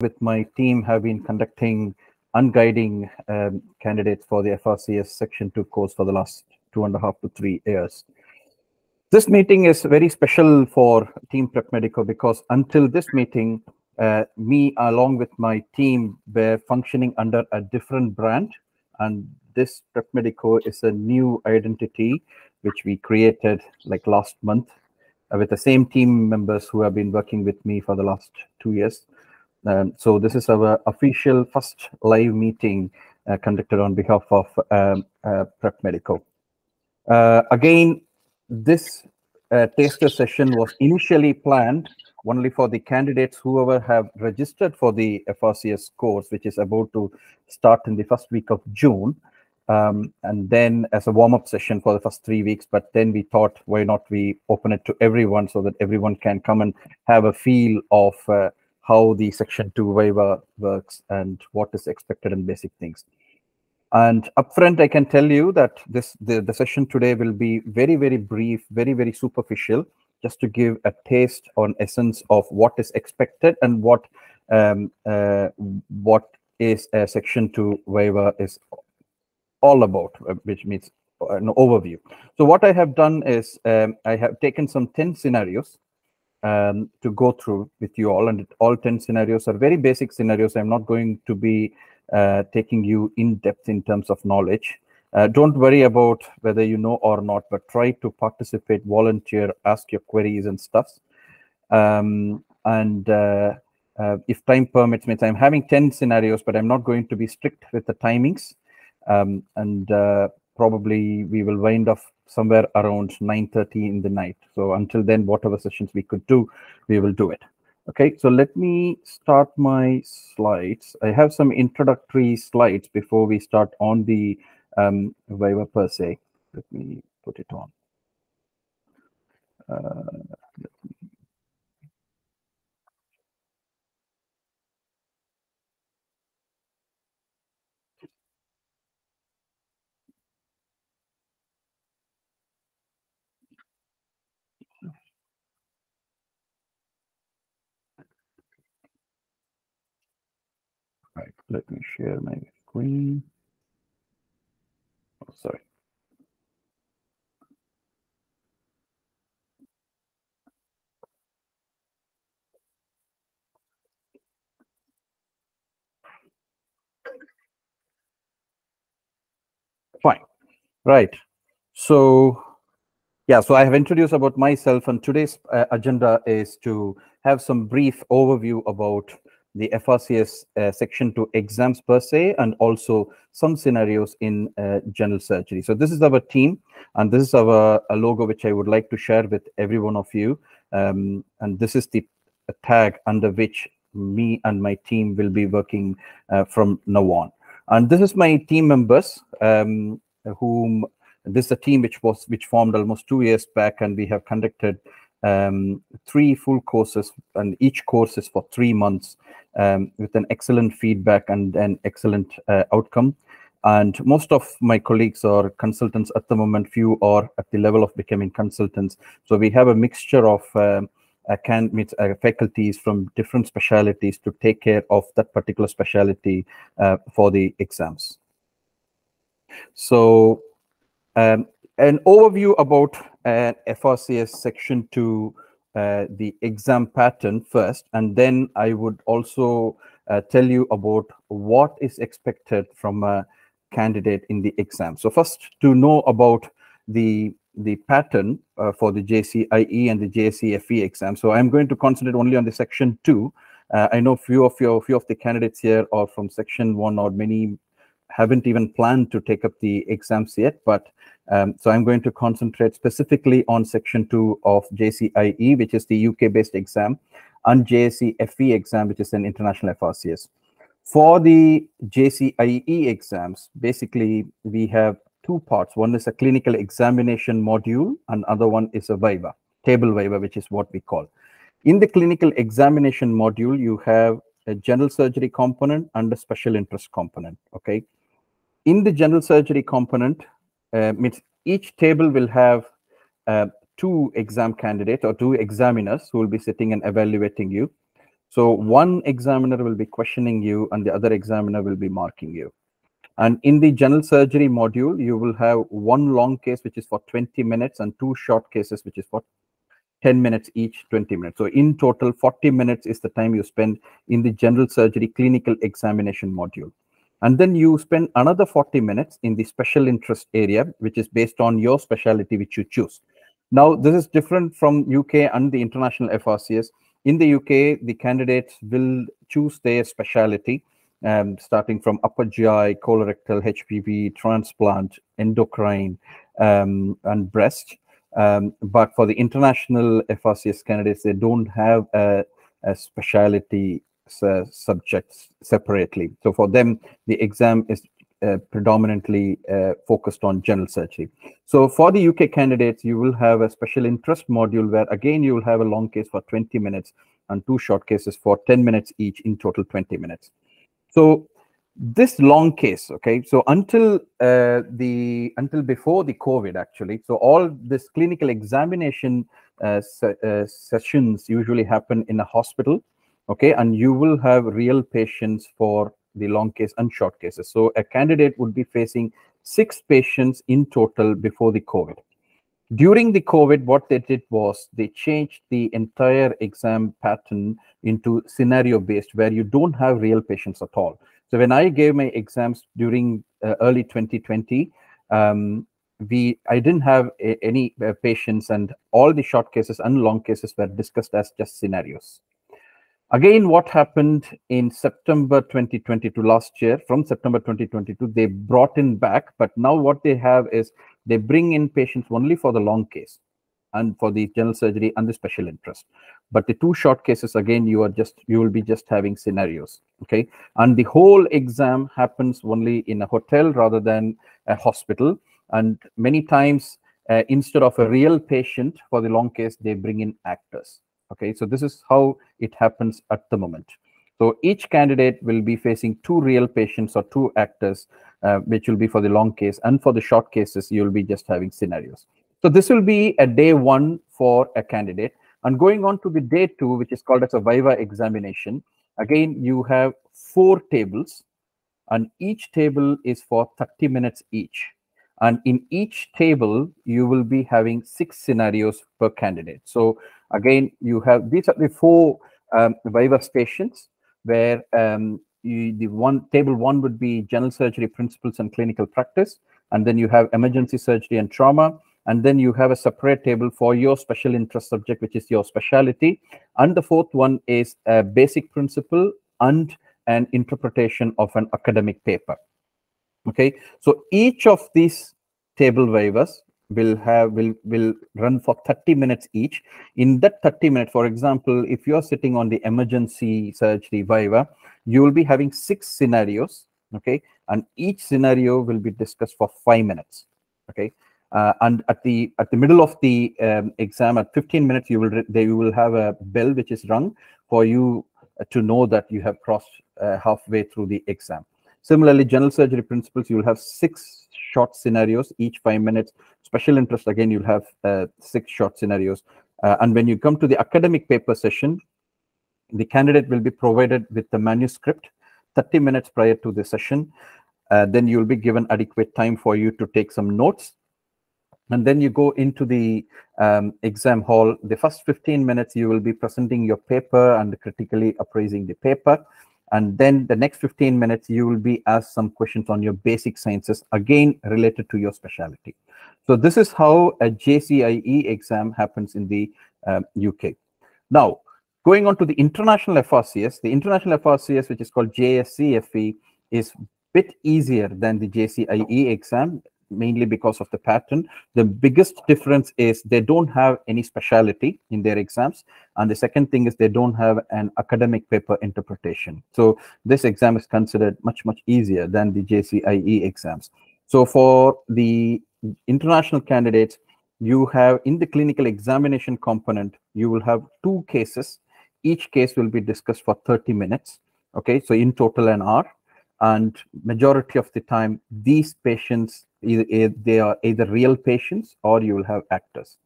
with my team have been conducting unguiding um, candidates for the FRCS Section 2 course for the last two and a half to three years. This meeting is very special for Team PrepMedico because until this meeting, uh, me along with my team were functioning under a different brand and this PrepMedico is a new identity which we created like last month uh, with the same team members who have been working with me for the last two years. Um, so this is our official first live meeting uh, conducted on behalf of um, uh, PrepMedico. Uh, again, this uh, taster session was initially planned only for the candidates whoever have registered for the FRCS course, which is about to start in the first week of June. Um, and then as a warm-up session for the first three weeks. But then we thought, why not we open it to everyone so that everyone can come and have a feel of uh, how the Section 2 viva works and what is expected in basic things. And upfront, I can tell you that this the, the session today will be very, very brief, very, very superficial, just to give a taste on essence of what is expected and what um, uh, what is a Section 2 viva is all about, uh, which means an overview. So what I have done is um, I have taken some 10 scenarios um, to go through with you all. And all 10 scenarios are very basic scenarios. I'm not going to be uh, taking you in depth in terms of knowledge. Uh, don't worry about whether you know or not, but try to participate, volunteer, ask your queries and stuff. Um, and uh, uh if time permits, means I'm having 10 scenarios, but I'm not going to be strict with the timings. Um, and uh, probably we will wind up somewhere around 9.30 in the night. So until then, whatever sessions we could do, we will do it. Okay, so let me start my slides. I have some introductory slides before we start on the um, viva per se. Let me put it on. Uh, Right, let me share my screen. Oh, sorry. Fine. Right. So yeah, so I have introduced about myself and today's uh, agenda is to have some brief overview about the FRCS uh, Section 2 exams per se, and also some scenarios in uh, general surgery. So this is our team, and this is our logo, which I would like to share with every one of you. Um, and this is the tag under which me and my team will be working uh, from now on. And this is my team members, um, whom this is a team which was which formed almost two years back, and we have conducted um, three full courses, and each course is for three months um, with an excellent feedback and an excellent uh, outcome. And most of my colleagues are consultants at the moment, few are at the level of becoming consultants. So we have a mixture of um, uh, can meet uh, faculties from different specialities to take care of that particular specialty uh, for the exams. So um, an overview about an FRCS section 2 uh, the exam pattern first, and then I would also uh, tell you about what is expected from a candidate in the exam. So first, to know about the the pattern uh, for the JCIE and the JCFE exam. So I'm going to concentrate only on the section two. Uh, I know few of your few of the candidates here are from section one, or many haven't even planned to take up the exams yet, but um, so I'm going to concentrate specifically on section two of JCIE, which is the UK-based exam, and JCFE exam, which is an international FRCS. For the JCIE exams, basically we have two parts. One is a clinical examination module, and other one is a viva, table viva, which is what we call. In the clinical examination module, you have a general surgery component and a special interest component, okay? In the general surgery component, uh, each table will have uh, two exam candidates or two examiners who will be sitting and evaluating you. So one examiner will be questioning you and the other examiner will be marking you. And in the general surgery module, you will have one long case, which is for 20 minutes and two short cases, which is for 10 minutes each, 20 minutes. So in total, 40 minutes is the time you spend in the general surgery clinical examination module. And then you spend another 40 minutes in the special interest area, which is based on your specialty, which you choose. Now, this is different from UK and the international FRCS. In the UK, the candidates will choose their specialty, um, starting from upper GI, colorectal, HPB, transplant, endocrine, um, and breast. Um, but for the international FRCS candidates, they don't have a, a specialty uh, subjects separately. So for them, the exam is uh, predominantly uh, focused on general surgery. So for the UK candidates, you will have a special interest module where again, you will have a long case for 20 minutes and two short cases for 10 minutes each in total 20 minutes. So this long case okay so until uh, the until before the covid actually so all this clinical examination uh, se uh, sessions usually happen in a hospital okay and you will have real patients for the long case and short cases. So a candidate would be facing six patients in total before the covid. During the covid what they did was they changed the entire exam pattern into scenario based where you don't have real patients at all. So when I gave my exams during uh, early 2020, um, we I didn't have a, any uh, patients, and all the short cases and long cases were discussed as just scenarios. Again, what happened in September 2022 last year? From September 2022, they brought in back, but now what they have is they bring in patients only for the long case and for the general surgery and the special interest. But the two short cases again you are just you will be just having scenarios okay? And the whole exam happens only in a hotel rather than a hospital. And many times uh, instead of a real patient for the long case they bring in actors okay so this is how it happens at the moment so each candidate will be facing two real patients or two actors uh, which will be for the long case and for the short cases you'll be just having scenarios so this will be a day one for a candidate. And going on to the day two, which is called as a Viva examination, again, you have four tables and each table is for 30 minutes each. And in each table, you will be having six scenarios per candidate. So again, you have, these are the four um, Viva stations where um, you, the one table one would be general surgery principles and clinical practice. And then you have emergency surgery and trauma and then you have a separate table for your special interest subject, which is your specialty. And the fourth one is a basic principle and an interpretation of an academic paper. Okay, so each of these table Vivas will have will will run for 30 minutes each. In that 30 minutes, for example, if you're sitting on the emergency surgery Viva, you will be having six scenarios. Okay, and each scenario will be discussed for five minutes. Okay, uh, and at the at the middle of the um, exam, at 15 minutes, you will they will have a bell which is rung for you to know that you have crossed uh, halfway through the exam. Similarly, general surgery principles, you will have six short scenarios, each five minutes. Special interest, again, you'll have uh, six short scenarios. Uh, and when you come to the academic paper session, the candidate will be provided with the manuscript 30 minutes prior to the session. Uh, then you'll be given adequate time for you to take some notes and then you go into the um, exam hall the first 15 minutes you will be presenting your paper and critically appraising the paper and then the next 15 minutes you will be asked some questions on your basic sciences again related to your specialty. So this is how a jcie exam happens in the um, uk now going on to the international frcs the international frcs which is called jscfe is bit easier than the jcie exam mainly because of the pattern. The biggest difference is they don't have any specialty in their exams. And the second thing is they don't have an academic paper interpretation. So this exam is considered much, much easier than the JCIE exams. So for the international candidates, you have in the clinical examination component, you will have two cases. Each case will be discussed for 30 minutes. Okay, so in total an hour and majority of the time these patients either, they are either real patients or you will have actors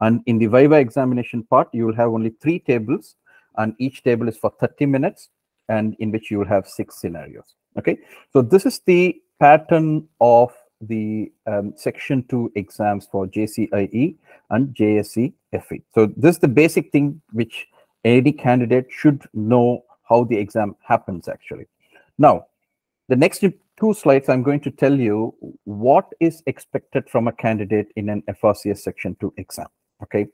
and in the viva examination part you will have only three tables and each table is for 30 minutes and in which you will have six scenarios. Okay, so this is the pattern of the um, section 2 exams for JCIE and JSC FE. So this is the basic thing which any candidate should know how the exam happens actually. Now, the next two slides, I'm going to tell you what is expected from a candidate in an FRCS section 2 exam. Okay,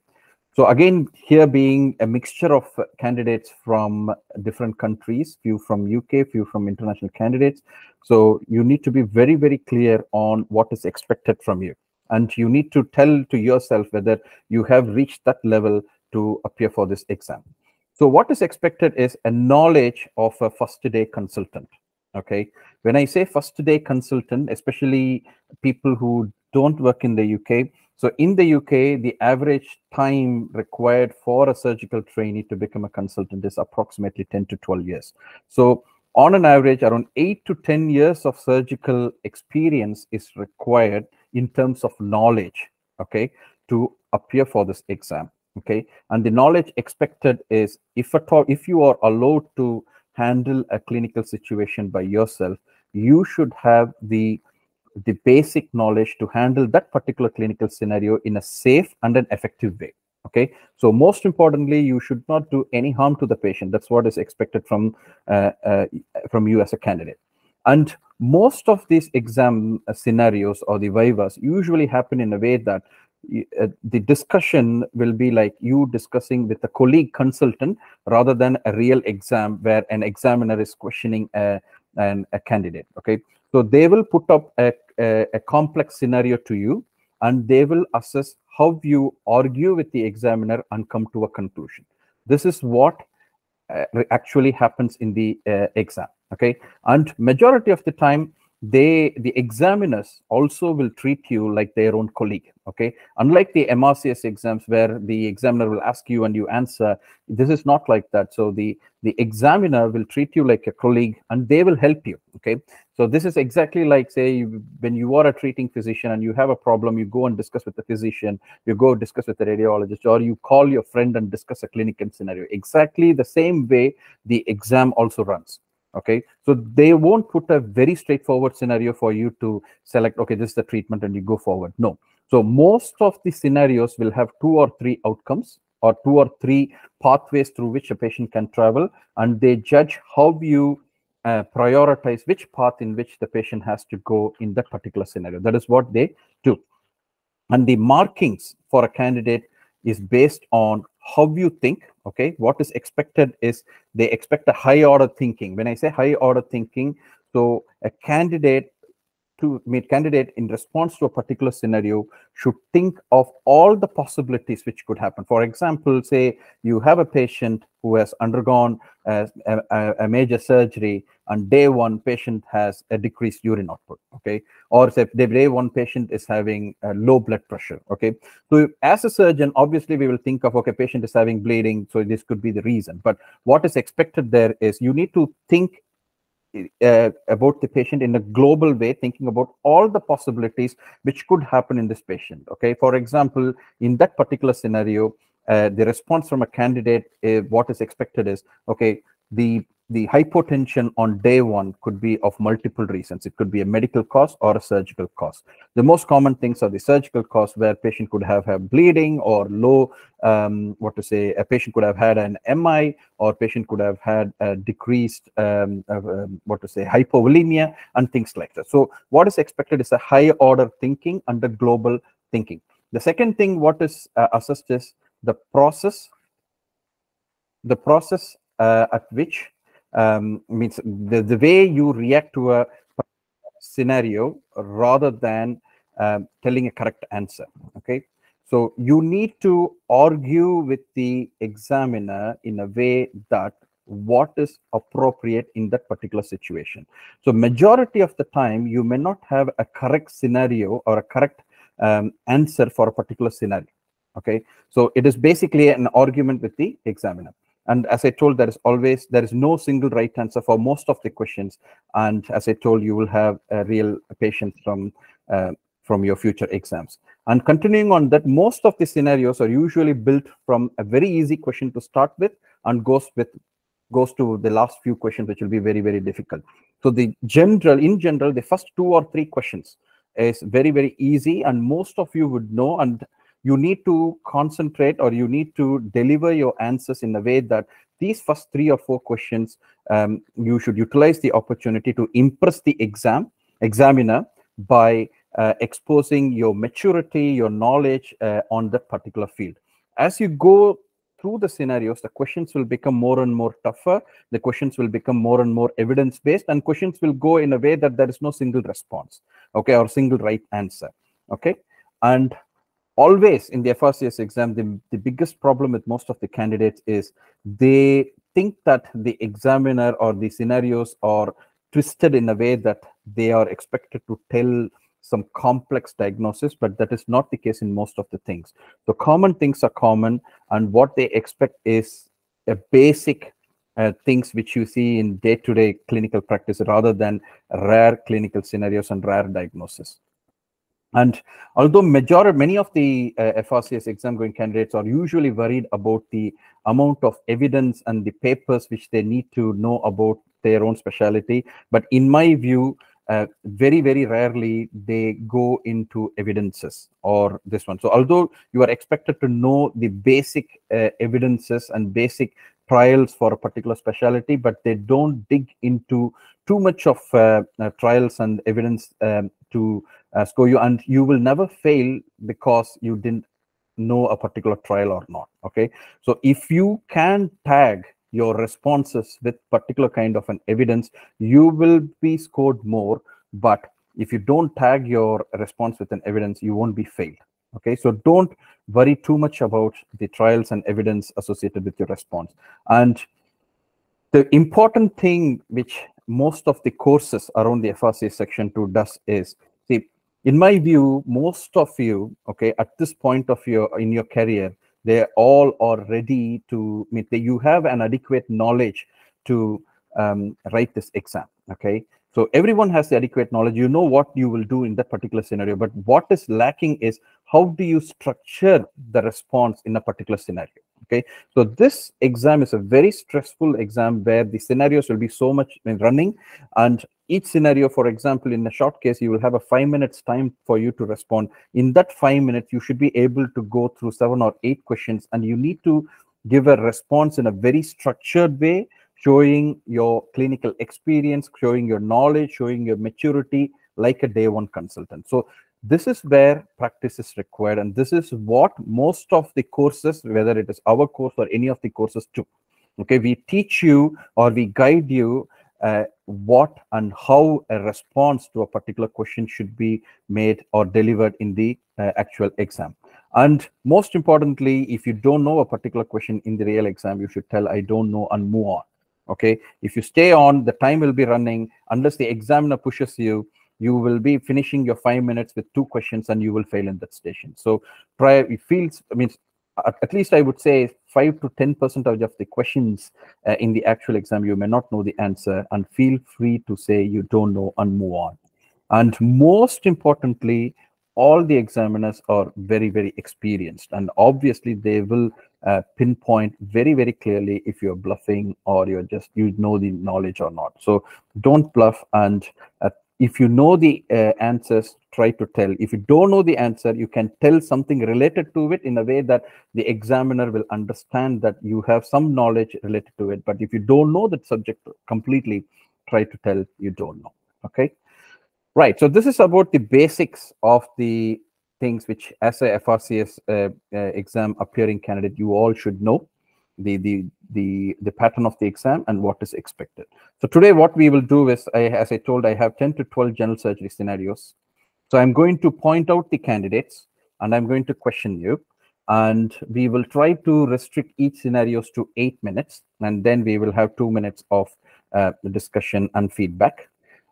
so again, here being a mixture of candidates from different countries, few from UK, few from international candidates. So you need to be very, very clear on what is expected from you. And you need to tell to yourself whether you have reached that level to appear for this exam. So what is expected is a knowledge of a first day consultant. Okay. When I say first day consultant, especially people who don't work in the UK, so in the UK, the average time required for a surgical trainee to become a consultant is approximately 10 to 12 years. So on an average, around 8 to 10 years of surgical experience is required in terms of knowledge, okay, to appear for this exam, okay? And the knowledge expected is if at all, if you are allowed to handle a clinical situation by yourself, you should have the the basic knowledge to handle that particular clinical scenario in a safe and an effective way okay? So most importantly you should not do any harm to the patient. That's what is expected from uh, uh, from you as a candidate. And most of these exam scenarios or the vivas usually happen in a way that uh, the discussion will be like you discussing with a colleague consultant rather than a real exam where an examiner is questioning a, an, a candidate okay so they will put up a, a, a complex scenario to you and they will assess how you argue with the examiner and come to a conclusion. This is what uh, actually happens in the uh, exam. Okay. And majority of the time, they the examiners also will treat you like their own colleague okay? Unlike the mrcs exams where the examiner will ask you and you answer this is not like that. So the the examiner will treat you like a colleague and they will help you okay? So this is exactly like say you, when you are a treating physician and you have a problem you go and discuss with the physician you go discuss with the radiologist or you call your friend and discuss a clinical scenario. Exactly the same way the exam also runs okay? So they won't put a very straightforward scenario for you to select okay this is the treatment and you go forward. No. So most of the scenarios will have two or three outcomes or two or three pathways through which a patient can travel and they judge how you uh, prioritize which path in which the patient has to go in that particular scenario. That is what they do. And the markings for a candidate is based on how you think okay? What is expected is they expect a high order thinking. When i say high order thinking so a candidate to meet candidate in response to a particular scenario should think of all the possibilities which could happen. For example, say you have a patient who has undergone a, a, a, major surgery and day one patient has a decreased urine output, okay? Or say day one patient is having low blood pressure, okay? So as a surgeon, obviously we will think of, okay, patient is having bleeding, so this could be the reason. But what is expected there is you need to think uh, about the patient in a global way, thinking about all the possibilities which could happen in this patient. Okay, for example, in that particular scenario, uh, the response from a candidate, uh, what is expected is, okay, the the hypotension on day one could be of multiple reasons. It could be a medical cause or a surgical cause. The most common things are the surgical cause where patient could have, have bleeding or low, um, what to say, a patient could have had an MI or patient could have had a decreased, um, uh, um, what to say, hypovolemia and things like that. So what is expected is a high order thinking under global thinking. The second thing what is uh, assessed is the process, the process uh, at which um, means the, the way you react to a scenario rather than um, telling a correct answer okay? So you need to argue with the examiner in a way that what is appropriate in that particular situation. So majority of the time you may not have a correct scenario or a correct um, answer for a particular scenario okay? So it is basically an argument with the examiner and as I told, there is always, there is no single right answer for most of the questions. And as I told, you will have a real patience from, uh, from your future exams. And continuing on that, most of the scenarios are usually built from a very easy question to start with and goes with goes to the last few questions, which will be very, very difficult. So the general, in general, the first two or three questions is very, very easy, and most of you would know, and you need to concentrate or you need to deliver your answers in a way that these first three or four questions, um, you should utilize the opportunity to impress the exam examiner by uh, exposing your maturity, your knowledge uh, on that particular field. As you go through the scenarios, the questions will become more and more tougher. The questions will become more and more evidence-based, and questions will go in a way that there is no single response, okay, or single right answer, okay. And always in the FRCS exam, the, the biggest problem with most of the candidates is they think that the examiner or the scenarios are twisted in a way that they are expected to tell some complex diagnosis, but that is not the case in most of the things. The common things are common, and what they expect is a basic uh, things which you see in day-to-day -day clinical practice rather than rare clinical scenarios and rare diagnosis. And although majority, many of the uh, FRCS exam going candidates are usually worried about the amount of evidence and the papers which they need to know about their own specialty, but in my view, uh, very, very rarely they go into evidences or this one. So although you are expected to know the basic uh, evidences and basic trials for a particular specialty, but they don't dig into too much of uh, uh trials and evidence um, to uh, score you, and you will never fail because you didn't know a particular trial or not. Okay, so if you can tag your responses with particular kind of an evidence, you will be scored more. But if you don't tag your response with an evidence, you won't be failed. Okay, so don't worry too much about the trials and evidence associated with your response. And the important thing which most of the courses around the FRCS section 2 does is, in my view, most of you, okay, at this point of your in your career, they all are ready to meet the, you have an adequate knowledge to um, write this exam okay? So everyone has the adequate knowledge. You know what you will do in that particular scenario but what is lacking is how do you structure the response in a particular scenario okay? So this exam is a very stressful exam where the scenarios will be so much running and each scenario for example in a short case you will have a five minutes time for you to respond. In that five minutes you should be able to go through seven or eight questions and you need to give a response in a very structured way showing your clinical experience showing your knowledge showing your maturity like a day one consultant. So this is where practice is required and this is what most of the courses whether it is our course or any of the courses do. Okay we teach you or we guide you uh, what and how a response to a particular question should be made or delivered in the uh, actual exam. And most importantly, if you don't know a particular question in the real exam, you should tell, I don't know, and move on. Okay. If you stay on, the time will be running. Unless the examiner pushes you, you will be finishing your five minutes with two questions and you will fail in that station. So try, it feels, I mean, at, at least I would say 5 to 10 percentage of the questions uh, in the actual exam you may not know the answer and feel free to say you don't know and move on. And most importantly all the examiners are very very experienced and obviously they will uh, pinpoint very very clearly if you're bluffing or you're just you know the knowledge or not. So don't bluff and uh, if you know the uh, answers try to tell. If you don't know the answer you can tell something related to it in a way that the examiner will understand that you have some knowledge related to it. But if you don't know that subject completely try to tell you don't know. Okay? Right. So this is about the basics of the things which as a frcs uh, uh, exam appearing candidate you all should know the the the the pattern of the exam and what is expected. So today what we will do is I, as i told i have 10 to 12 general surgery scenarios. So i'm going to point out the candidates and i'm going to question you. And we will try to restrict each scenarios to eight minutes. And then we will have two minutes of uh, discussion and feedback.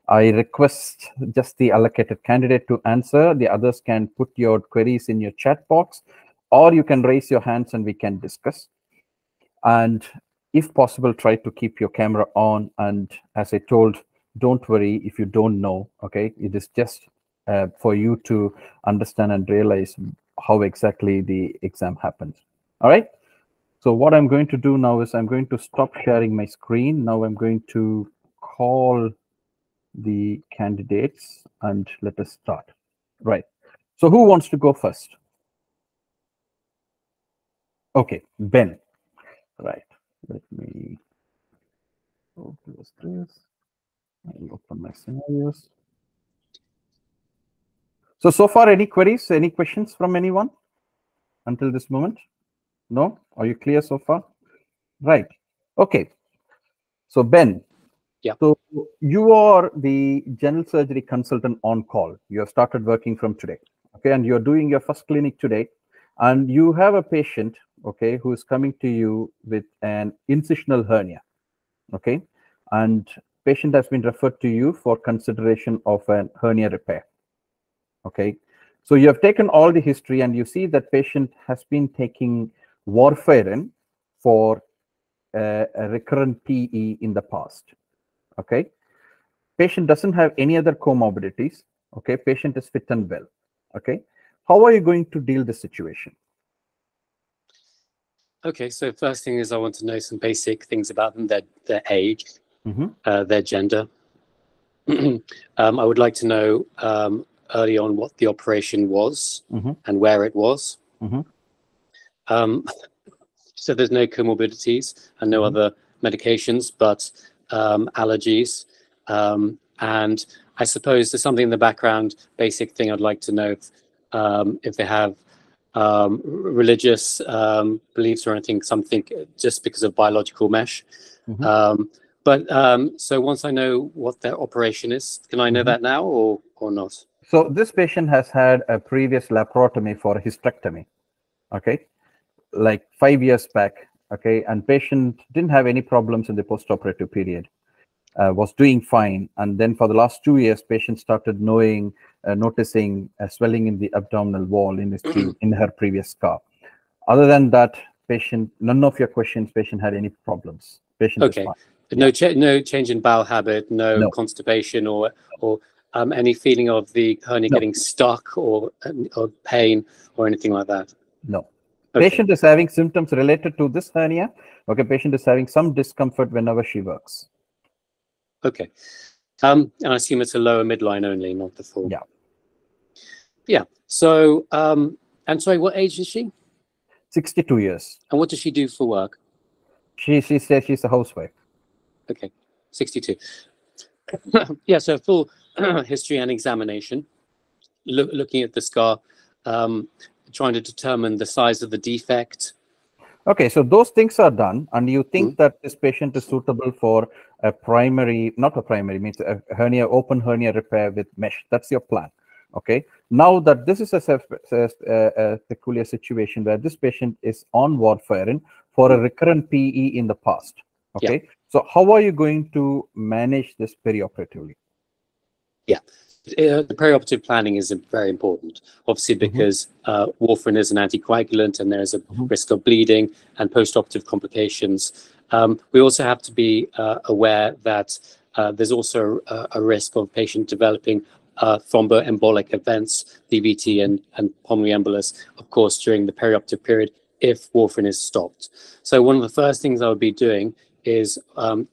I request just the allocated candidate to answer. The others can put your queries in your chat box or you can raise your hands and we can discuss and if possible try to keep your camera on and as i told don't worry if you don't know okay it is just uh, for you to understand and realize how exactly the exam happens all right So what I'm going to do now is I'm going to stop sharing my screen. Now I'm going to call the candidates and let us start. Right. So who wants to go first? Okay, Ben. Right. Let me go close this. I'll open my scenarios. So, so far, any queries, any questions from anyone until this moment? No? Are you clear so far? Right. Okay. So, Ben. Yeah. So, you are the general surgery consultant on call. You have started working from today. Okay. And you're doing your first clinic today. And you have a patient, okay, who is coming to you with an incisional hernia. Okay. And patient has been referred to you for consideration of a hernia repair. Okay. So you have taken all the history and you see that patient has been taking warfarin for uh, a recurrent PE in the past. Okay. Patient doesn't have any other comorbidities. Okay. Patient is fit and well. Okay. How are you going to deal the situation? Okay, so first thing is I want to know some basic things about them, their, their age, Mm-hmm. uh, their gender. um, I would like to know um, early on what the operation was Mhm. and where it was. Mhm. Um, so there's no comorbidities and no Mhm. other medications, but um, allergies. Um, and I suppose there's something in the background, basic thing I'd like to know if, um, if they have um, religious um, beliefs or anything, something just because of biological mesh. Mhm. Um, but um, so once I know what their operation is, can I know Mhm. that now or or not? So this patient has had a previous laparotomy for hysterectomy. Okay. Like five years back. Okay. And patient didn't have any problems in the postoperative period. Uh, was doing fine. And then for the last two years, patient started knowing, uh, noticing a swelling in the abdominal wall in his in her previous scar. Other than that, patient, none of your questions, patient had any problems. Patient Okay. No, no change in bowel habit, no, No. constipation, or or um, any feeling of the hernia No. getting stuck or or pain or anything like that. No. Okay. Patient is having symptoms related to this hernia. Okay. Patient is having some discomfort whenever she works. Okay. Um, and I assume it's a lower midline only, not the full. Yeah. Yeah. So, um, and sorry, what age is she? 62 years. And what does she do for work? She she says she's a housewife. Okay, 62. yeah, so full history and examination, Look, looking at the scar, um, trying to determine the size of the defect. Okay, so those things are done, and you think hmm. that this patient is suitable for a primary, not a primary, means a hernia, open hernia repair with mesh. That's your plan. Okay. Now that this is a, a, a peculiar situation where this patient is on warfarin for a hmm. recurrent PE in the past. Okay. So how are you going to manage this perioperatively? Uh, the perioperative planning is very important, obviously, because uh, warfarin is an anticoagulant and there is a Mhm. risk of bleeding and postoperative complications. Um, we also have to be uh, aware that uh, there's also a, a risk of patient developing uh, thromboembolic events, DVT and, and pulmonary embolus, of course, during the perioperative period if warfarin is stopped. So one of the first things I would be doing is um,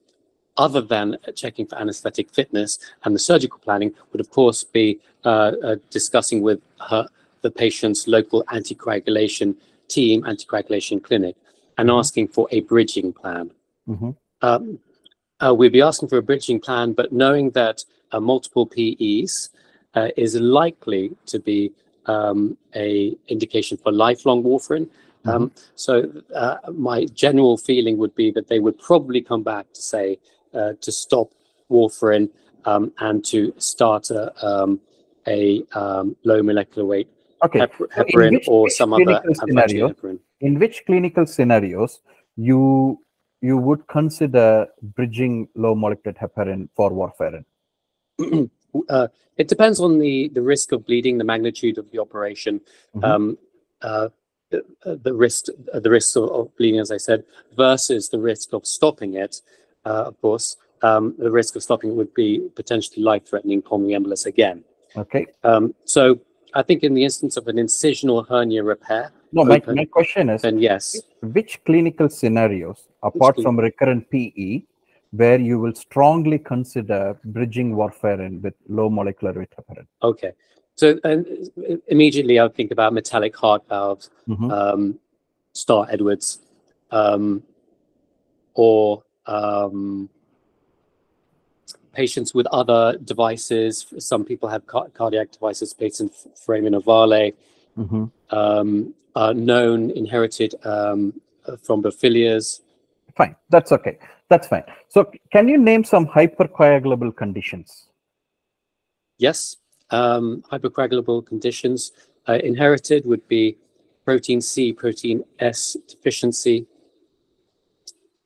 other than checking for anesthetic fitness and the surgical planning would of course be uh, uh, discussing with her, the patient's local anticoagulation team, anticoagulation clinic, and Mhm. asking for a bridging plan. Mhm. Um, uh, we'd be asking for a bridging plan, but knowing that uh, multiple PEs uh, is likely to be um, a indication for lifelong warfarin. Um, so uh, my general feeling would be that they would probably come back to say uh, to stop warfarin um, and to start a, um, a um, low molecular weight Okay. hep- So heparin which- or some other scenario- heparin. In which clinical scenarios you you would consider bridging low molecular heparin for warfarin? uh, it depends on the the risk of bleeding, the magnitude of the operation, Mhm. um, uh, the, uh, the risk the risk of, of bleeding, as I said, versus the risk of stopping it. Uh, of course, um, the risk of stopping it would be potentially life-threatening pulmonary embolus again. Okay. Um, so I think in the instance of an incisional hernia repair, No, my, open, my question is then yes. which clinical scenarios, apart from recurrent PE, where you will strongly consider bridging warfarin with low molecular weight heparin? Okay. So and immediately I'll think about metallic heart valves, Mhm. um, Starr-Edwards, um, or um, patients with other devices. Some people have ca- cardiac devices, patent foramen ovale, Mhm. um, are known inherited um, thrombophilias. Fine, that's okay. That's fine. So, can you name some hypercoagulable conditions? Yes, um, hypercoagulable conditions uh, inherited would be protein C, protein S deficiency,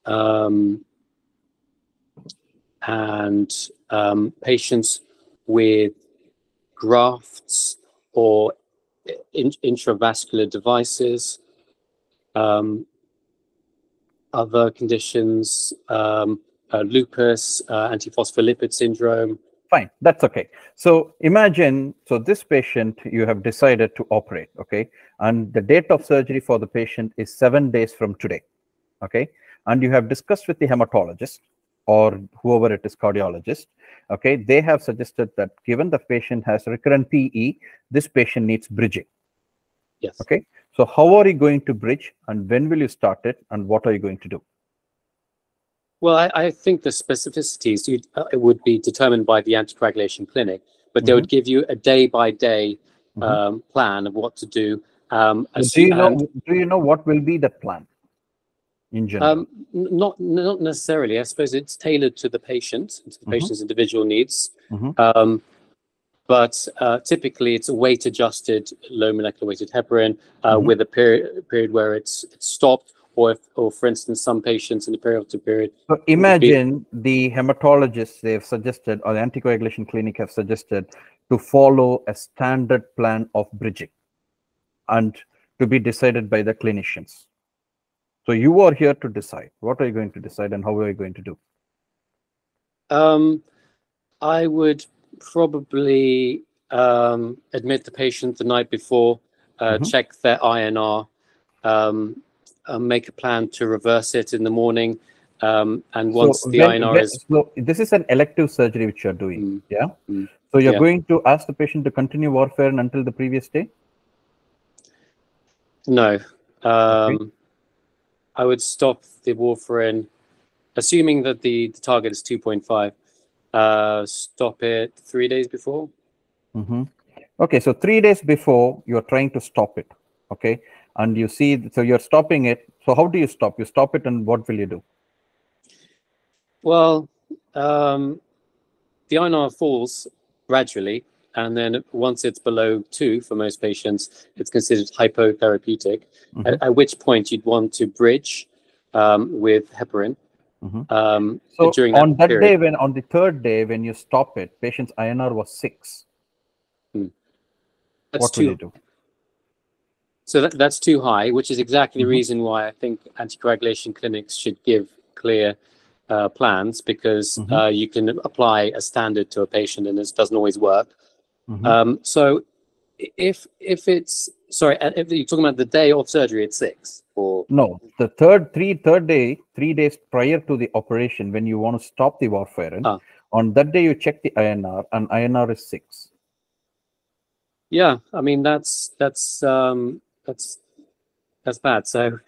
um, and um, patients with grafts or in, intravascular devices. Um, other conditions, um, uh, lupus, uh, antiphospholipid syndrome, Fine, that's okay. So, imagine so this patient you have decided to operate, okay, and the date of surgery for the patient is seven days from today, okay, and you have discussed with the hematologist or whoever it is, cardiologist, okay, they have suggested that given the patient has recurrent PE, this patient needs bridging. Yes. Okay. So how are you going to bridge and when will you start it and what are you going to do? Well, I, I think the specificities you, uh, it would be determined by the anticoagulation clinic, but they would give you a day by day Mhm. um, plan of what to do. Um, do you know do you know what will be the plan in general? um, not not necessarily. I suppose it's tailored to the patient, to the Mhm. patient's individual needs. Mhm. Um, but uh, typically, it's a weight adjusted, low molecular weighted heparin uh, Mhm. with a period period where it's, it's stopped, or if, or for instance, some patients in the periodic period So imagine the hematologists they've suggested or the anticoagulation clinic have suggested to follow a standard plan of bridging and to be decided by the clinicians. So you are here to decide. What are you going to decide and how are you going to do? Um, I would probably um, admit the patient the night before, uh, Mhm. check their INR, um, make a plan to reverse it in the morning. Um, and once so the when- INR when- is, so this is an elective surgery which you're doing. Mm, Yeah. mm, So you're yeah. going to ask the patient to continue warfarin until the previous day? no, um, I would stop the warfarin, assuming that the, the target is 2.5, uh, stop it three days before. Mhm. Okay, so three days before you're trying to stop it. Okay, and you see, so you're stopping it. So how do you stop? You stop it, and what will you do? Well, um, the INR falls gradually, and then once it's below two for most patients, it's considered hypotherapeutic. Mhm. At, at which point you'd want to bridge um, with heparin Mhm. um, So during that on that period. day, when on the third day, when you stop it, patient's INR was six. That's what will too, you do? so that, that's too high, which is exactly Mhm. the reason why I think anticoagulation clinics should give clear uh, plans because Mhm. uh, you can apply a standard to a patient and this doesn't always work. Mhm. Um, so if if it's sorry, uh, if you're talking about the day of surgery at six, or no, the third three third day, three days prior to the operation, when you want to stop the warfarin, Ah. on that day you check the INR, and INR is six. yeah, I mean that's that's um, that's that's bad. So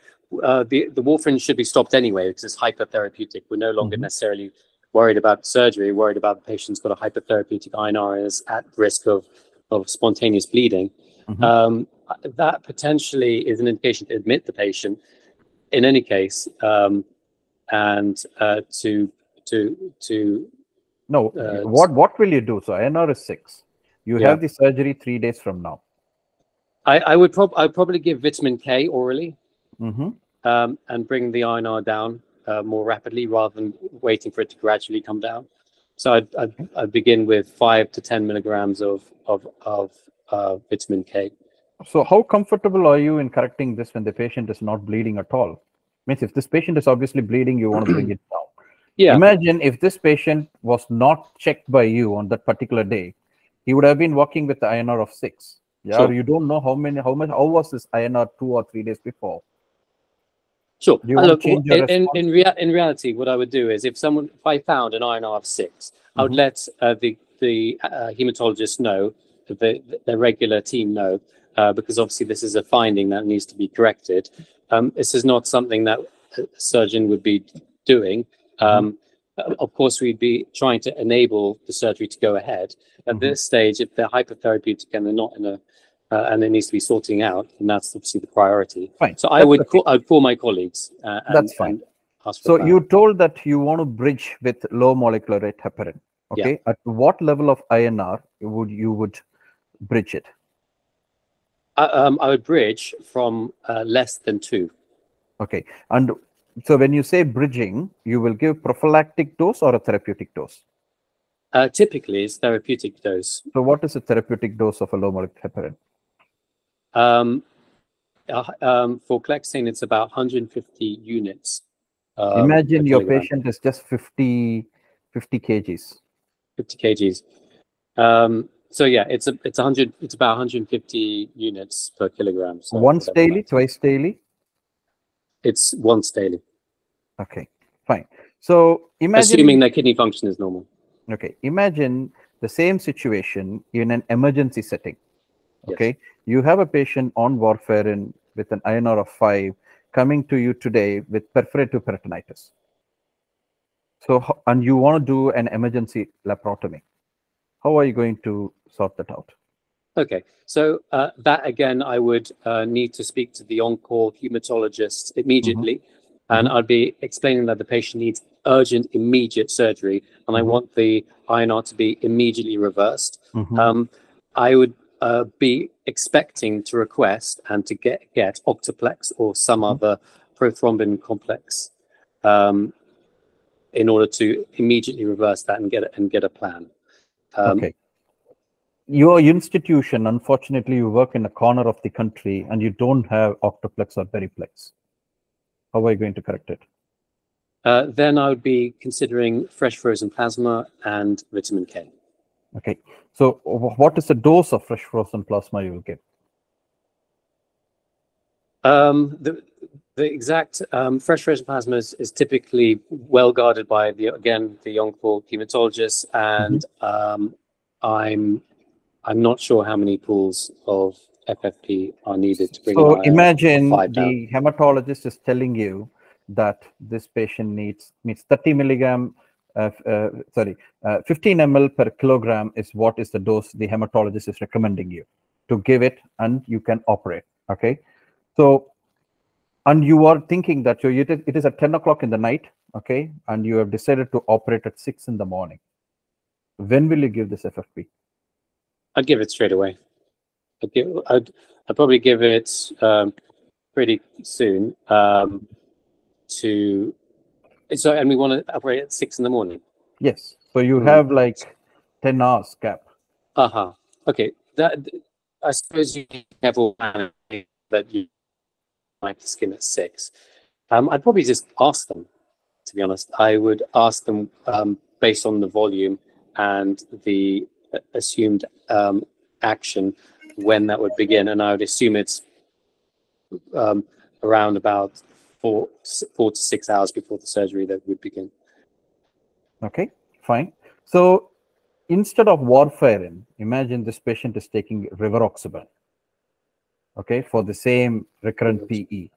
uh, the the warfarin should be stopped anyway because it's hypertherapeutic. We're no longer Mhm. necessarily worried about surgery. Worried about the patient's got a hypertherapeutic INR and is at risk of of spontaneous bleeding. Mhm. Um, that potentially is an indication to admit the patient. In any case, um, and uh, to to to No, Uh, what what will you do? So INR is six. You Yeah. have the surgery three days from now. I, I would prob- I'd probably give vitamin K orally hmm um, and bring the INR down uh, more rapidly rather than waiting for it to gradually come down. So I'd, I'd, I'd begin with five to 10 milligrams of, of, of uh, vitamin K. So how comfortable are you in correcting this when the patient is not bleeding at all? Means if this patient is obviously bleeding, you want to bring it down. Yeah. Imagine if this patient was not checked by you on that particular day, he would have been walking with the INR of six. Yeah, Sure. you don't know how many, how much, how was this INR two or three days before? Sure. You look, in, in, in, rea- in reality, what I would do is if someone, if I found an INR of 6 I would Mhm. let uh, the, the uh, hematologist know, the, the regular team know, uh, because obviously this is a finding that needs to be corrected. Um, this is not something that a surgeon would be doing. Um, uh, Of course, we'd be trying to enable the surgery to go ahead. At Mhm. this stage, if they're hypertherapeutic and they're not in a, uh, and it needs to be sorting out, and that's obviously the priority. Fine. So I That's would call, I'd call my colleagues. Uh, and, That's fine. and ask for So that. you told that you want to bridge with low molecular weight heparin. Yeah. Okay. At what level of INR would you would bridge it? I, um, I would bridge from uh, less than two. Okay. And so when you say bridging, you will give prophylactic dose or a therapeutic dose. Uh, typically, it's therapeutic dose. So what is a therapeutic dose of a low molecular heparin? Um, uh, um, for Clexane, it's about 150 units. um, Imagine your patient is just 50, 50 kgs. 50 kgs. Um, so yeah, it's a, it's 100. It's about 150 units per kilogram. So Once daily, twice daily. It's once daily, Okay, fine. So imagine assuming their kidney function is normal. Okay, imagine the same situation in an emergency setting. Yes. Okay, you have a patient on warfarin with an INR of 5 coming to you today with perforative peritonitis. So, and you want to do an emergency laparotomy. How are you going to sort that out? Okay, so uh, that again, I would uh, need to speak to the on-call hematologist immediately, and I'd be explaining that the patient needs urgent, immediate surgery, and I Mhm. want the INR to be immediately reversed. Mhm. Um, I would uh, be expecting to request and to get get Octaplex or some Mhm. other prothrombin complex um, in order to immediately reverse that and get and get a plan. Um, okay. Your institution, unfortunately, you work in a corner of the country and you don't have octaplex or beriplex. How are you going to correct it? Uh, then I would be considering fresh frozen plasma and vitamin K. Okay. So what is the dose of fresh frozen plasma you will get? Um, the, the exact um, fresh frozen plasma is, is typically well guarded by the again the on-call hematologist, and um, I'm I'm not sure how many pools of FFP are needed to bring. So imagine the hematologist is telling you that this patient needs needs 30 milligram, sorry, uh, 15 ml per kilogram is what is the dose the hematologist is recommending you to give it, and you can operate. Okay, so and you are thinking that is, it is at 10 o'clock in the night, okay, and you have decided to operate at six in the morning. When will you give this FFP? I'd give it straight away. I'd, give, I'd, I'd probably give it um, pretty soon um, to. So, and we want to operate at six in the morning. Yes. So you Hmm. have like 10 hours gap. Uh huh. Okay. That I suppose you have all that you like the skin at six. Um, I'd probably just ask them. To be honest, I would ask them um, based on the volume and the uh, assumed um, action when that would begin, and I would assume it's um, around about four four to six hours before the surgery that would begin. Okay, fine. So instead of warfarin, imagine this patient is taking rivaroxaban, okay, for the same recurrent PE.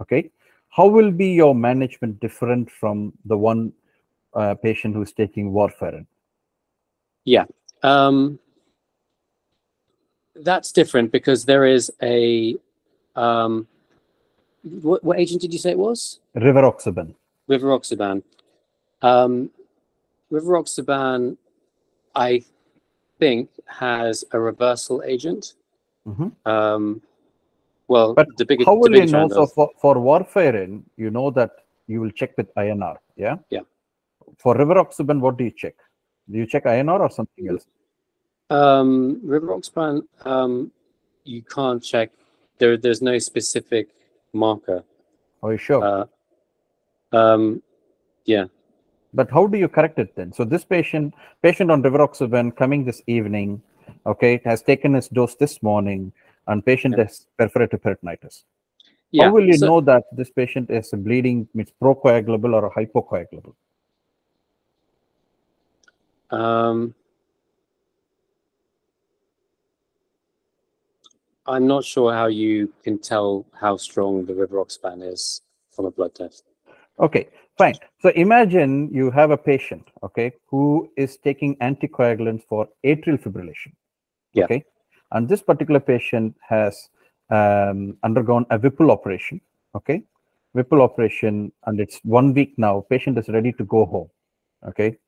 Okay, how will be your management different from the one uh, patient who's taking warfarin? Yeah. Um, that's different because there is a um, what, what agent did you say it was? Rivaroxaban. Rivaroxaban. Um, Rivaroxaban, I think, has a reversal agent. Mhm. Um, well, But the bigger, How will you know? So for, for warfarin, you know that you will check with INR. Yeah. Yeah. For rivaroxaban, what do you check? Do you check INR or something else? Um, Rivaroxaban, um, you can't check. There, there's no specific marker. Are you sure? Uh, um, yeah. But how do you correct it then? So this patient, patient on rivaroxaban coming this evening, okay, it has taken his dose this morning, and patient Yeah. has perforative peritonitis. Yeah. How will you so- know that this patient is bleeding, it's procoagulable or hypocoagulable? Um, I'm not sure how you can tell how strong the rivaroxaban is from a blood test. Okay, fine. So imagine you have a patient, okay, who is taking anticoagulants for atrial fibrillation. Yeah. Okay. And this particular patient has um, undergone a Whipple operation. Okay. Whipple operation, and it's one week now. Patient is ready to go home. Okay.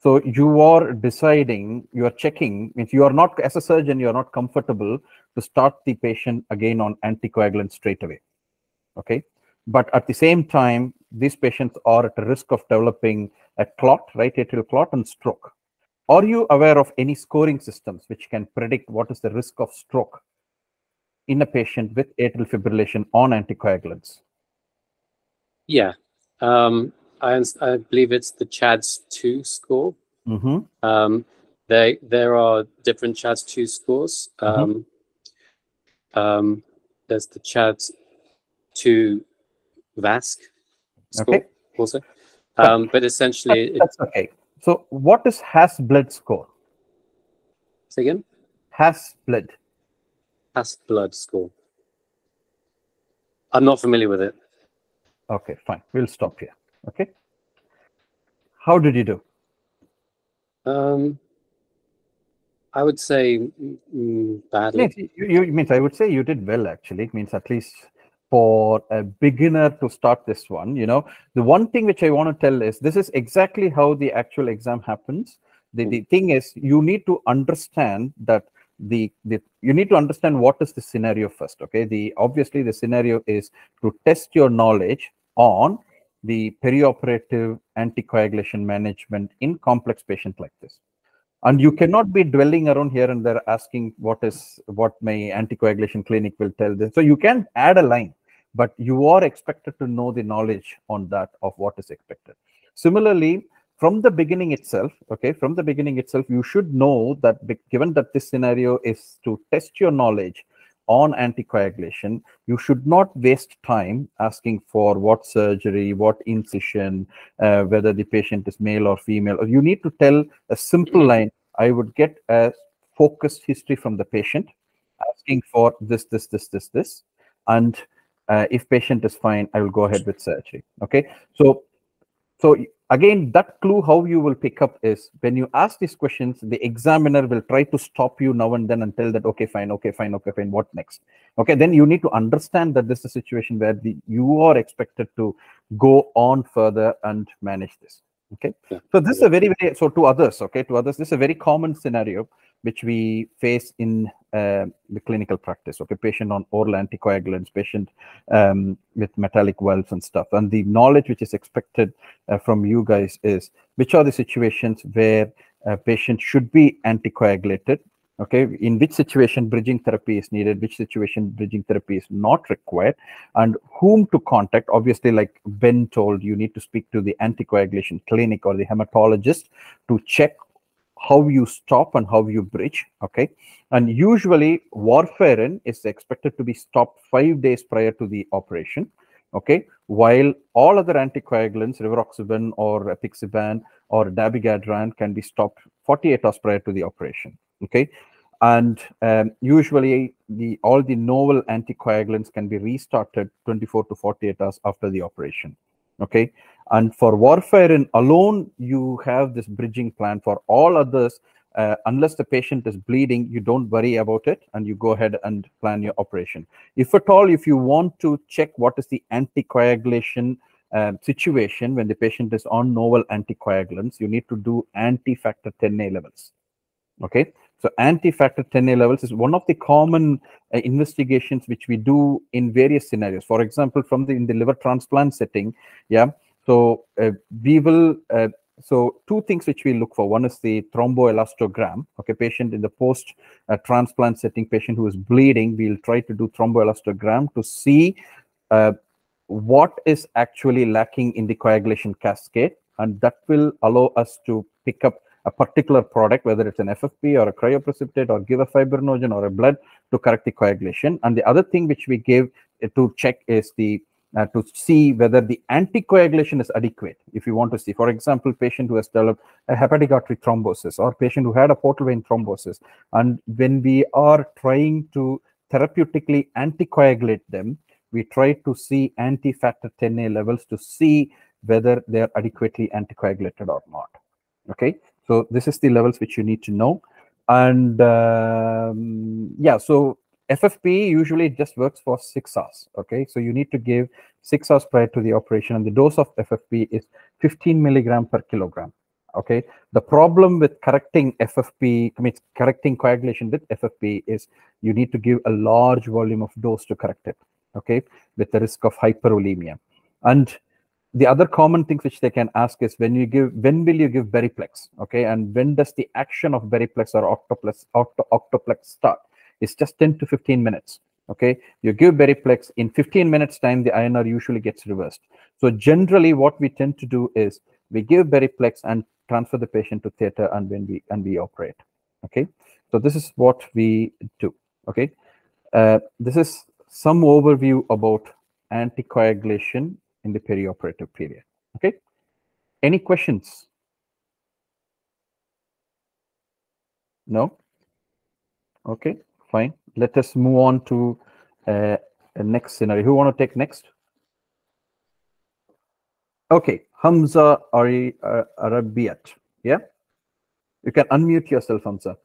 So you are deciding, you are checking, if you are not, as a surgeon, you are not comfortable to start the patient again on anticoagulant straight away. Okay. But at the same time, these patients are at risk of developing a clot, right atrial clot and stroke. Are you aware of any scoring systems which can predict what is the risk of stroke in a patient with atrial fibrillation on anticoagulants? Yeah. Um, I, I believe it's the CHADS 2 score. hmm Um, they, there are different CHADS 2 scores. Mm-hmm. Um, um, there's the CHADS 2 VASC score Okay. also. Um, but essentially, it, That's okay. So what is HAS-BLED score? say again, Has blood. has blood score. I'm not familiar with it. Okay, fine. We'll stop here. Okay. How did you do? Um, I would say mm, mm, badly. Means you, you means I would say you did well actually. It means at least for a beginner to start this one, you know, the one thing which I want to tell is this is exactly how the actual exam happens. The, the thing is you need to understand that the, the you need to understand what is the scenario first. Okay. The obviously the scenario is to test your knowledge on the perioperative anticoagulation management in complex patient like this. And you cannot be dwelling around here and there asking what is what my anticoagulation clinic will tell this so you can add a line but you are expected to know the knowledge on that of what is expected. Similarly from the beginning itself okay from the beginning itself you should know that given that this scenario is to test your knowledge on anticoagulation you should not waste time asking for what surgery what incision uh, whether the patient is male or female. Or you need to tell a simple line. I would get a focused history from the patient asking for this this this this this and uh, if patient is fine i will go ahead with surgery. Okay? So so again that clue how you will pick up is when you ask these questions the examiner will try to stop you now and then and tell that okay fine okay fine okay fine what next? Okay then you need to understand that this is a situation where the, you are expected to go on further and manage this. Okay? Yeah. so this is a very very so to others okay to others this is a very common scenario which we face in uh, the clinical practice. Okay patient on oral anticoagulants patient um, with metallic valves and stuff. And the knowledge which is expected uh, from you guys is which are the situations where a patient should be anticoagulated? Okay in which situation bridging therapy is needed which situation bridging therapy is not required and whom to contact? Obviously like ben told you need to speak to the anticoagulation clinic or the hematologist to check how you stop and how you bridge okay? And usually warfarin is expected to be stopped five days prior to the operation okay? While all other anticoagulants rivaroxaban or apixaban or dabigatran can be stopped 48 hours prior to the operation okay? And um, usually the all the novel anticoagulants can be restarted 24 to 48 hours after the operation okay and for warfarin alone you have this bridging plan for all others. Uh, unless the patient is bleeding you don't worry about it and you go ahead and plan your operation. If at all if you want to check what is the anticoagulation um, situation when the patient is on novel anticoagulants you need to do anti-factor 10a levels. Okay? So anti-factor 10a levels is one of the common uh, investigations which we do in various scenarios. For example from the in the liver transplant setting yeah so uh, we will uh, so two things which we look for one is the thromboelastogram okay patient in the post uh, transplant setting patient who is bleeding we'll try to do thromboelastogram to see what is actually lacking in the coagulation cascade and that will allow us to pick up a particular product, whether it's an FFP or a cryoprecipitate or give a fibrinogen or a blood to correct the coagulation. And the other thing which we give to check is the uh, to see whether the anticoagulation is adequate. If you want to see, for example, patient who has developed a hepatic artery thrombosis or patient who had a portal vein thrombosis, and when we are trying to therapeutically anticoagulate them, we try to see anti-factor 10A levels to see whether they are adequately anticoagulated or not. Okay, so this is the levels which you need to know. And um, yeah, so FFP usually just works for six hours. Okay, so you need to give six hours prior to the operation, and the dose of FFP is 15 milligram per kilogram. Okay, the problem with correcting FFP, I mean, correcting coagulation with FFP is you need to give a large volume of dose to correct it. Okay, with the risk of hypervolemia. And the other common things which they can ask is when you give, when will you give Beriplex? Okay, and when does the action of Beriplex or Octaplex, Octo, Octaplex start? It's just 10 to 15 minutes. Okay, you give Beriplex in 15 minutes time, the INR usually gets reversed. So generally, what we tend to do is we give Beriplex and transfer the patient to theater, and when we and we operate. Okay, so this is what we do. Okay, uh, this is some overview about anticoagulation in the perioperative period. Okay, any questions? No. Okay fine. Let us move on to uh, a next scenario. Who want to take next? Okay, Hamza Ari uh, Arabiat. Yeah, you can unmute yourself, Hamza.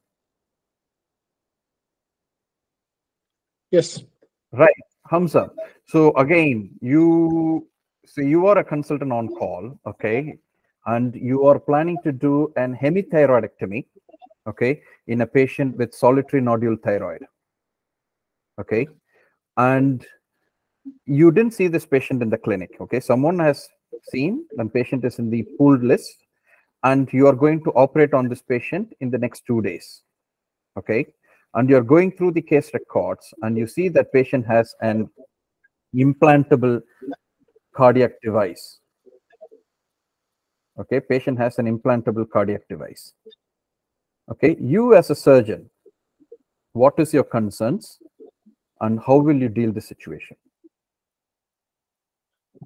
Yes. Right, Hamza. So again, you so you are a consultant on call, okay, and you are planning to do an hemithyroidectomy okay, in a patient with solitary nodule thyroid. Okay. And you didn't see this patient in the clinic. Okay. Someone has seen, and patient is in the pooled list, and you are going to operate on this patient in the next two days. Okay. And you're going through the case records, and you see that patient has an implantable cardiac device. Okay, patient has an implantable cardiac device okay you as a surgeon what is your concerns and how will you deal the situation?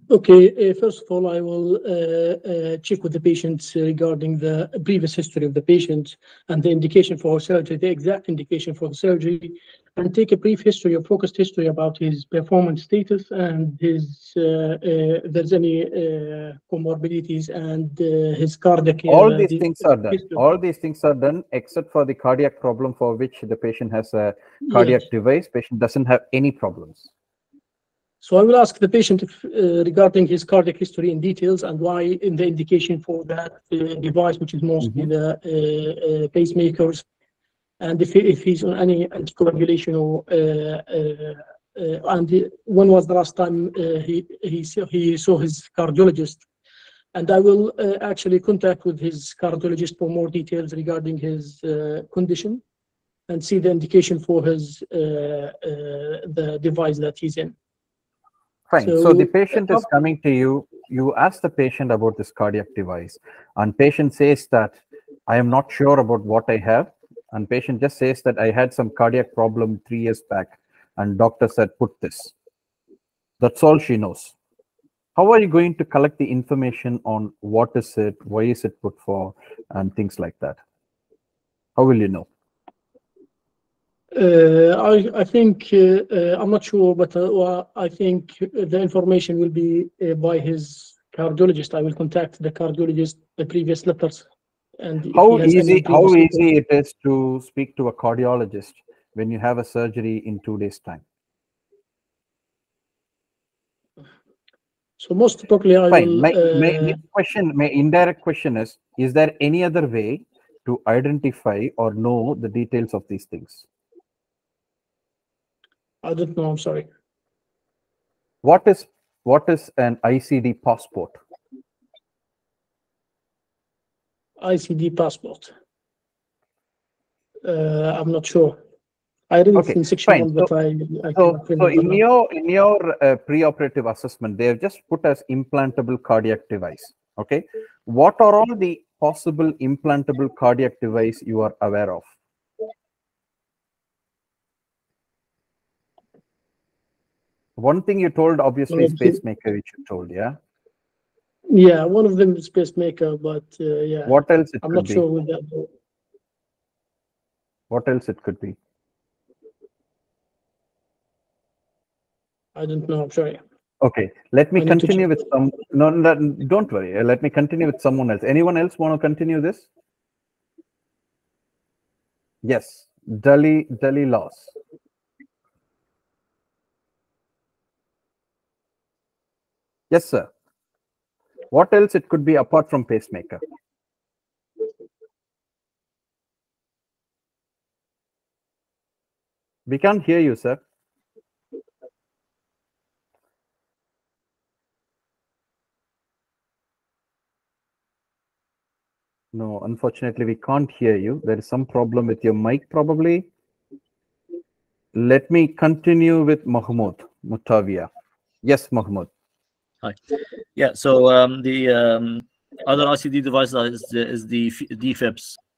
Okay, uh, first of all, I will uh, uh, check with the patient regarding the previous history of the patient and the indication for surgery, the exact indication for the surgery, and take a brief history or focused history about his performance status and his uh, uh, there's any uh, comorbidities and his cardiac. All these things are done. History. All these things are done except for the cardiac problem for which the patient has a cardiac yes. device. Patient doesn't have any problems. So I will ask the patient if, uh, regarding his cardiac history in details and why in the indication for that uh, device, which is mostly mm -hmm. the uh, uh, pacemakers, and if, he, if he's on any anticoagulation or uh, uh, uh and when was the last time uh, he he saw, he saw his cardiologist, and I will uh, actually contact with his cardiologist for more details regarding his condition and see the indication for his the device that he's in. Fine. So, so, the patient is coming to you. You ask the patient about this cardiac device, and patient says that I am not sure about what I have, and patient just says that I had some cardiac problem three years back, and doctor said put this. That's all she knows. How are you going to collect the information on what is it, why is it put for, and things like that? How will you know? Uh, I, I think uh, uh, I'm not sure, but I think the information will be by his cardiologist. I will contact the cardiologist, the previous letters. And how easy how easy it is to speak to a cardiologist when you have a surgery in two days' time? So most probably I Fine. will. My, uh, my question, my indirect question is: Is there any other way to identify or know the details of these things? I don't know. I'm sorry. What is what is an ICD passport? ICD passport. Uh, I'm not sure. I read okay, it in section fine. one, but so, I, I so, so in your in your uh, preoperative assessment, they have just put as implantable cardiac device. Okay, what are all the possible implantable cardiac device you are aware of? One thing you told, obviously, Okay. pacemaker, which you told, yeah? Yeah, one of them is pacemaker, but uh, yeah, What else it I'm could not be? sure with that. What else it could be? I don't know. I'm sorry. Okay, let me I need to continue with some. No, no, don't worry. uh, Let me continue with someone else. Anyone else want to continue this? Yes, Delhi, Delhi loss. Yes, sir. What else it could be apart from pacemaker? We can't hear you, sir. No, unfortunately, we can't hear you. There is some problem with your mic, probably. Let me continue with Mahmoud Mutavia. Yes, Mahmoud. Yeah, so um, the um, other ICD device is the, is the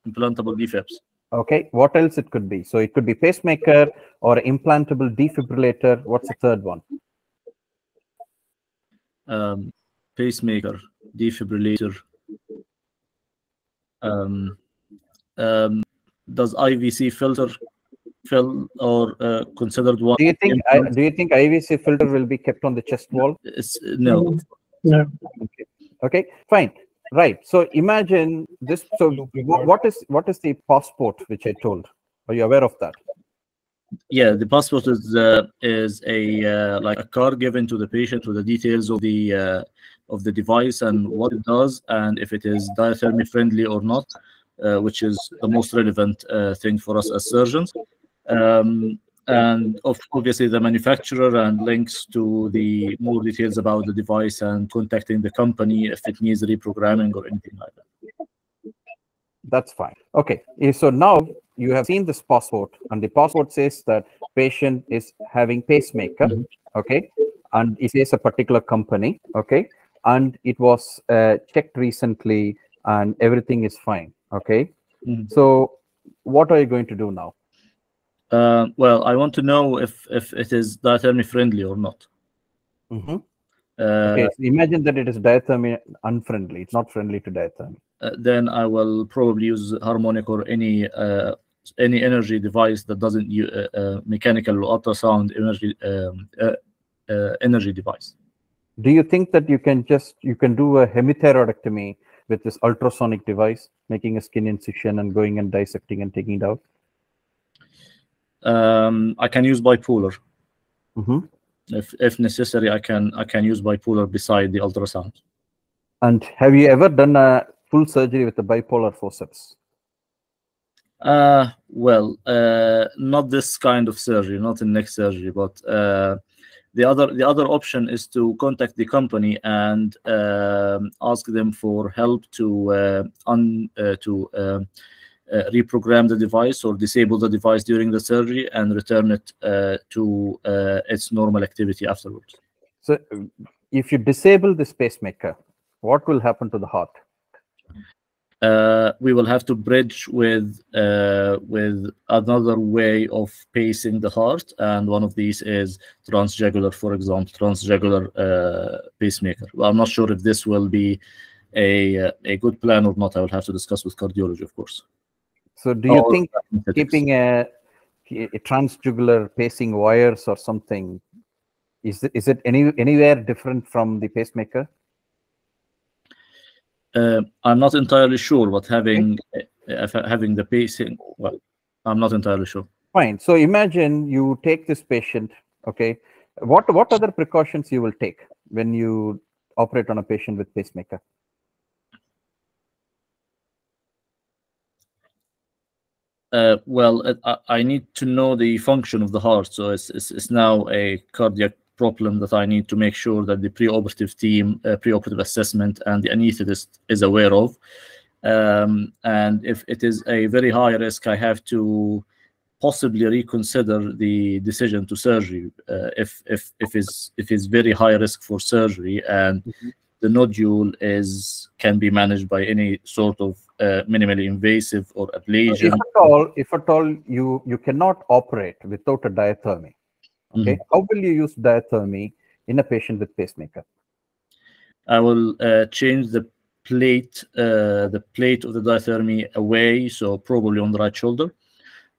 implantable defibs. Okay, what else it could be? So it could be pacemaker or implantable defibrillator. What's the third one? Um, pacemaker, defibrillator. Um, um, does IVC filter fill or uh, considered one? Do you think I, do you think IVC filter will be kept on the chest wall? It's, no. No. Okay. Okay, fine. Right. So imagine this. So what is what is the passport which I told? Are you aware of that? Yeah, the passport is uh, is a uh, like a card given to the patient with the details of the uh, of the device and what it does and if it is diathermy friendly or not, uh, which is the most relevant uh, thing for us as surgeons. Um, and of obviously the manufacturer and links to the more details about the device and contacting the company if it needs reprogramming or anything like that. That's fine. Okay. eh, So now you have seen this passport, and the passport says that patient is having pacemaker. Mhm. Okay, and it says a particular company. Okay, and it was uh, checked recently, and everything is fine. Okay. Mhm. So what are you going to do now? Uh, well, I want to know if if it is diathermy friendly or not. Mhm. Uh, Okay. so imagine that it is diathermy unfriendly. It's not friendly to diathermy. uh, then I will probably use harmonic or any uh, any energy device that doesn't use uh, uh, mechanical ultrasound energy um, uh, uh, energy device. Do you think that you can just you can do a hemithyroidectomy with this ultrasonic device, making a skin incision and going and dissecting and taking it out? Um, I can use bipolar Mhm. if if necessary. I can I can use bipolar beside the ultrasound. And have you ever done a full surgery with a bipolar forceps? Uh, well, uh, not this kind of surgery, not in neck surgery, but uh, the other the other option is to contact the company and um, ask them for help to uh, un uh, to um, uh, reprogram the device or disable the device during the surgery and return it uh, to uh, its normal activity afterwards. So, if you disable this pacemaker, what will happen to the heart? uh, we will have to bridge with uh, with another way of pacing the heart, and one of these is transjugular, for example, transjugular uh, pacemaker. Well, I'm not sure if this will be a uh, a good plan or not. I will have to discuss with cardiology, of course. So, do you Or think keeping a, a transjugular pacing wires or something is it, is it any anywhere different from the pacemaker? Uh, I'm not entirely sure, but having uh, having the pacing, well, I'm not entirely sure. Fine. So imagine you take this patient. Okay, what what other precautions you will take when you operate on a patient with pacemaker? Uh, well, uh, I, I need to know the function of the heart. So it's, it's, it's now a cardiac problem that I need to make sure that the preoperative team, uh, preoperative assessment, and the anesthetist is aware of. Um, and if it is a very high risk, I have to possibly reconsider the decision to surgery uh, if if if is if is very high risk for surgery and the nodule is can be managed by any sort of uh, minimally invasive or ablation. If at all, if at all you you cannot operate without a diathermy, okay, Mhm. how will you use diathermy in a patient with pacemaker? I will uh, change the plate, uh, the plate of the diathermy away, so probably on the right shoulder,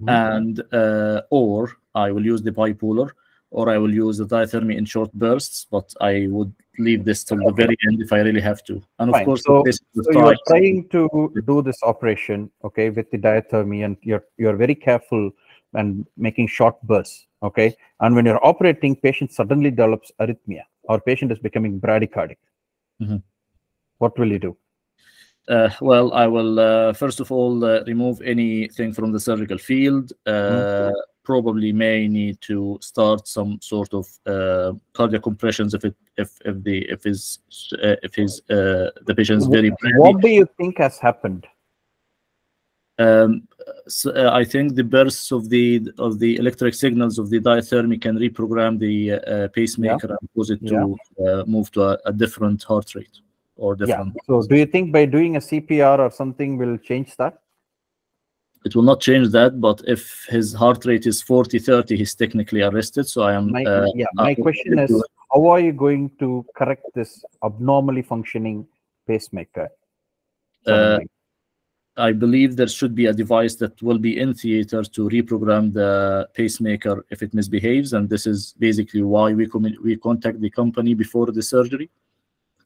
and uh, or I will use the bipolar, or I will use the diathermy in short bursts, but I would leave this till the very end if I really have to. And of course, So- this is the So you are trying to do this operation, okay, with the diathermy, and you're you're very careful and making short bursts, okay. And when you're operating, patient suddenly develops arrhythmia, or patient is becoming bradycardic. Mhm. What will you do? Uh, well, I will uh, first of all uh, remove anything from the surgical field. Uh, Probably may need to start some sort of uh, cardiac compressions if it if if the if his uh, if his uh, the patient is very. What do you think has happened? Um, so, uh, I think the bursts of the of the electric signals of the diathermy can reprogram the uh, pacemaker and cause it to uh, move to a, a different heart rate or different. Yeah. different. So do you think by doing a CPR or something will change that? It will not change that, but if his heart rate is 40, 30, he's technically arrested. So I am. My, uh, yeah, my question is, how are you going to correct this abnormally functioning pacemaker? Uh, I believe there should be a device that will be in theater to reprogram the pacemaker if it misbehaves, and this is basically why we we contact the company before the surgery.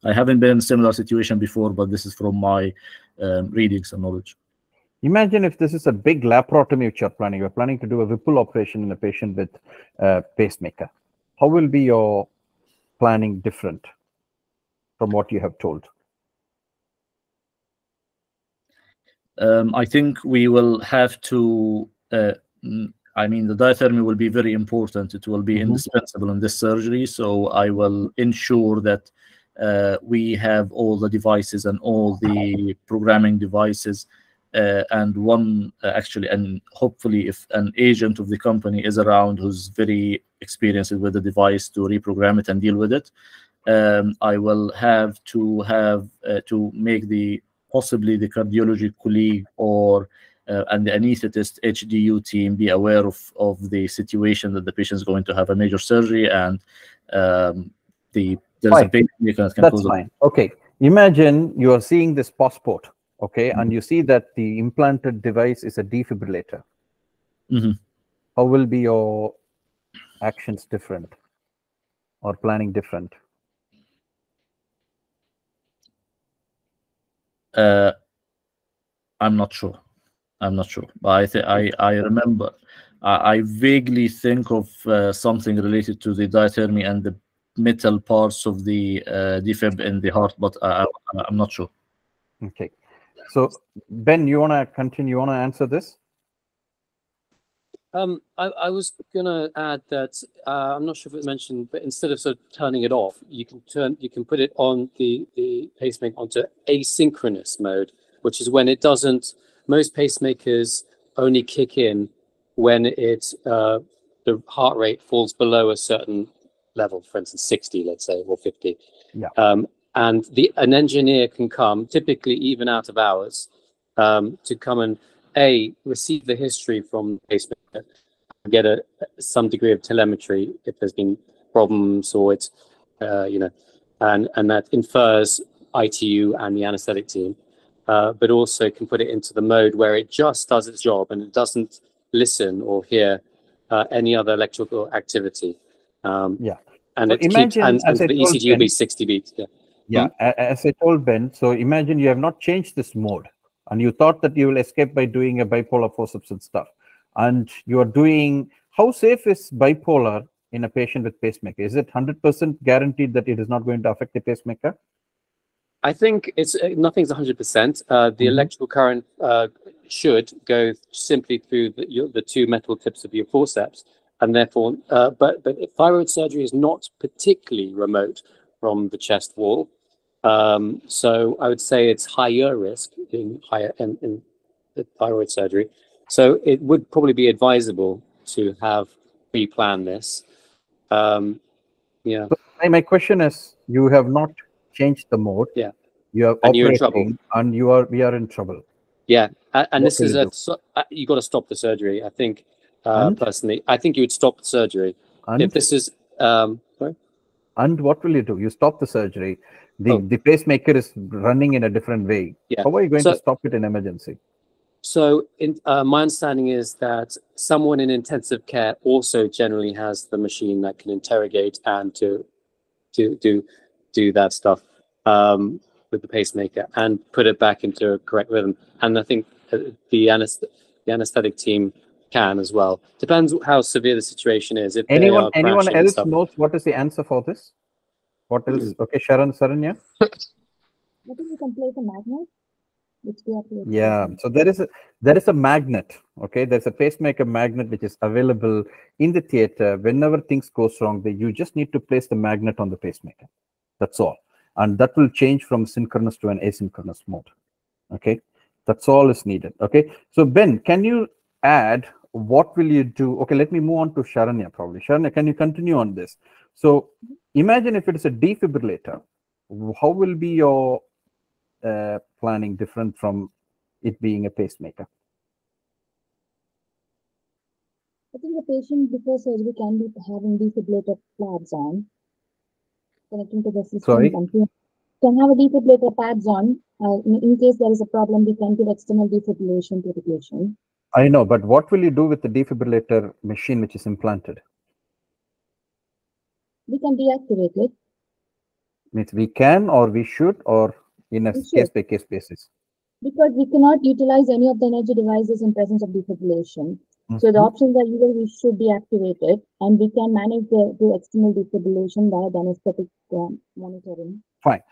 I haven't been in a similar situation before, but this is from my um, readings and knowledge. Imagine if this is a big laparotomy which you're planning. You're planning to do a Whipple operation in a patient with uh, pacemaker. How will be your planning different from what you have told? Um, I think we will have to. Uh, mm, I mean, the diathermy will be very important. It will be Mhm. indispensable in this surgery. So I will ensure that uh, we have all the devices and all the programming devices. Uh, and one uh, actually, and hopefully, if an agent of the company is around who's very experienced with the device to reprogram it and deal with it, um, I will have to have uh, to make the possibly the cardiology colleague or uh, and the anesthetist HDU team be aware of, of the situation that the patient is going to have a major surgery and um, the there's a Fine. that can That's cause a- fine. Okay. Imagine you are seeing this passport, okay, and you see that the implanted device is a defibrillator. Mhm. How will be your actions different or planning different? Uh, I'm not sure. I'm not sure, but I think I I remember. I, I vaguely think of uh, something related to the diathermy and the metal parts of the uh, defib in the heart, but I, I, I'm not sure. Okay. So Ben, you wanna continue? You wanna answer this? Um, I, I was gonna add that uh, I'm not sure if it mentioned, but instead of sort of turning it off, you can turn, you can put it on the the pacemaker onto asynchronous mode, which is when it doesn't. Most pacemakers only kick in when it uh, the heart rate falls below a certain level, for instance, 60, let's say, or 50. Yeah. Um, and the an engineer can come, typically even out of hours, um, to come and a receive the history from the pacemaker, get a some degree of telemetry if there's been problems or it's uh, you know, and and that infers ITU and the anesthetic team, uh, but also can put it into the mode where it just does its job and it doesn't listen or hear uh, any other electrical activity. Um, Yeah. And So it keeps imagine, and, and the ECG will be 60 beats. Yeah. Yeah, a- as I told Ben, so imagine you have not changed this mode and you thought that you will escape by doing a bipolar forceps and stuff. And you are doing, how safe is bipolar in a patient with pacemaker? Is it 100% guaranteed that it is not going to affect the pacemaker? I think it's uh, nothing's 100%. Uh, the Mhm. electrical current uh, should go simply through the, your, the two metal tips of your forceps, and therefore, uh, but but thyroid surgery is not particularly remote from the chest wall. Um, so I would say it's higher risk in higher in, in the thyroid surgery. So it would probably be advisable to have pre-plan this. Um, yeah. My, my question is, you have not changed the mode, Yeah. you are And you're in operating, and you are we are in trouble. Yeah, a- and this is you a so- uh, you got to stop the surgery. I think uh, personally, I think you would stop the surgery And if this is. Um? And what will you do? You stop the surgery. The Oh. the pacemaker is running in a different way. Yeah. How are you going So- to stop it in emergency? So, in, uh, my understanding is that someone in intensive care also generally has the machine that can interrogate and to to do do that stuff um, with the pacemaker and put it back into a correct rhythm. And I think uh, the anest- the anesthetic team can as well. Depends how severe the situation is. If Anyone anyone else stuff. knows what is the answer for this? What else? Hmm. Okay, Sharon, Saranya. I think we can place a magnet, which we have to. Yeah. So there is a there is a magnet. Okay, there's a pacemaker magnet which is available in the theater. Whenever things goes wrong, they, you just need to place the magnet on the pacemaker. That's all, and that will change from synchronous to an asynchronous mode. Okay, that's all is needed. Okay. So Ben, can you add? What will you do? Okay, let me move on to Sharanya. Probably Sharanya, can you continue on this? So imagine if it is a defibrillator, how will be your uh, planning different from it being a pacemaker? I think the patient before surgery can be having defibrillator pads on, connecting to the system. Sorry? Can can have a defibrillator pads on. Uh, in, in case there is a problem, we can give external defibrillation to the patient. I know, but what will you do with the defibrillator machine which is implanted? We can deactivate it. Means we can or we should or in a case by case basis. Because we cannot utilize any of the energy devices in presence of defibrillation. So the Mhm. options are either we should deactivate it and we can manage the, the external defibrillation via the anesthetic um, monitoring. I-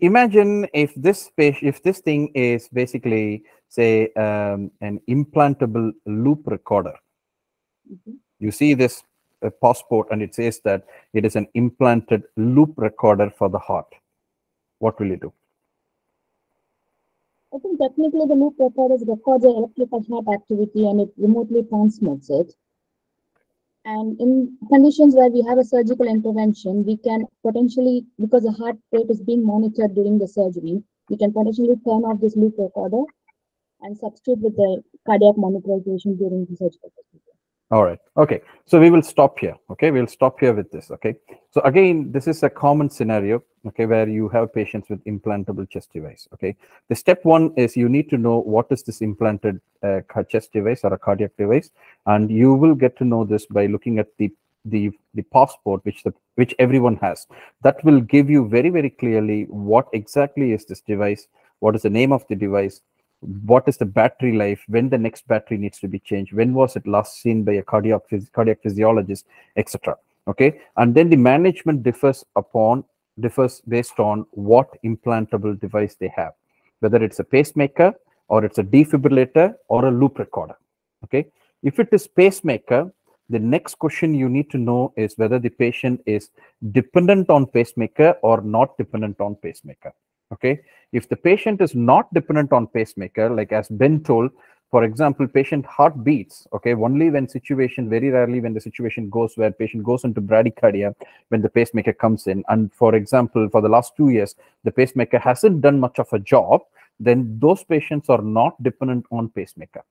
Imagine if this if this thing is basically say um, an implantable loop recorder. Mhm. You see this uh, passport and it says that it is an implanted loop recorder for the heart. What will you do? I think technically the loop recorders records the electrical heart activity and it remotely transmits it. And in conditions where we have a surgical intervention, we can potentially, because the heart rate is being monitored during the surgery, we can potentially turn off this loop recorder and substitute with the cardiac monitorization during the surgical procedure. All right. Okay. So we will stop here. Okay. We'll stop here with this. Okay. So again, this is a common scenario. Okay. Where you have patients with implantable chest device. Okay. The step one is you need to know what is this implanted uh, chest device or a cardiac device. And you will get to know this by looking at the the the passport which the which everyone has that will give you very very clearly what exactly is this device what is the name of the device what is the battery life when the next battery needs to be changed when was it last seen by a cardiac cardiac physiologist etc okay? And then the management differs upon differs based on what implantable device they have whether it's a pacemaker or it's a defibrillator or a loop recorder okay? If it is pacemaker the next question you need to know is whether the patient is dependent on pacemaker or not dependent on pacemaker okay? If the patient is not dependent on pacemaker like as ben told for example patient heart beats okay only when situation very rarely when the situation goes where patient goes into bradycardia when the pacemaker comes in. And for example for the last two years the pacemaker hasn't done much of a job then those patients are not dependent on pacemaker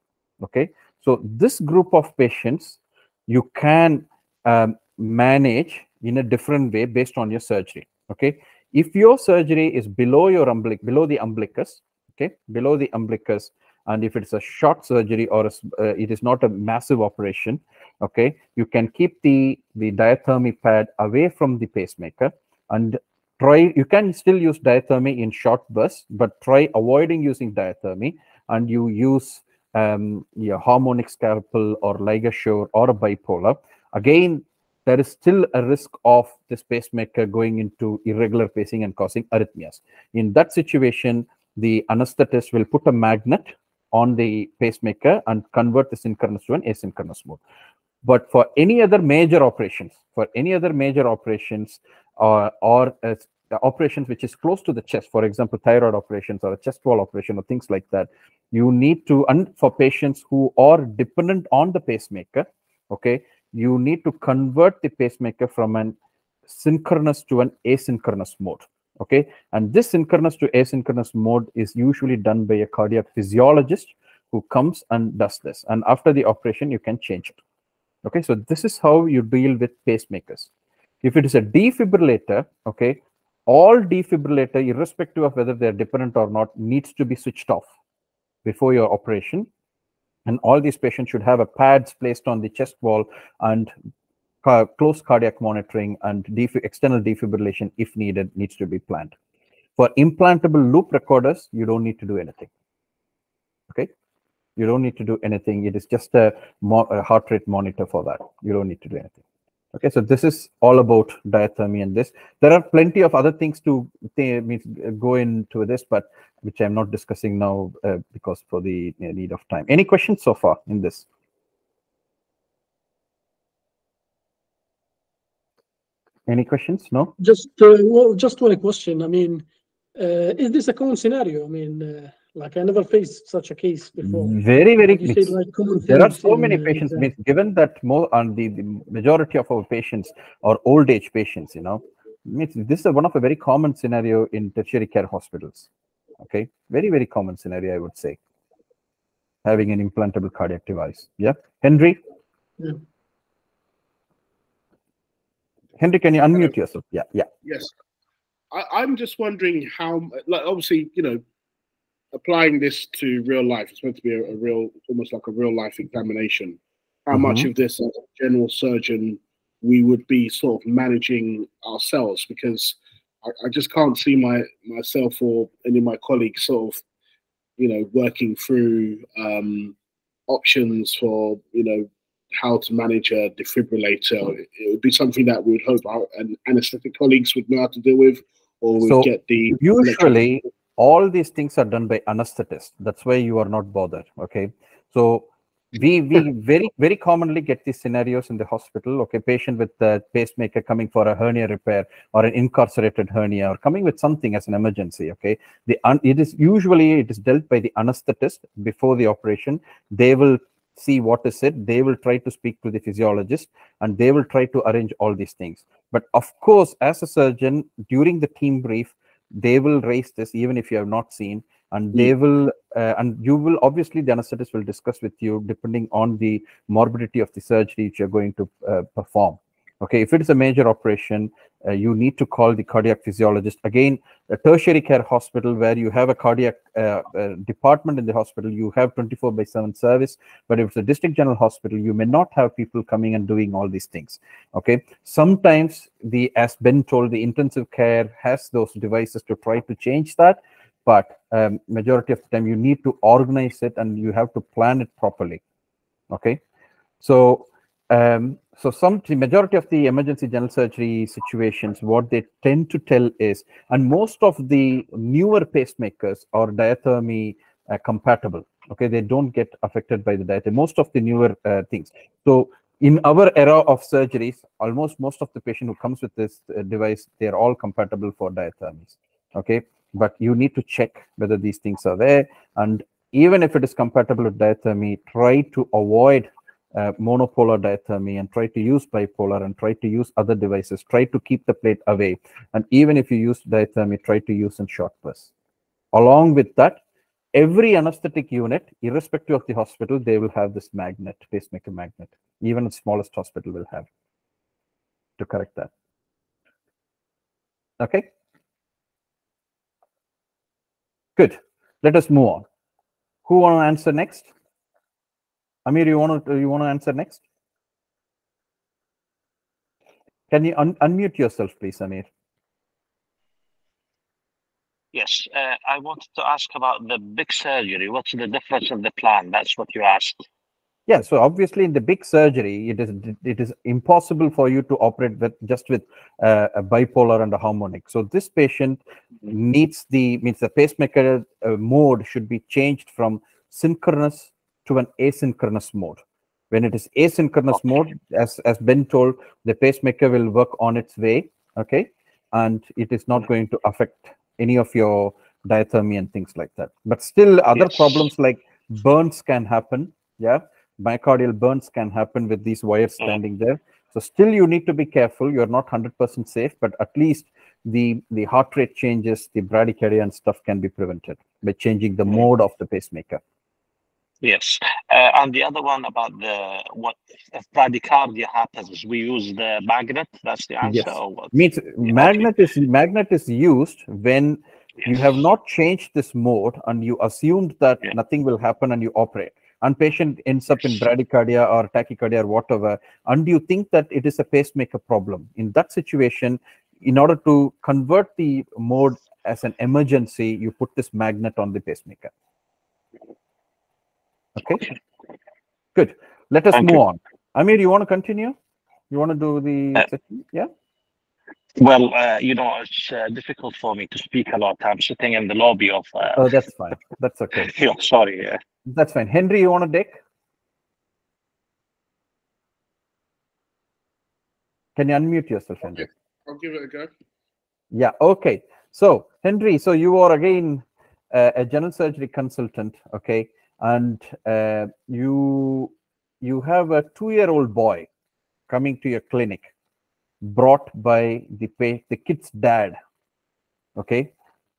okay? So this group of patients you can um, manage in a different way based on your surgery okay if your surgery is below your umbilic below the umbilicus okay below the umbilicus and if it's a short surgery or a uh, it is not a massive operation okay you can keep the the diathermy pad away from the pacemaker and try you can still use diathermy in short bursts but try avoiding using diathermy and you use um, your harmonic scalpel or LigaSure or a bipolar. Again there is still a risk of this pacemaker going into irregular pacing and causing arrhythmias. In that situation, the anesthetist will put a magnet on the pacemaker and convert the synchronous to an asynchronous mode. But for any other major operations, for any other major operations uh, or operations which is close to the chest, for example, thyroid operations or a chest wall operation or things like that, you need to, and for patients who are dependent on the pacemaker, okay, you need to convert the pacemaker from an synchronous to an asynchronous mode Okay, and this synchronous to asynchronous mode is usually done by a cardiac physiologist who comes and does this. And after the operation, you can change it. Okay, so this is how you deal with pacemakers. If it is a defibrillator, okay, all defibrillator, irrespective of whether they're dependent or not, needs to be switched off before your operation. And all these patients should have a pads placed on the chest wall and ca- close cardiac monitoring and def- external defibrillation, if needed, needs to be planned. For implantable loop recorders, you don't need to do anything. Okay, you don't need to do anything. It is just a, a heart rate monitor for that. You don't need to do anything. Okay, so this is all about diathermy and this. There are plenty of other things to th- uh, go into this, but which I'm not discussing now uh, because for the uh, need of time. Any questions so far in this? Any questions? No. Just, uh, well, just one question. I mean, uh, is this a common scenario? I mean, uh, like I never faced such a case before. Very, very. You said like there are so many uh, patients exam. means given that more on the, the majority of our patients are old age patients you know means this is one of a very common scenario in tertiary care hospitals okay very very common scenario i would say having an implantable cardiac device yeah henry Yeah. henry can you unmute yourself yeah yeah Yes. I, I'm just wondering how, like, obviously, you know, applying this to real life, it's meant to be a, a real, almost like a real life examination. How much Mhm. of this, as a general surgeon, we would be sort of managing ourselves because I, I just can't see my myself or any of my colleagues sort of, you know, working through um, options for, you know, how to manage a defibrillator. It, would be something that we would hope our an anesthetic colleagues would know how to deal with, or would So, get the usually all these things are done by anesthetist that's why you are not bothered okay? So we we very very commonly get these scenarios in the hospital okay? Patient with the pacemaker coming for a hernia repair or an incarcerated hernia or coming with something as an emergency okay? The it is usually it is dealt by the anesthetist before the operation. They will see what is it they will try to speak to the physiologist and they will try to arrange all these things. But of course as a surgeon during the team brief they will raise this even if you have not seen and they will uh, and you will obviously the anesthetist will discuss with you depending on the morbidity of the surgery which you're going to uh, perform okay if it is a major operation uh, you need to call the cardiac physiologist. Again a tertiary care hospital where you have a cardiac uh, uh, department in the hospital you have 24 by 7 service but if it's a district general hospital you may not have people coming and doing all these things. Okay sometimes the as ben told the intensive care has those devices to try to change that but um, majority of the time you need to organize it and you have to plan it properly. Okay so um, so some the majority of the emergency general surgery situations what they tend to tell is and most of the newer pacemakers are diathermy uh, compatible. Okay they don't get affected by the diet most of the newer uh, things. So in our era of surgeries almost most of the patient who comes with this uh, device they are all compatible for diathermies. Okay but you need to check whether these things are there and even if it is compatible with diathermy try to avoid uh, monopolar diathermy and try to use bipolar and try to use other devices try to keep the plate away. And even if you use diathermy try to use in short bursts. Along with that every anesthetic unit irrespective of the hospital they will have this magnet pacemaker magnet. Even the smallest hospital will have to correct that. Okay? Good. Let us move on. Who want to answer next amir you want to you want to answer next can you un- unmute yourself please amir Yes, uh, I wanted to ask about the big surgery. What's the difference of the plan? That's what you asked. yeah so obviously in the big surgery it is it is impossible for you to operate with just with uh, a bipolar and a harmonic so this patient needs the means the pacemaker uh, mode should be changed from synchronous to an asynchronous mode when it is asynchronous Okay. mode as as ben told the pacemaker will work on its way okay and it is not going to affect any of your diathermy and things like that but still other Yes. problems like burns can happen yeah myocardial burns can happen with these wires Mm. standing there so still you need to be careful you're not 100% safe but at least the the heart rate changes, the bradycardia and stuff can be prevented by changing the mode of the pacemaker. Yes. Uh, and the other one about the what if bradycardia happens, we use the magnet. That's the answer. Yes. Or what? Means magnet is magnet is used when you have not changed this mode and you assumed that Yeah. nothing will happen and you operate and patient ends up in bradycardia or tachycardia or whatever and you think that it is a pacemaker problem in that situation in order to convert the mode as an emergency you put this magnet on the pacemaker okay good let us Thank move you. on amir you want to continue you want to do the Uh, yeah Well, uh, you know, it's uh, difficult for me to speak a lot. I'm sitting in the lobby of. Uh, oh that's fine that's okay yeah, sorry. Uh, That's fine. Henry, you want to take? Can you unmute yourself, Henry? I'll give it a go. Yeah, okay. So, Henry, so you are again uh, a general surgery consultant, okay? And uh, you you have a two-year-old boy coming to your clinic, brought by the pa- the kid's dad, okay,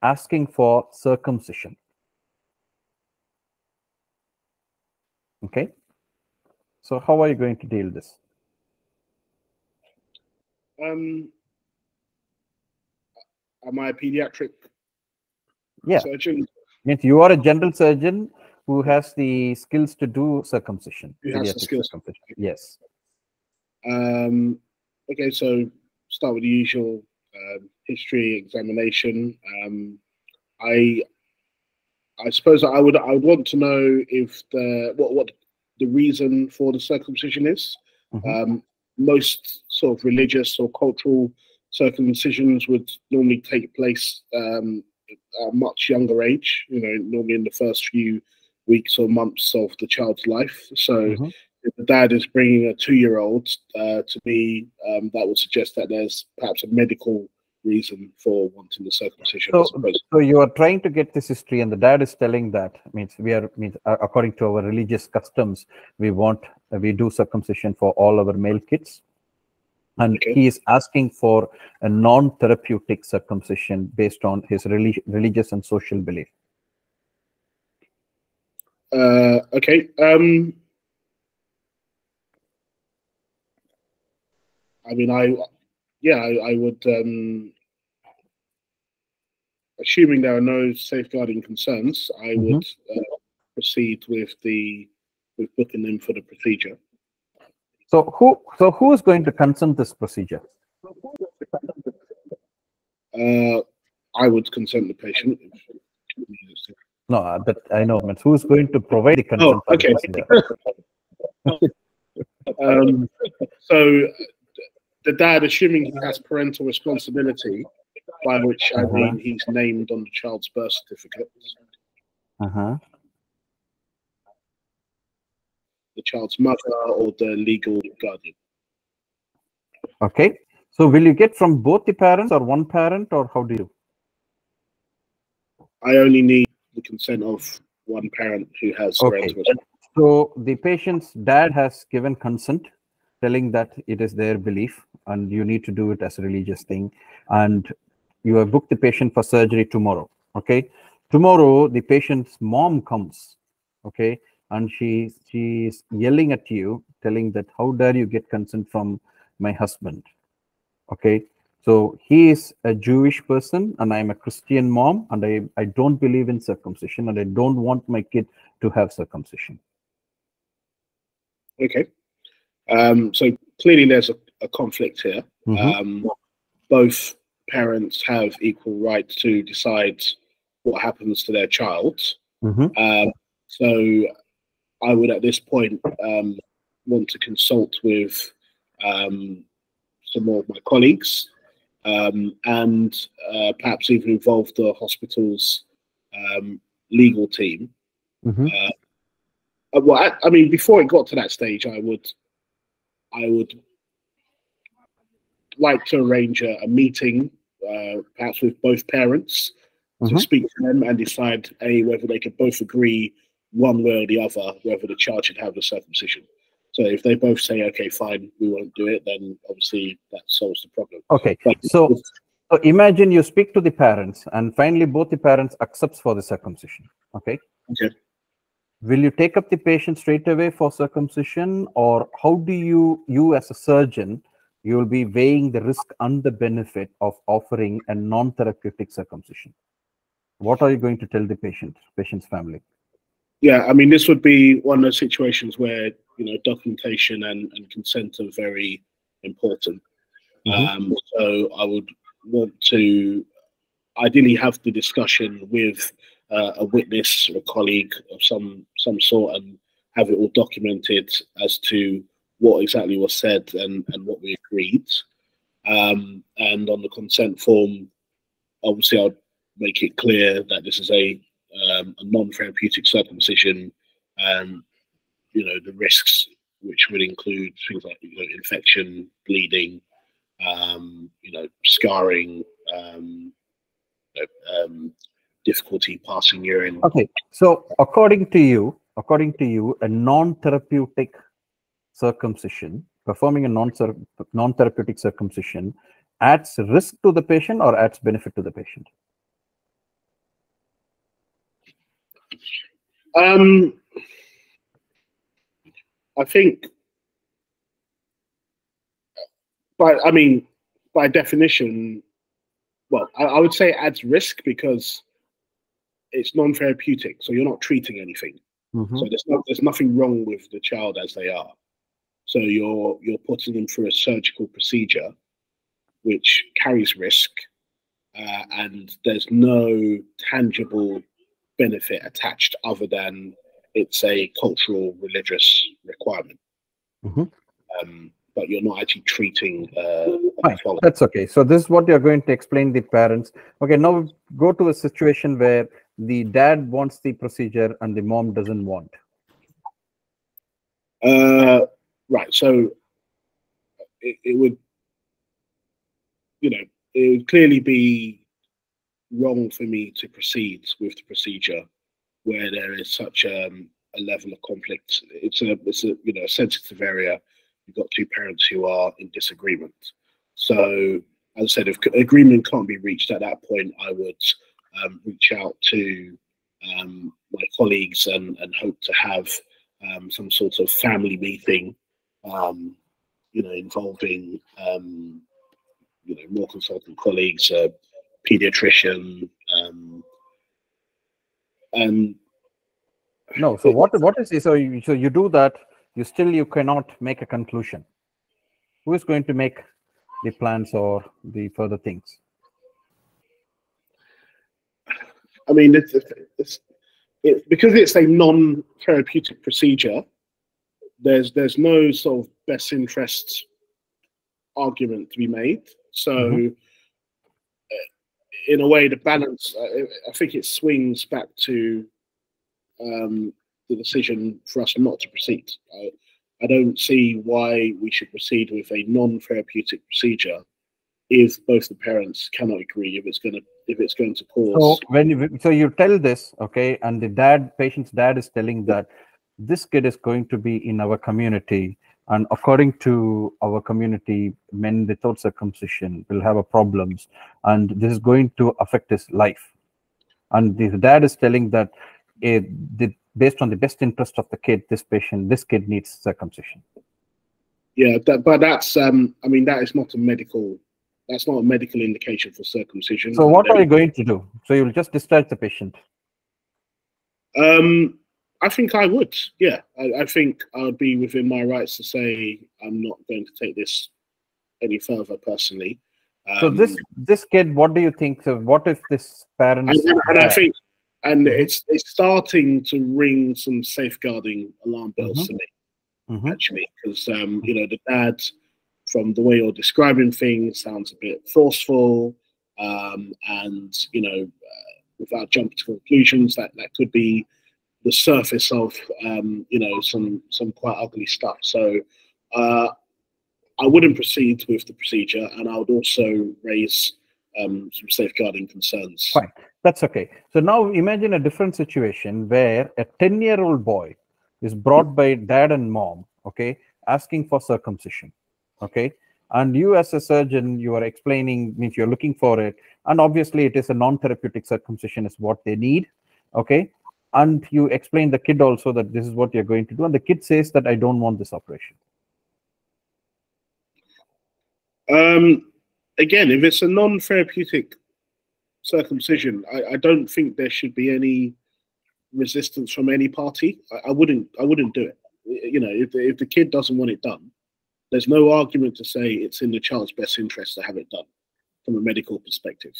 asking for circumcision. Okay. So, how are you going to deal this? Um, am I a pediatric Yeah. surgeon? Means you are a general surgeon who has the skills to do circumcision. Who has the skills. circumcision. Yes. Um, okay, so start with the usual um, history examination. Um, I I suppose I would I would want to know if the what what the reason for the circumcision is. Mhm. Um, most sort of religious or cultural circumcisions would normally take place um, at a much younger age. You know, normally in the first few weeks or months of the child's life. So Mhm. if the dad is bringing a two-year-old uh, to me, um, that would suggest that there's perhaps a medical reason for wanting the circumcision. So, so you are trying to get this history, and the dad is telling that means we are means according to our religious customs, we want we do circumcision for all our male kids, and Okay. he is asking for a non-therapeutic circumcision based on his relig- religious and social belief. Uh, okay. Um, I mean, I yeah, I, I would. Um, assuming there are no safeguarding concerns, I Mhm. would uh, proceed with the with booking them for the procedure. So who so who is going to consent this procedure? Uh, I would consent the patient. No, uh, that I know. Means who is going to provide the consent? Oh, okay. Um, so the dad, assuming he has parental responsibility, by which I Uh-huh. mean he's named on the child's birth certificate, Uh-huh. the child's mother or the legal guardian. Okay. So will you get from both the parents or one parent or how do you? I only need the consent of one parent who has Okay. So the patient's dad has given consent, telling that it is their belief and you need to do it as a religious thing. And you have booked the patient for surgery tomorrow. Okay. Tomorrow the patient's mom comes. Okay. And she she's yelling at you, telling that how dare you get consent from my husband. Okay. So he is a Jewish person and I'm a Christian mom and I, I don't believe in circumcision and I don't want my kid to have circumcision. Okay. Um, so clearly there's a, a conflict here. Mhm. Um, both parents have equal right to decide what happens to their child. Mhm. Um, so I would at this point um, want to consult with um, some more of my colleagues um, and uh, perhaps even involve the hospital's um, legal team. Mhm. Uh, well, I, I mean, before it got to that stage, I would, I would like to arrange a, a meeting, uh, perhaps with both parents, to Mhm. speak to them and decide a whether they could both agree one way or the other whether the child should have the circumcision. So if they both say, okay, fine, we won't do it, then obviously that solves the problem. Okay, But so So imagine you speak to the parents and finally both the parents accepts for the circumcision. Okay. Okay. Will you take up the patient straight away for circumcision or how do you, you as a surgeon, you will be weighing the risk and the benefit of offering a non-therapeutic circumcision? What are you going to tell the patient, patient's family? Yeah, I mean, this would be one of those situations where you know documentation and, and consent are very important. Mhm. Um, so I would want to ideally have the discussion with uh, a witness or a colleague of some some sort and have it all documented as to what exactly was said and, and what we agreed. Um, and on the consent form, obviously, I'll make it clear that this is a um, a non-therapeutic circumcision, and you know the risks, which would include things like you know, infection, bleeding, um, you know, scarring, um, you know, um, difficulty passing urine. Okay. So according to you, according to you, a non-therapeutic circumcision, performing a non non-therapeutic circumcision adds risk to the patient or adds benefit to the patient? Um, I think, but I mean, by definition, well, I, I would say it adds risk because it's non-therapeutic, so you're not treating anything. Mhm. So there's no, there's nothing wrong with the child as they are. So you're you're putting them through a surgical procedure, which carries risk, uh, and there's no tangible benefit attached other than it's a cultural religious requirement. Mhm. Um, but you're not actually treating uh. That's okay. So this is what you're going to explain the parents. Okay, now go to a situation where the dad wants the procedure and the mom doesn't want. Uh, right. So it, it would, you know, it would clearly be wrong for me to proceed with the procedure where there is such um, a level of conflict. It's a, it's a, you know, a sensitive area. You've got two parents who are in disagreement. So, as I said, if agreement can't be reached at that point, I would um, reach out to um, my colleagues and, and hope to have um, some sort of family meeting, um, you know, involving um, you know more consultant colleagues, a pediatrician, um, and No. So what what is so you, so you do that? You still you cannot make a conclusion. Who is going to make the plans or the further things? I mean, it's, it's, it's because it's a non-therapeutic procedure. There's there's no sort of best interests argument to be made. So, Mhm. uh, in a way, the balance I, I think it swings back to um, the decision for us not to proceed. I, I don't see why we should proceed with a non-therapeutic procedure if both the parents cannot agree if it's going to if it's going to cause. So when you, so you tell this, okay, and the dad, patient's dad is telling that this kid is going to be in our community, and according to our community, men without circumcision will have a problems, and this is going to affect his life. And the dad is telling that eh, the, based on the best interest of the kid, this patient, this kid needs circumcision. Yeah, that, but that's um, I mean that is not a medical that's not a medical indication for circumcision. So what are you going to do? So you'll just discharge the patient. Um, I think I would. Yeah, I, I think I would be within my rights to say I'm not going to take this any further personally. Um, So this this kid, what do you think? So what if this parent? and, and, I think, and it's it's starting to ring some safeguarding alarm bells Mhm. to me. Mhm. actually, because um, you know the dad, from the way you're describing things, sounds a bit forceful, um, and you know, uh, without jumping to conclusions, that that could be the surface of um, you know some some quite ugly stuff. So uh, I wouldn't proceed with the procedure, and I would also raise um, some safeguarding concerns. Fine. That's okay. So now imagine a different situation where a 10 year old boy is brought by dad and mom, okay, asking for circumcision, okay, and you as a surgeon you are explaining means you're looking for it and obviously it is a non-therapeutic circumcision is what they need okay and you explain the kid also that this is what you're going to do and the kid says that i don't want this operation Um, again, if it's a non-therapeutic circumcision, I, I don't think there should be any resistance from any party. I, I wouldn't. I wouldn't do it. You know, if the, if the kid doesn't want it done, there's no argument to say it's in the child's best interest to have it done from a medical perspective,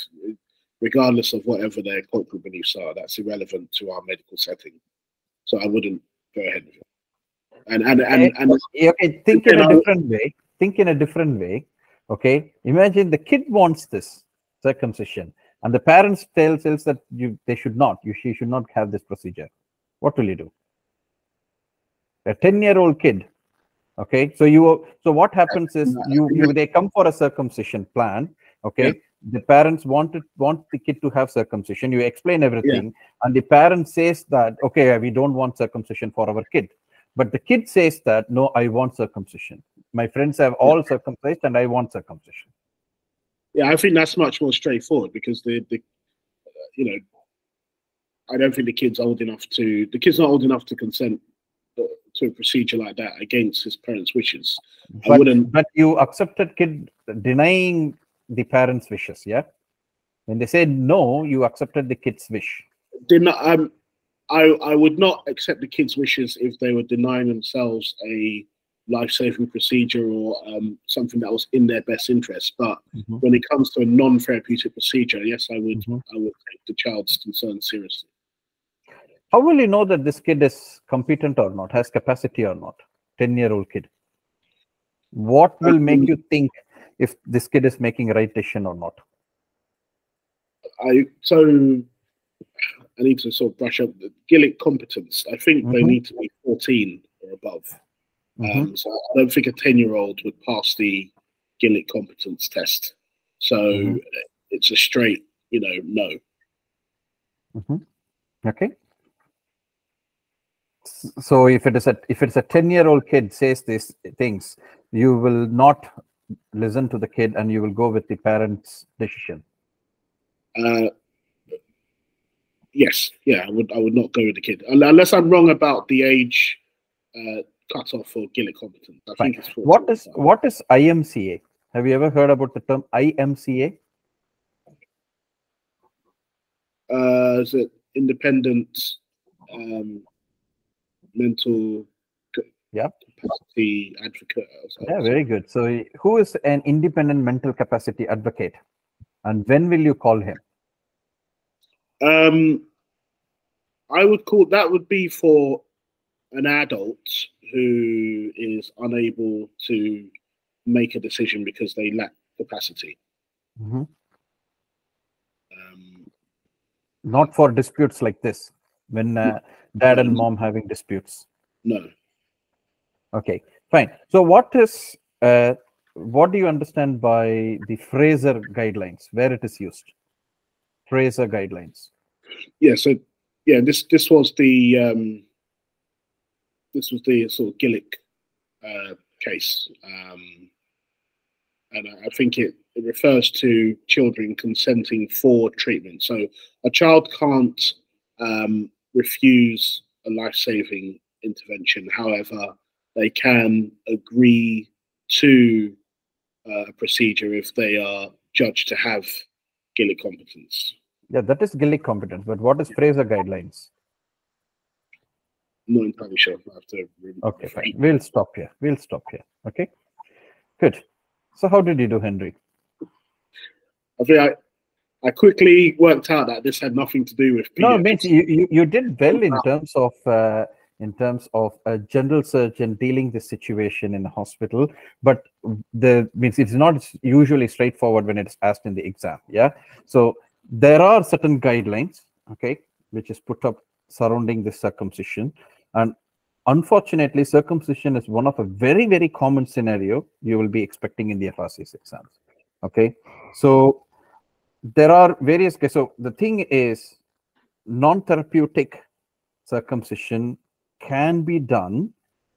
regardless of whatever their cultural beliefs are. That's irrelevant to our medical setting. So I wouldn't go ahead with it. And and and, and okay, think in a different way. Think in a different way. Okay, imagine the kid wants this circumcision, and the parents tell tells that you they should not. You she should not have this procedure. What will you do? A ten-year-old kid. Okay, so you so what happens is you you they come for a circumcision plan. Okay, Yeah. The parents wanted want the kid to have circumcision. You explain everything, and the parent says that okay, we don't want circumcision for our kid. But the kid says that no, I want circumcision. My friends have all circumcised, and I want circumcision. yeah, I think that's much more straightforward because the the uh, you know, I don't think the kid's old enough to the kid's not old enough to consent uh, to a procedure like that against his parents' wishes. I But, wouldn't. but you accepted kid denying the parents' wishes, yeah? When they say no, you accepted the kid's wish. did not um I I would not accept the kids' wishes if they were denying themselves a life-saving procedure or um, something that was in their best interest. But Mhm. when it comes to a non-therapeutic procedure, yes, I would Mhm. I would take the child's concern seriously. How will you know that this kid is competent or not, has capacity or not? 10 year old kid. What will make you think if this kid is making a right decision or not? I so I need to sort of brush up the Gillick competence. I think they Mhm. need to be 14 or above. Mhm. Um, so I don't think a 10 year old would pass the Gillick competence test. So Mhm. it's a straight, you know, no. Okay. So if it is a if it's a 10 year old kid says these things, you will not listen to the kid and you will go with the parents' decision. Uh, yes, yeah, I would I would not go with the kid unless I'm wrong about the age uh, cutoff for Gillick competence. I Fine. think it's 14 What is what is IMCA? Have you ever heard about the term IMCA? uh, is it independent um, mental Yep. Capacity advocate? Yeah, very good. So, who is an independent mental capacity advocate, and when will you call him? Um, I would call that would be for an adult who is unable to make a decision because they lack capacity. Mhm. Um, Not for disputes like this, when uh, dad and mom having disputes. no, Okay, fine. So, what is uh, what do you understand by the Fraser guidelines? Where it is used? Fraser guidelines. yeah. So yeah, this this was the um, this was the sort of Gillick uh, case, um, and I, I think it, it refers to children consenting for treatment. So a child can't um, refuse a life-saving intervention. However, they can agree to uh, a procedure if they are judged to have Gillick competence. Yeah, that is Gillick competence. But what is Fraser guidelines? not entirely sure. I have to. Okay, fine. We'll stop here. We'll stop here. Okay, good. So, how did you do, Henry? I think I, I quickly worked out that this had nothing to do with. No, means you, you, you did well in terms of uh, in terms of a general surgeon dealing the situation in a hospital, but the means it's not usually straightforward when it's asked in the exam. Yeah, so there are certain guidelines, okay, which is put up surrounding this circumcision, and unfortunately, circumcision is one of a very very common scenario you will be expecting in the FRCS exams. Okay, so there are various cases. So the thing is, non-therapeutic circumcision can be done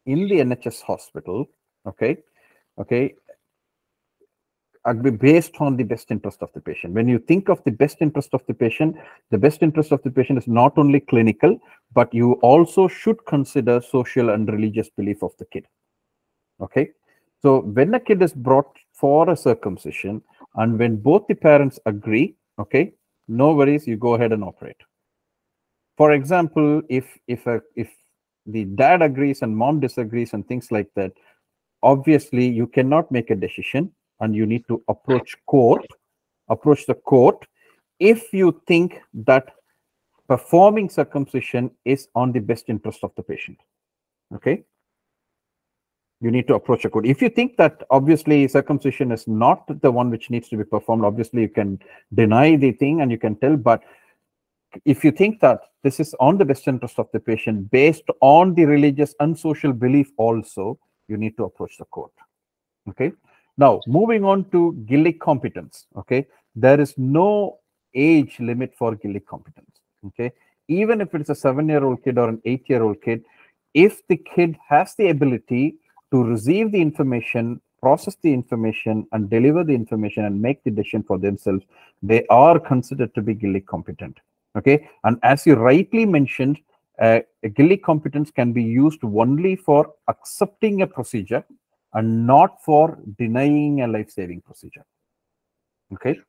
in the NHS hospital. Okay, okay, be based on the best interest of the patient. When you think of the best interest of the patient, the best interest of the patient is not only clinical, but you also should consider social and religious belief of the kid. Okay. So when a kid is brought for a circumcision and when both the parents agree, okay, no worries, you go ahead and operate. For example, if if a, if the dad agrees and mom disagrees and things like that, obviously you cannot make a decision and you need to approach court, approach the court if you think that performing circumcision is on the best interest of the patient. Okay. You need to approach a court. If you think that obviously circumcision is not the one which needs to be performed, obviously you can deny the thing and you can tell, but if you think that this is on the best interest of the patient based on the religious and social belief also, you need to approach the court. Okay. Now, moving on to Gillick competence. Okay. There is no age limit for Gillick competence. Okay. Even if it's a seven year old kid or an eight year old kid, if the kid has the ability to receive the information, process the information, and deliver the information and make the decision for themselves, they are considered to be Gillick competent. Okay. And as you rightly mentioned, uh, a competence can be used only for accepting a procedure and not for denying a life-saving procedure. Okay.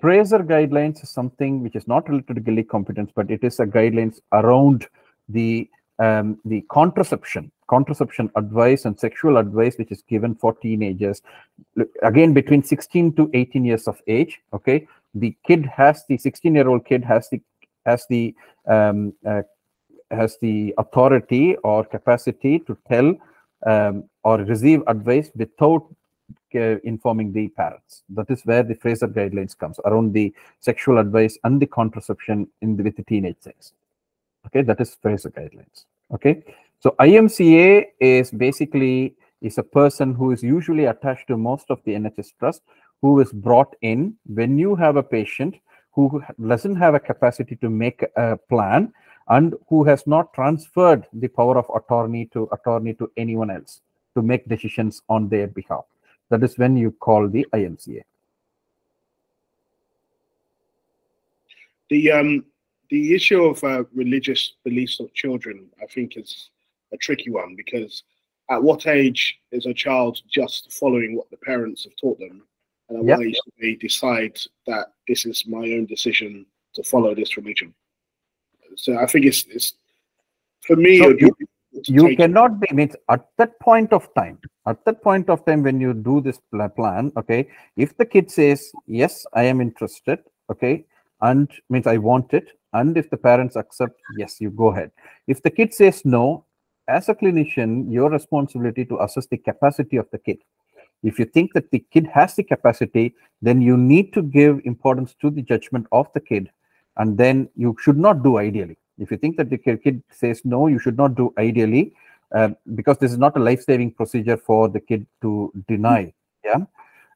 Fraser guidelines is something which is not related to Gillick competence, but it is a guidelines around the um, the contraception, contraception advice and sexual advice, which is given for teenagers, again between 16 to 18 years of age. Okay, the kid has the 16 year old kid has the has the um, uh, has the authority or capacity to tell um, or receive advice without uh, informing the parents. That is where the Fraser guidelines comes around the sexual advice and the contraception in the, with the teenage sex. Okay, that is Fraser guidelines. Okay, so IMCA is basically is a person who is usually attached to most of the NHS trust who is brought in when you have a patient who doesn't have a capacity to make a plan and who has not transferred the power of attorney to attorney to anyone else to make decisions on their behalf. That is when you call the IMCA. The um the issue of uh, religious beliefs of children, I think, is a tricky one because at what age is a child just following what the parents have taught them, and at Yep. what age do they decide that this is my own decision to follow this religion? So I think it's it's for me. So it would be you- you cannot be means at that point of time at that point of time when you do this plan okay if the kid says yes i am interested okay and means i want it and if the parents accept yes you go ahead if the kid says no as a clinician your responsibility to assess the capacity of the kid if you think that the kid has the capacity then you need to give importance to the judgment of the kid. And then you should not do ideally. If you think that the kid says no you should not do ideally uh, because this is not a life-saving procedure for the kid to deny yeah?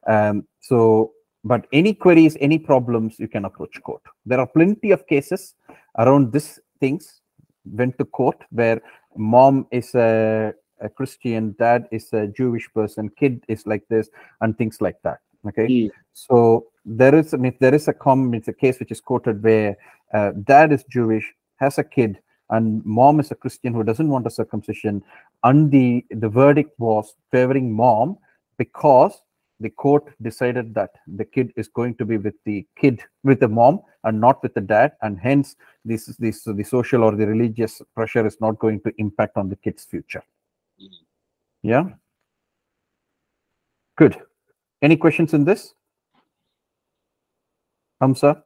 Um, so but any queries any problems you can approach court. There are plenty of cases around this things. Went to court where mom is a, a christian dad is a jewish person kid is like this and things like that okay Mm. so there is I mean, there is a common it's a case which is quoted where uh, dad is jewish has a kid and mom is a christian who doesn't want a circumcision and the the verdict was favoring mom because the court decided that the kid is going to be with the kid with the mom and not with the dad and hence this this the social or the religious pressure is not going to impact on the kid's future yeah good any questions in this Hamza?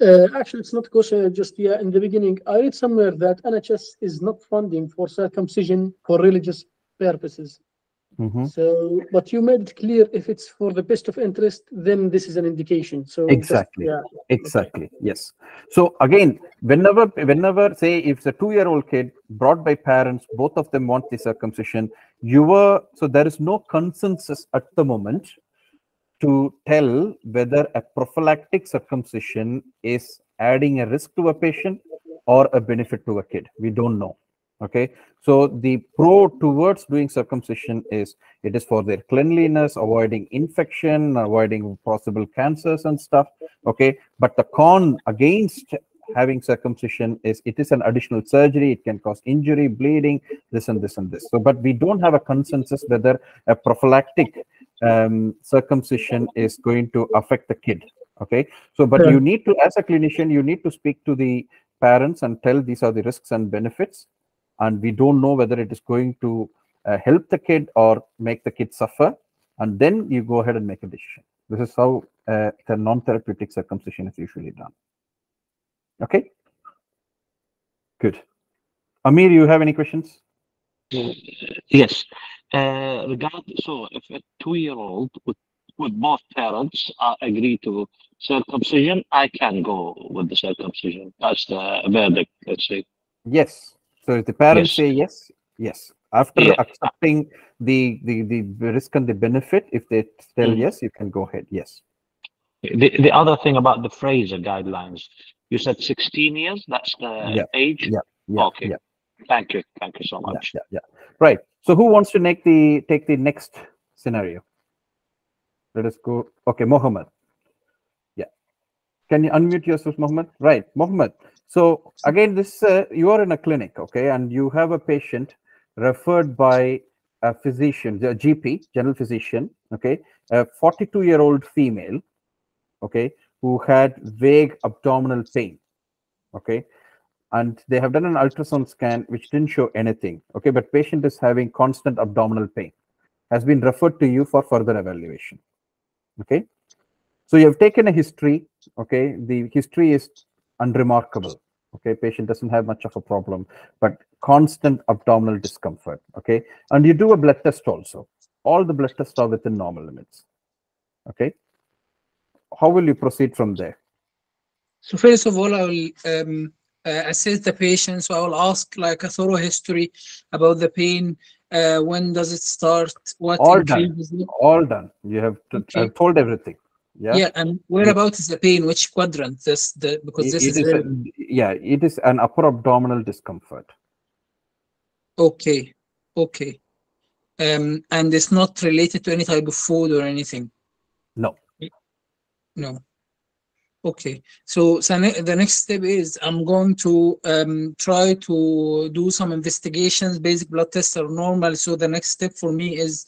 Uh, actually, it's not a question. Just yeah, in the beginning, I read somewhere that NHS is not funding for circumcision for religious purposes. Mhm. So, but you made it clear if it's for the best of interest, then this is an indication. So just- Exactly. yeah. exactly yes so again whenever whenever say if it's a two-year-old kid brought by parents both of them want the circumcision you were so there is no consensus at the moment to tell whether a prophylactic circumcision is adding a risk to a patient or a benefit to a kid we don't know Okay, so the pro towards doing circumcision is it is for their cleanliness, avoiding infection, avoiding possible cancers and stuff. Okay, but the con against having circumcision is it is an additional surgery. It can cause injury, bleeding, this and this and this. So, but we don't have a consensus whether a prophylactic um, circumcision is going to affect the kid. Okay, so but Yeah. you need to, as a clinician, you need to speak to the parents and tell these are the risks and benefits and we don't know whether it is going to uh, help the kid or make the kid suffer and then you go ahead and make a decision this is how uh, the non-therapeutic circumcision is usually done okay good amir you have any questions Yes. Uh, regard so if a two-year-old with with both parents uh, agree to circumcision, I can go with the circumcision. That's the verdict. Let's say. yes so if the parents Yes. say yes yes after Yeah. accepting the, the the risk and the benefit if they tell Mm. yes you can go ahead yes The the other thing about the Fraser guidelines, you said 16 years. That's the Yeah. age. Yeah. yeah Okay. yeah Thank you. Thank you so much. yeah, yeah. Right. So who wants to make the take the next scenario? Let us go. Okay, Mohammed. Can you unmute yourself, Mohammed? Right, Mohammed. So again, this uh, you are in a clinic, okay, and you have a patient referred by a physician, a GP, general physician, okay, a 42-year-old female, okay, who had vague abdominal pain, okay, and they have done an ultrasound scan which didn't show anything okay but patient is having constant abdominal pain has been referred to you for further evaluation okay so you have taken a history okay the history is unremarkable okay patient doesn't have much of a problem but constant abdominal discomfort okay and you do a blood test also all the blood tests are within normal limits okay how will you proceed from there So first of all, I will um, uh, assess the patient. So I will ask like a thorough history about the pain. Uh, when does it start? What All done. it? all done you have to, Okay. i've told everything yeah Yeah. and whereabouts is the pain? Which quadrant? This the because It- this it is, is very, a- yeah, it is an upper abdominal discomfort. okay, okay. Um, and it's not related to any type of food or anything. No. No. Okay, so, so ne- the next step is I'm going to um, try to do some investigations. Basic blood tests are normal. So the next step for me is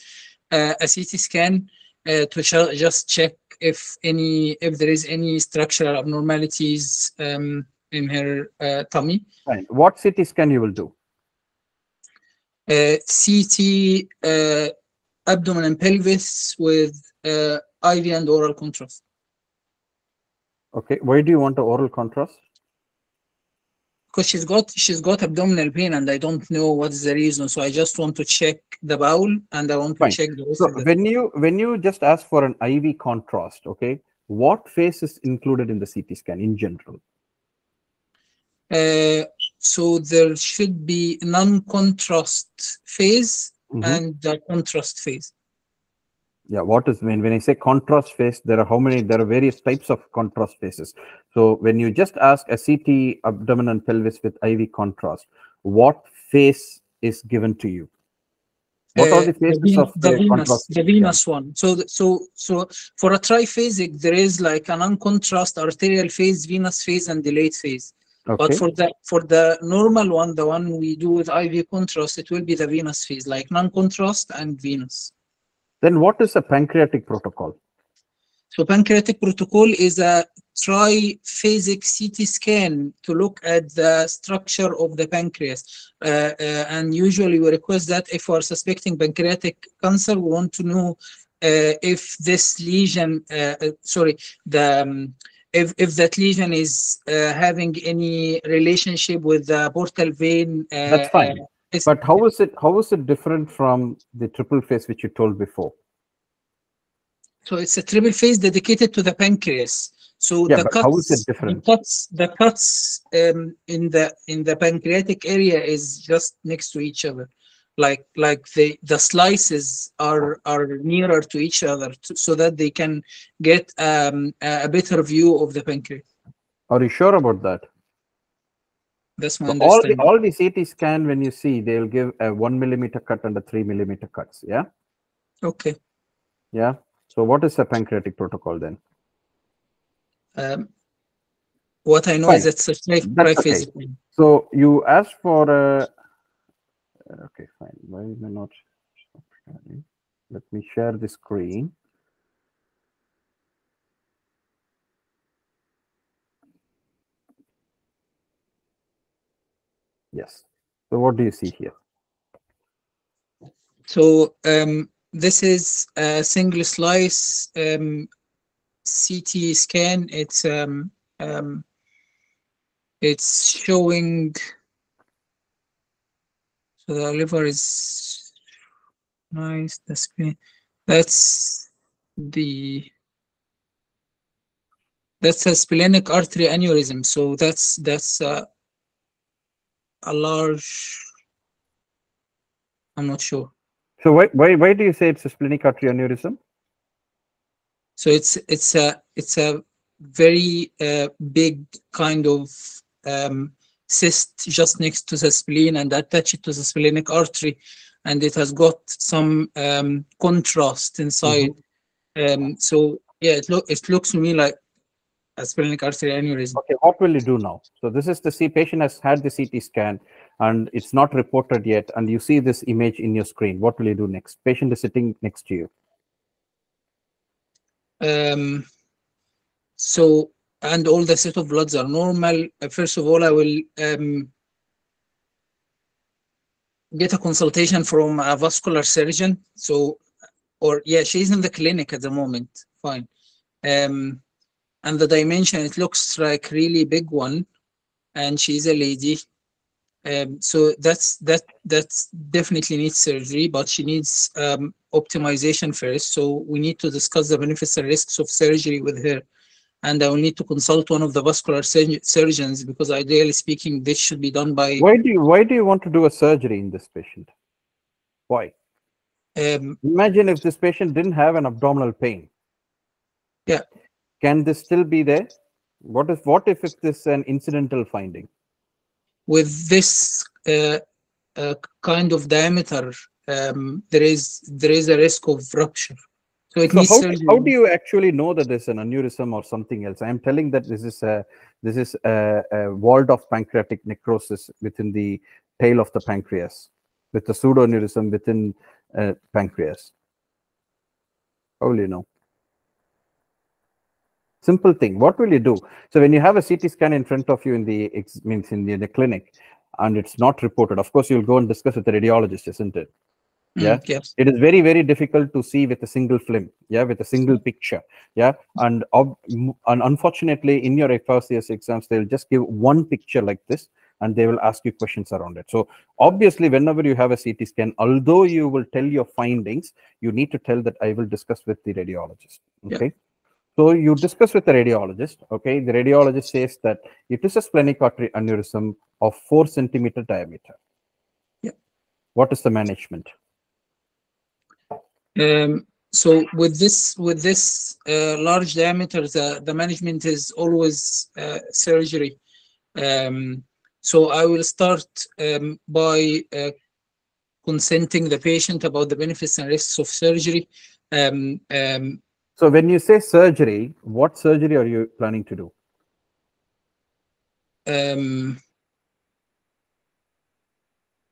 uh, a CT scan uh, to just check if any if there is any structural abnormalities um, in her uh, tummy. Fine. What CT scan you will do? Uh, CT uh, abdomen and pelvis with uh, IV and oral contrast. Okay. Why do you want the oral contrast? Because she's got she's got abdominal pain and I don't know what's the reason. So I just want to check the bowel and I want to Fine. check the So the when you when you just ask for an IV contrast, okay, what phase is included in the CT scan in general? uh, so there should be non-contrast phase Mhm. and the contrast phase. Yeah, what is when when I say contrast phase, there are how many? There are various types of contrast phases. So when you just ask a CT abdomen and pelvis with IV contrast, what phase is given to you? What are Uh, the phases ven- of the the venous, contrast? the venous one. So so so for a triphasic, there is like an non-contrast arterial phase, venous phase, and delayed phase. Okay. But for the for the normal one, the one we do with IV contrast, it will be the venous phase, like non-contrast and venous. Then what is a pancreatic protocol? So pancreatic protocol is a triphasic CT scan to look at the structure of the pancreas. Uh, uh, and usually we request that if we're suspecting pancreatic cancer, we want to know uh, if this lesion, uh, uh, sorry, the um, if, if that lesion is uh, having any relationship with the portal vein. That's fine. It's- But how is it how is it different from the triple phase which you told before? So it's a triple phase dedicated to the pancreas. So Yeah, the cuts, how is it different? The cuts, the cuts um, in the in the pancreatic area is just next to each other, like like the the slices are are nearer to each other, to, so that they can get um, a better view of the pancreas. Are you sure about that? That's my So all the all the CT scan when you see they'll give a one millimeter cut and a three millimeter cuts. Yeah, Okay. yeah. So what is the pancreatic protocol then? Um, what I know Fine. is it's a That's okay. So you asked for a. Okay, fine. Why am I not? Let me share the screen. Yes. So what do you see here? So um, this is a single slice um, CT scan. It's um, um, it's showing. So the liver is nice. The spleen. That's the. That's a splenic artery aneurysm. So that's that's a, a large. I'm not sure. So why why why do you say it's a splenic artery aneurysm? So it's it's a it's a very uh, big kind of um, cyst just next to the spleen and attached to the splenic artery, and it has got some um, contrast inside. Um, so yeah, it it looks to me like a splenic artery aneurysm. Okay, what will you do now? So this is the C patient has had the CT scan and it's not reported yet, and you see this image in your screen. What will you do next? Patient is sitting next to you. Um, so and all the set of bloods are normal. Uh, First of all, I will um, get a consultation from a vascular surgeon. So, or yeah, she's in the clinic at the moment. Fine. Um, and the dimension it looks like really big one, and she's a lady. Um, so that's that that's definitely needs surgery, but she needs um, optimization first. So we need to discuss the benefits and risks of surgery with her. And I will need to consult one of the vascular sur- surgeons because ideally speaking, this should be done by Why do you why do you want to do a surgery in this patient? Why? um, Imagine if this patient didn't have an abdominal pain. Yeah. Can this still be there? What if what if it's this an incidental finding? with this uh, uh, kind of diameter. Um, there is there is a risk of rupture. So it So needs how, surgery. do- how do you actually know that there's an aneurysm or something else? I am telling that this is a this is a, a walled off pancreatic necrosis within the tail of the pancreas, with the pseudoaneurysm within uh, pancreas. How will you know? Simple thing. What will you do? So when you have a CT scan in front of you in the means in the, in the clinic, and it's not reported, of course you'll go and discuss with the radiologist, isn't it? Mm, yeah. yes. it is very very difficult to see with a single film yeah with a single picture yeah and, and unfortunately in your FRCS exams they'll just give one picture like this and they will ask you questions around it so obviously whenever you have a ct scan although you will tell your findings you need to tell that i will discuss with the radiologist Yeah. So you discuss with the radiologist okay the radiologist says that it is a splenic artery aneurysm of four centimeter diameter Yeah. what is the management Um, so with this with this uh, large diameter, the, the management is always uh, surgery. Um, so I will start um, by uh, consenting the patient about the benefits and risks of surgery. Um, um, So when you say surgery, what surgery are you planning to do? um,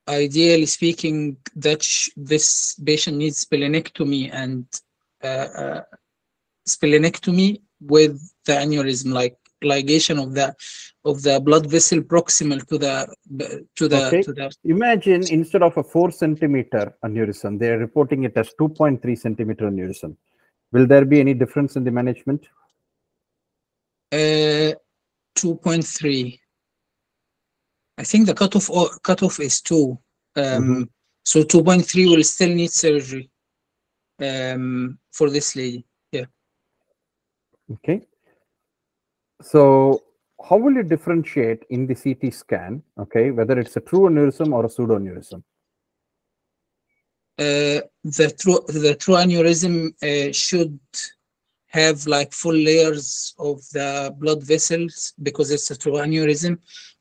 ideally speaking, that this patient needs splenectomy and uh, uh, splenectomy with the aneurysm, like ligation of the of the blood vessel proximal to the to the Okay. to the Imagine instead of a four centimeter aneurysm, they are reporting it as 2.3 centimeter aneurysm. Will there be any difference in the management? uh, 2.3. I think the cutoff o- cutoff is two. Um, Mhm. So 2.3 will still need surgery um, for this lady. Yeah. Okay. So how will you differentiate in the CT scan, okay, whether it's a true aneurysm or a pseudo aneurysm? Uh, the true the true aneurysm uh, should have like full layers of the blood vessels because it's a true aneurysm,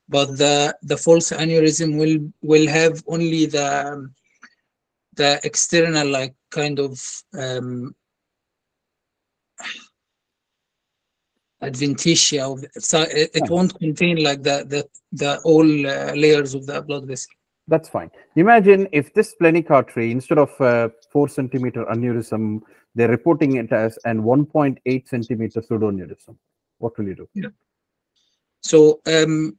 but the the false aneurysm will will have only the the external like kind of um, adventitia of so it, it won't contain like the the the all uh, layers of the blood vessel. That's fine. Imagine if this splenic artery, instead of uh, 4 centimeter aneurysm, they're reporting it as an 1.8 centimeter pseudoaneurysm. What will you do? So um,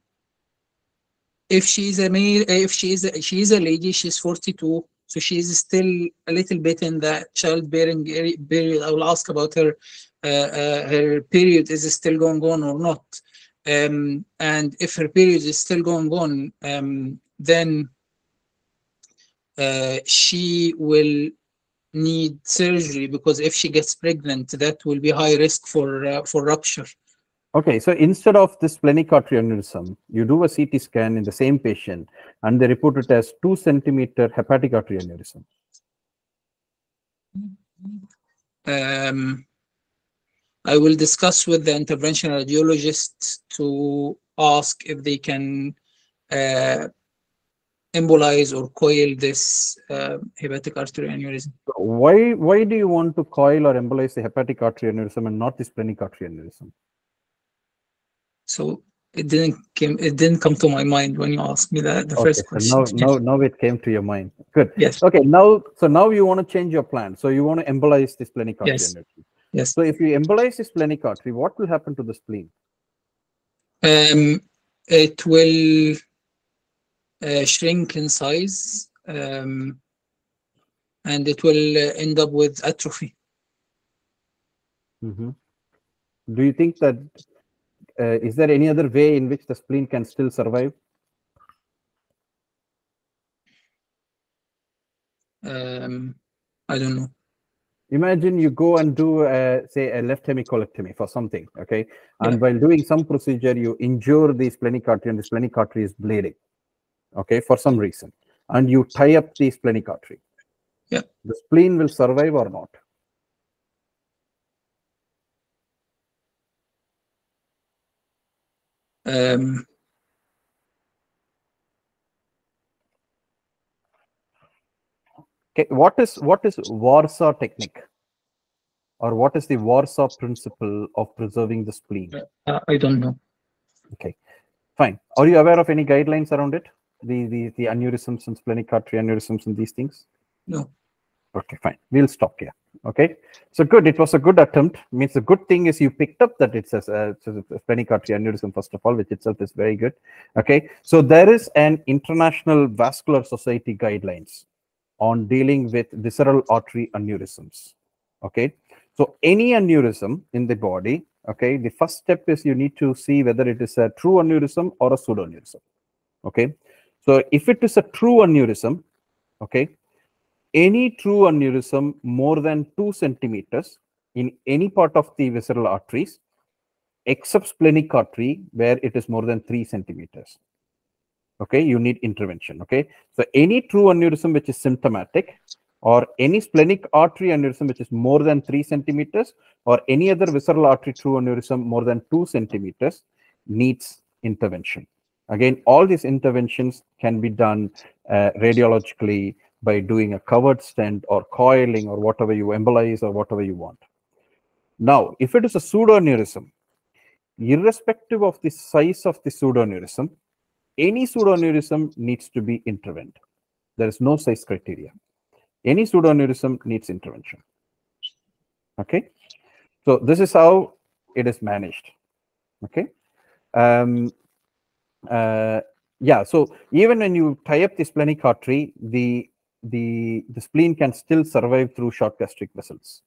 if she's a male, if she is a, she is a lady, she's 42, so she's still a little bit in the childbearing period. I will ask about her uh, uh, her period is still going on or not. Um, and if her period is still going on, um, then uh, she will need surgery because if she gets pregnant, that will be high risk for uh, for rupture. Okay, so instead of this splenic artery aneurysm, you do a CT scan in the same patient and they report it as 2 centimeter hepatic artery aneurysm. um, I will discuss with the interventional radiologist to ask if they can uh, embolize or coil this uh, hepatic artery aneurysm. Why, why do you want to coil or embolize the hepatic artery aneurysm and not the splenic artery aneurysm? So it didn't came it didn't come to my mind when you asked me that the Okay, first so question. now, now, now it came to your mind. Good. Yes. Okay, now, so now you want to change your plan. So you want to embolize the splenic artery Yes. aneurysm. Yes. So if you embolize the splenic artery, what will happen to the spleen? Um, it will uh, shrink in size um, and it will uh, end up with atrophy. Mhm. Do you think that uh, is there any other way in which the spleen can still survive? Um, I don't know. Imagine you go and do, uh, say, a left hemicolectomy for something, okay? And Yeah. while doing some procedure, you injure the splenic artery and the splenic artery is bleeding, okay, for some reason. And you tie up the splenic artery. Yeah. The spleen will survive or not? Um, Okay, what is what is Warshaw technique? Or what is the Warshaw principle of preserving the spleen? uh, I don't know. Okay, fine. Are you aware of any guidelines around it? The the the aneurysms and splenic artery aneurysms and these things? No. Okay, fine. We'll stop here. Okay. So good. It was a good attempt. Means the good thing is you picked up that it's a, it's a splenic artery aneurysm first of all, which itself is very good. Okay. So there is an international vascular society guidelines on dealing with visceral artery aneurysms. Okay. So any aneurysm in the body, okay, the first step is you need to see whether it is a true aneurysm or a pseudoaneurysm. Okay. So if it is a true aneurysm, okay, any true aneurysm more than two centimeters in any part of the visceral arteries, except splenic artery, where it is more than three centimeters. Okay, you need intervention. Okay, so any true aneurysm which is symptomatic, or any splenic artery aneurysm which is more than three centimeters, or any other visceral artery true aneurysm more than two centimeters, needs intervention. Again, all these interventions can be done uh, radiologically by doing a covered stent or coiling or whatever you embolize or whatever you want. Now, if it is a pseudoaneurysm, irrespective of the size of the pseudoaneurysm, any pseudoaneurysm needs to be intervened. There is no size criteria. Any pseudoaneurysm needs intervention. Okay, so this is how it is managed. Okay, um, uh, yeah. So even when you tie up the splenic artery, the the the spleen can still survive through short gastric vessels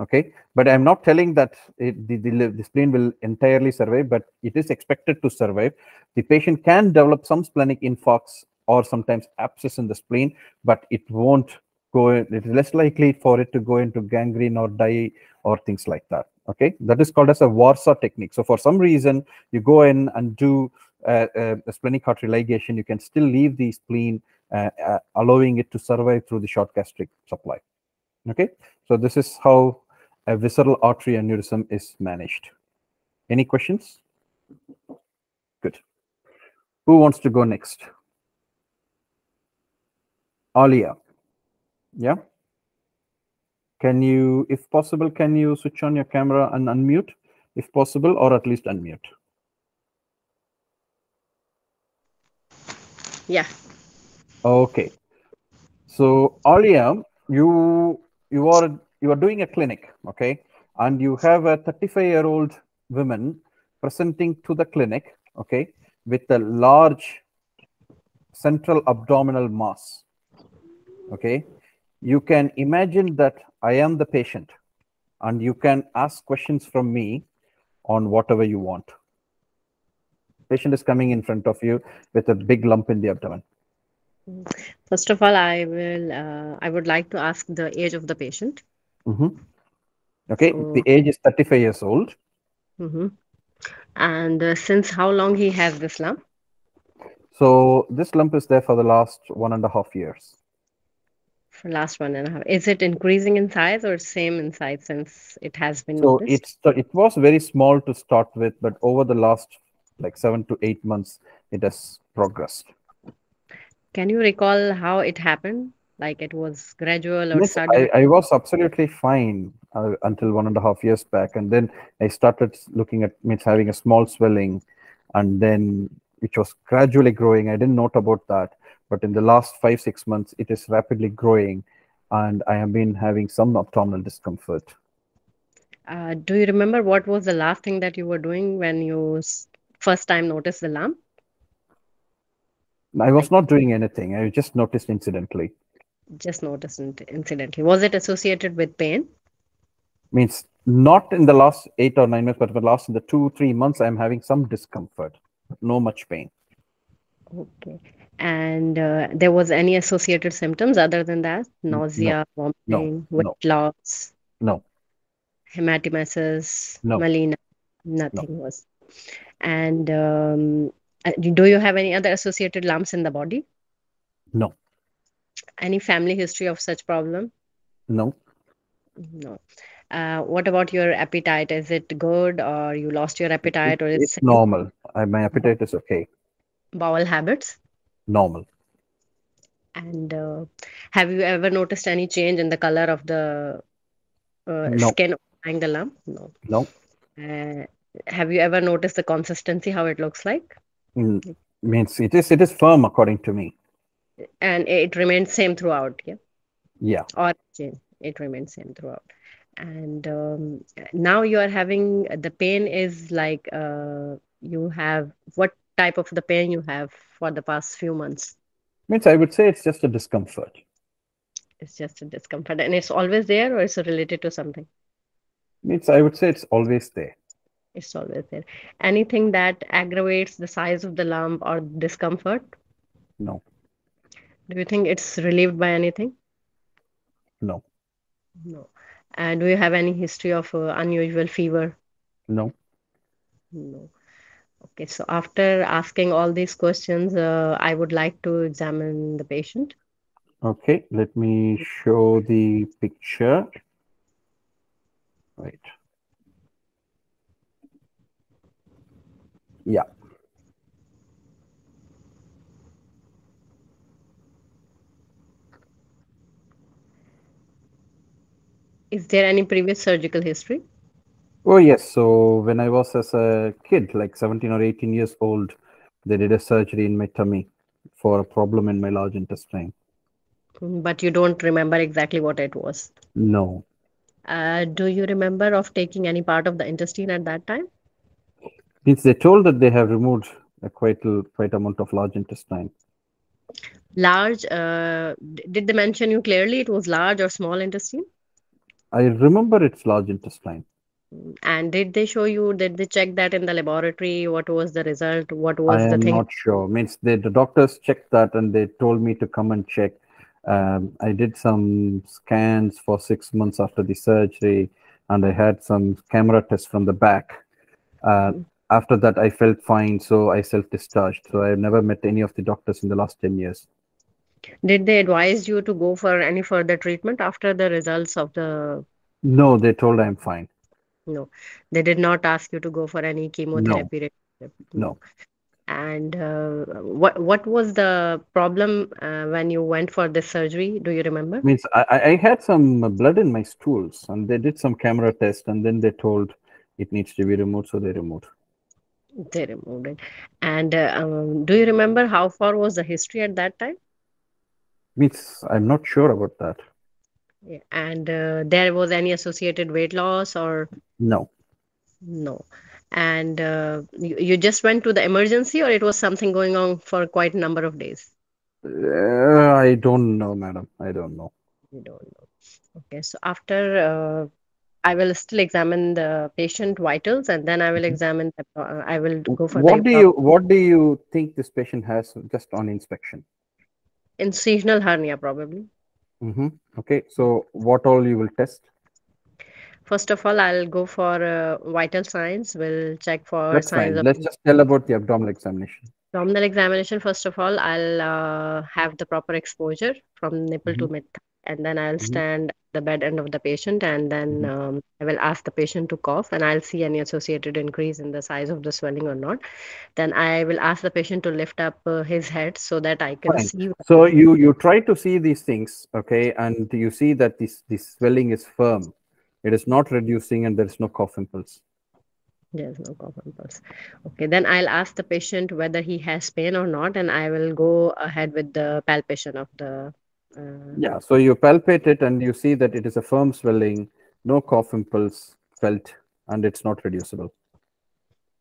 okay? But i'm not telling that it, the, the, the spleen will entirely survive but it is expected to survive. The patient can develop some splenic infarcts or sometimes abscess in the spleen but it won't go it is less likely for it to go into gangrene or die or things like that okay? That is called as a Warshaw technique. So for some reason you go in and do uh, uh, a splenic artery ligation you can still leave the spleen uh, uh, allowing it to survive through the short gastric supply. Okay, so this is how a visceral artery aneurysm is managed. Any questions? Good. Who wants to go next? Alia. Yeah. Can you, if possible, can you switch on your camera and unmute, if possible, or at least unmute? Yeah. Okay. So Alia, you you are you are doing a clinic, okay, and you have a 35 year old woman presenting to the clinic, okay, with a large central abdominal mass. Okay, you can imagine that I am the patient, and you can ask questions from me on whatever you want. Patient is coming in front of you with a big lump in the abdomen. First of all, I will. Uh, I would like to ask the age of the patient. Mhm. Okay, So- the age is 35 years old. hmm And uh, since how long he has this lump? So this lump is there for the last one and a half years. For last one and a half. Is it increasing in size or same in size since it has been So noticed? it's it was very small to start with, but over the last like seven to eight months, it has progressed. Can you recall how it happened? Like it was gradual or Yes, sudden? I, I was absolutely fine uh, until one and a half years back, and then I started looking at means having a small swelling, and then which was gradually growing. I didn't note about that, but in the last five six months, it is rapidly growing, and I have been having some abdominal discomfort. Uh, do you remember what was the last thing that you were doing when you first time noticed the lump? I was not doing anything. I just noticed incidentally. Just noticed incidentally. Was it associated with pain? Means not in the last eight or nine months, but the last in the two three months, I'm having some discomfort, no much pain. Okay. And uh, there was any associated symptoms other than that? Nausea, vomiting, weight no. loss, No, hematemesis, No. melena? Nothing was. And um, uh, do you have any other associated lumps in the body? no, Any family history of such problem? no. No. Uh, what about your appetite? Is it good or you lost your appetite or It's it's normal. I, my appetite is okay. bowel habits? Normal. And uh, have you ever noticed any change in the color of the uh, No. skin the lump? No. No. Uh, have you ever noticed the consistency, how it looks like? Mm, means it is it is firm according to me. And it remains same throughout, yeah? Yeah. Or it remains same throughout. And um, now you are having the pain is like uh, you have what type of the pain you have for the past few months? Means I would say it's just a discomfort. It's just a discomfort, and it's always there, or it's related to something? Means I would say it's always there. It's always there. Anything that aggravates the size of the lump or discomfort? No. Do you think it's relieved by anything? No. No. And do you have any history of uh, unusual fever? No. No. Okay, so after asking all these questions, uh, I would like to examine the patient. Okay. Let me show the picture. Right. Yeah. Is there any previous surgical history? Oh yes. So when I was as a kid, like 17 or 18 years old, they did a surgery in my tummy for a problem in my large intestine. But you don't remember exactly what it was. No. Uh, do you remember of taking any part of the intestine at that time? Means they told that they have removed a quite a, quite amount of large intestine. Large, uh, did they mention you clearly it was large or small intestine? I remember it's large intestine. And did they show you, did they check that in the laboratory? What was the result? What I was the thing? I am thing? not sure. Means they, the doctors checked that and they told me to come and check. Um, I did some scans for six months after the surgery, and I had some camera tests from the back. Uh, after that, I felt fine, so I self-discharged. So I've never met any of the doctors in the last ten years. Did they advise you to go for any further treatment after the results of the? No, they told I'm fine. No, they did not ask you to go for any chemotherapy. No. No. And uh, what what was the problem uh, when you went for this surgery? Do you remember? Means I, I I had some blood in my stools, and they did some camera test, and then they told it needs to be removed, so they removed. They removed it. And uh, um, do you remember how far was the history at that time? Means I'm not sure about that. Yeah. And uh, there was any associated weight loss or No, no? And uh, you, you just went to the emergency, or it was something going on for quite a number of days? Uh, I don't know, madam. I don't know. You don't know. Okay, so after uh, I will still examine the patient vitals, and then I will Mhm. examine. The, uh, I will go for What do you What do you think this patient has just on inspection? incisional hernia, probably. Mm-hmm. Okay, so what all you will test? First of all, I'll go for uh, vital signs. We'll check for That's signs fine. of Let's just tell about the abdominal examination. abdominal examination. First of all, I'll uh, have the proper exposure from nipple to Mhm. mid, and then I'll Mhm. stand the bed end of the patient, and then Mhm. um, I will ask the patient to cough, and I'll see any associated increase in the size of the swelling or not. Then I will ask the patient to lift up uh, his head so that I can Fine. see. So you you try to see these things, okay, and you see that this this swelling is firm. It is not reducing, and there is no cough impulse. There's no cough impulse. Okay, then I'll ask the patient whether he has pain or not, and I will go ahead with the palpation of the. Uh, Yeah. So you palpate it, and you see that it is a firm swelling, no cough impulse felt, and it's not reducible.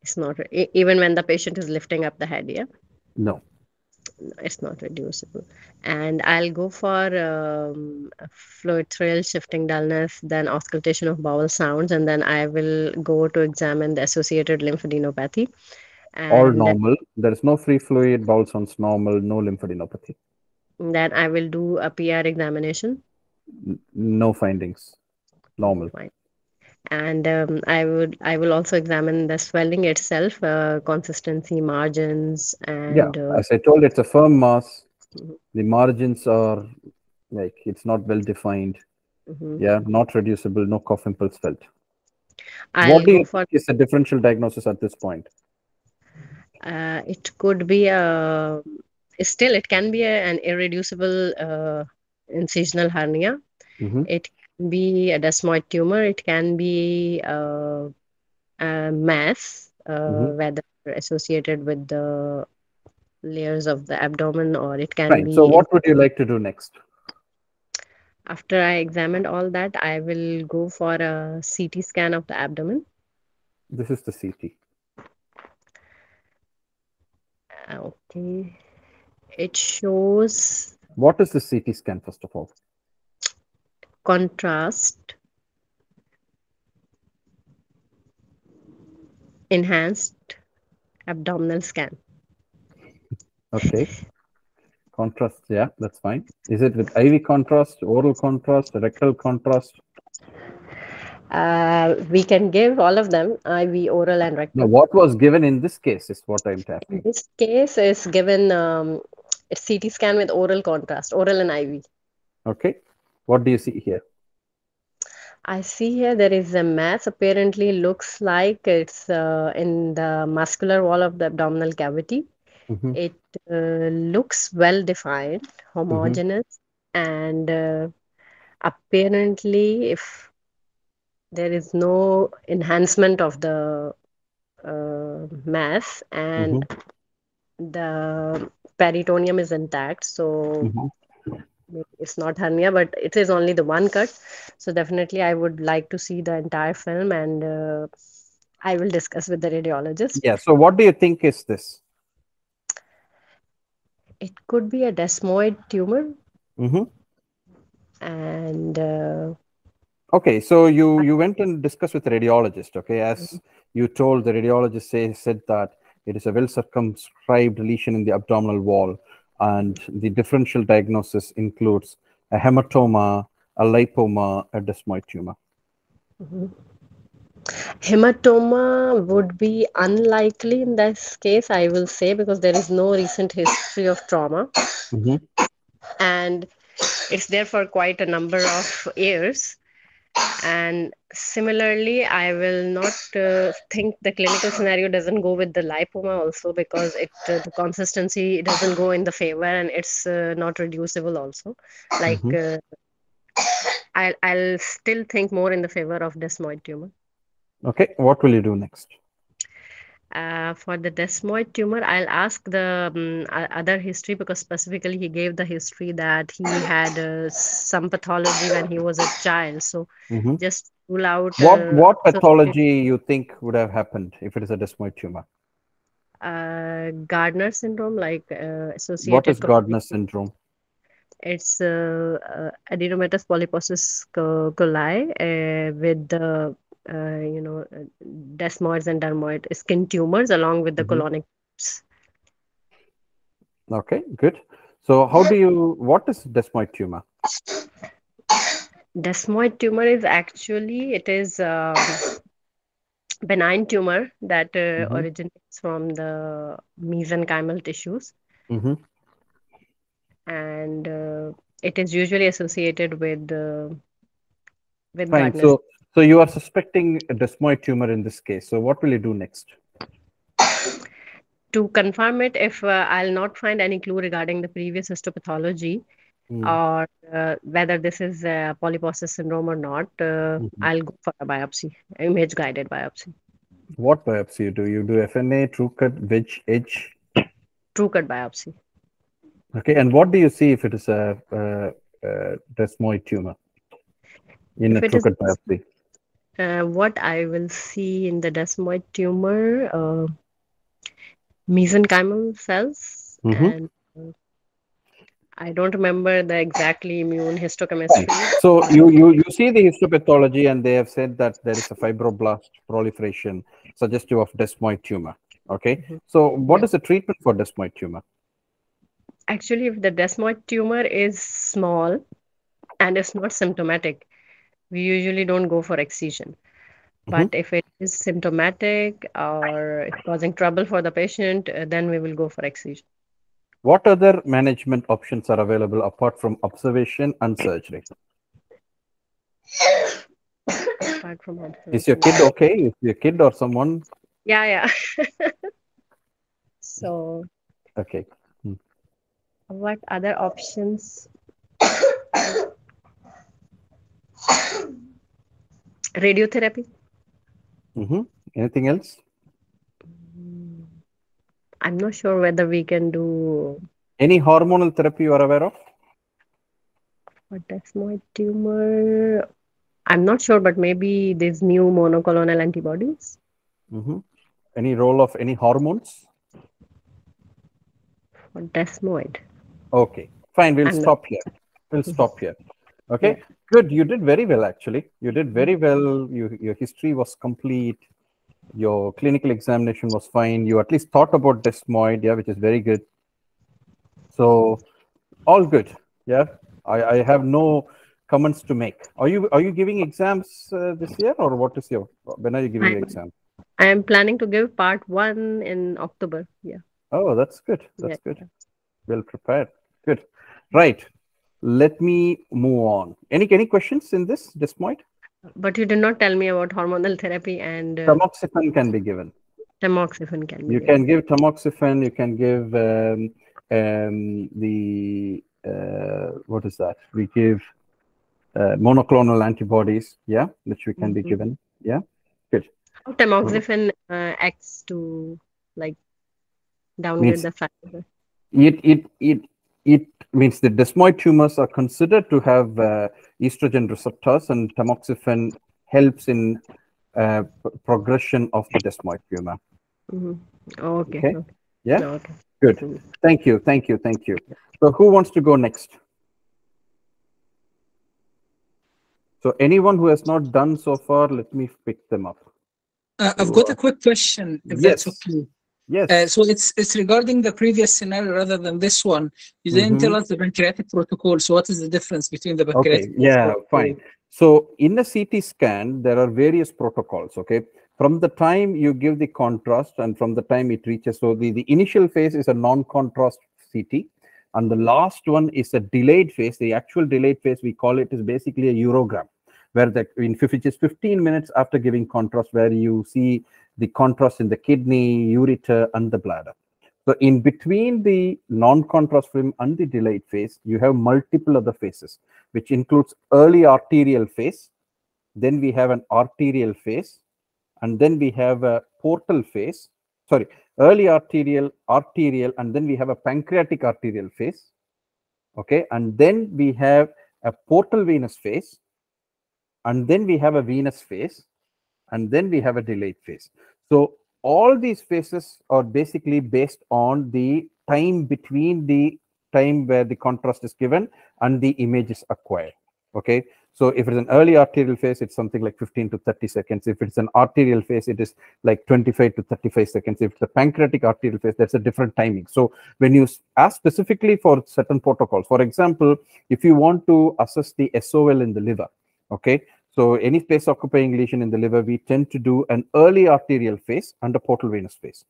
It's not even when the patient is lifting up the head. Yeah, No. it's not reducible. And I'll go for um, fluid thrill, shifting dullness, then auscultation of bowel sounds, and then I will go to examine the associated lymphadenopathy. All normal. There is no free fluid. Bowel sounds normal. No lymphadenopathy. Then I will do a PR examination. No findings. Normal. Fine. And um, I would I will also examine the swelling itself, uh, consistency, margins, and Yeah. uh, As I told, it's a firm mass. Mhm. The margins are like it's not well defined. mhm. Yeah. Not reducible. No cough impulse felt. I'll what do you for think is a differential diagnosis at this point? uh, it could be a still it can be a, an irreducible uh, incisional hernia. Mhm. It can be a desmoid tumor. It can be uh, a mass, uh, Mhm. whether associated with the layers of the abdomen, or it can Fine. be. So what would you like to do next? After I examined all that, I will go for a CT scan of the abdomen. This is the CT. Okay. It shows What is the CT scan, first of all? contrast, enhanced abdominal scan. Okay. Contrast, yeah, that's fine. Is it with IV contrast, oral contrast, rectal contrast? Uh, we can give all of them IV, oral, and rectal. No, what was given in this case is what I'm tapping. this case is given um, a CT scan with oral contrast, oral and IV. Okay. What do you see here? I see here there is a mass. Apparently, looks like it's uh, in the muscular wall of the abdominal cavity. Mhm. It uh, looks well defined, homogeneous, and uh, apparently, if there is no enhancement of the uh, mass and the peritoneum is intact, so Mhm. it's not hernia, but it is only the one cut. So definitely, I would like to see the entire film, and uh, I will discuss with the radiologist. Yeah. So what do you think is this? It could be a desmoid tumor, hmm and uh, Okay. So you you went and discussed with the radiologist. Okay. As you told the radiologist say, said that it is a well circumscribed lesion in the abdominal wall, and the differential diagnosis includes a hematoma, a lipoma, a desmoid tumor. mhm. hematoma would be unlikely in this case, I will say, because there is no recent history of trauma, Mhm. and it's there for quite a number of years. And similarly, I will not uh, think the clinical scenario doesn't go with the lipoma also because it uh, the consistency doesn't go in the favor and it's uh, not reducible also. Like Mhm. uh, I'll I'll still think more in the favor of desmoid tumor. Okay, what will you do next? Uh, for the desmoid tumor, I'll ask the um, other history because specifically he gave the history that he had uh, some pathology when he was a child. So Mhm. just rule out What uh, what pathology you think would have happened if it is a desmoid tumor? uh, Gardner syndrome, like uh, associated. What is Gardner syndrome? It's uh, uh, adenomatous polyposis co- coli uh, with the uh, you know uh, desmoids and dermoid skin tumors along with the Mhm. colonic. Okay, good. So how do you what is desmoid tumor? Desmoid tumor is actually it is um, benign tumor that uh, Mhm. originates from the mesenchymal tissues Mhm. and uh, it is usually associated with uh, with Fine. So so you are suspecting a desmoid tumor in this case. So what will you do next? to confirm it if uh, I'll not find any clue regarding the previous histopathology Hmm. or uh, whether this is uh, polyposis syndrome or not, uh, Mhm. I'll go for a biopsy, image guided biopsy, What biopsy you do? You do FNA, true cut, wedge, edge. true cut biopsy. Okay, and what do you see if it is a, uh uh desmoid tumor in If a true cut biopsy? Uh, what I will see in the desmoid tumor, uh, mesenchymal cells, Mhm. and uh, I don't remember the exactly immunohistochemistry. So you, you you see the histopathology and they have said that there is a fibroblast proliferation suggestive of desmoid tumor. Okay, Mhm. so what Yeah. is the treatment for desmoid tumor? Actually, if the desmoid tumor is small and it's not symptomatic, we usually don't go for excision. But if it is symptomatic or it's causing trouble for the patient, uh, then we will go for excision. What other management options are available apart from observation and surgery? Apart from Is your kid okay? Is your kid or someone Yeah, yeah. So, okay? what other options? Radiotherapy. hmm Anything else? Mm, I'm not sure whether we can do Any hormonal therapy you are aware of? for desmoid tumor. I'm not sure, but maybe these new monoclonal antibodies. hmm Any role of any hormones? for desmoid. Okay, fine. We'll I'm not- stop here. We'll stop here. Okay, good. You did very well, actually. You did very well. You, your history was complete. Your clinical examination was fine. You at least thought about desmoid, yeah, which is very good. So, all good. Yeah, I, I have no comments to make. Are you are you giving exams uh, this year, or what is your when are you giving your I'm- exam? I am planning to give part one in October. Yeah. Oh, that's good. Yeah, That's good. Well prepared. Good. Right. Let me move on. Any any questions in this this point? But you did not tell me about hormonal therapy and uh, Tamoxifen can be given. tamoxifen can be You given. can give tamoxifen. You can give um, um, the uh, what is that? We give uh, monoclonal antibodies. Yeah, which we can be Mhm. given. Yeah. good. How tamoxifen uh, acts to like downgrade the factor. It it it it means the desmoid tumors are considered to have uh, estrogen receptors, and tamoxifen helps in uh, p- progression of the desmoid tumor. Mhm. Okay. Okay. okay. Yeah? Okay. Good. Thank you. Thank you. Thank you. So, who wants to go next? So, anyone who has not done so far, let me pick them up. Uh, I've got a quick question, if that's Yes. okay. Yes. Uh, so it's it's regarding the previous scenario rather than this one. You didn't tell Mhm. us the pancreatic protocol. So what is the difference between the pancreatic? Okay. Yeah. protocol? Fine. So, in the CT scan, there are various protocols. Okay. From the time you give the contrast and from the time it reaches, so the, the initial phase is a non-contrast CT, and the last one is a delayed phase. The actual delayed phase, we call it, is basically a urogram. where the in which is 15 minutes after giving contrast, where you see the contrast in the kidney, ureter, and the bladder. So in between the non-contrast film and the delayed phase, you have multiple other phases, which includes early arterial phase. Then we have an arterial phase, and then we have a portal phase. Sorry, early arterial, arterial, and then we have a pancreatic arterial phase. Okay, and then we have a portal venous phase, and then we have a venous phase, and then we have a delayed phase. So all these phases are basically based on the time between the time where the contrast is given and the image is acquired. Okay, so if it's an early arterial phase, it's something like 15 to 30 seconds. If it's an arterial phase, it is like 25 to 35 seconds. If it's a pancreatic arterial phase, that's a different timing. So when you ask specifically for certain protocols, for example, if you want to assess the SOL in the liver, okay, so any space occupying lesion in the liver, we tend to do an early arterial phase a portal venous phase.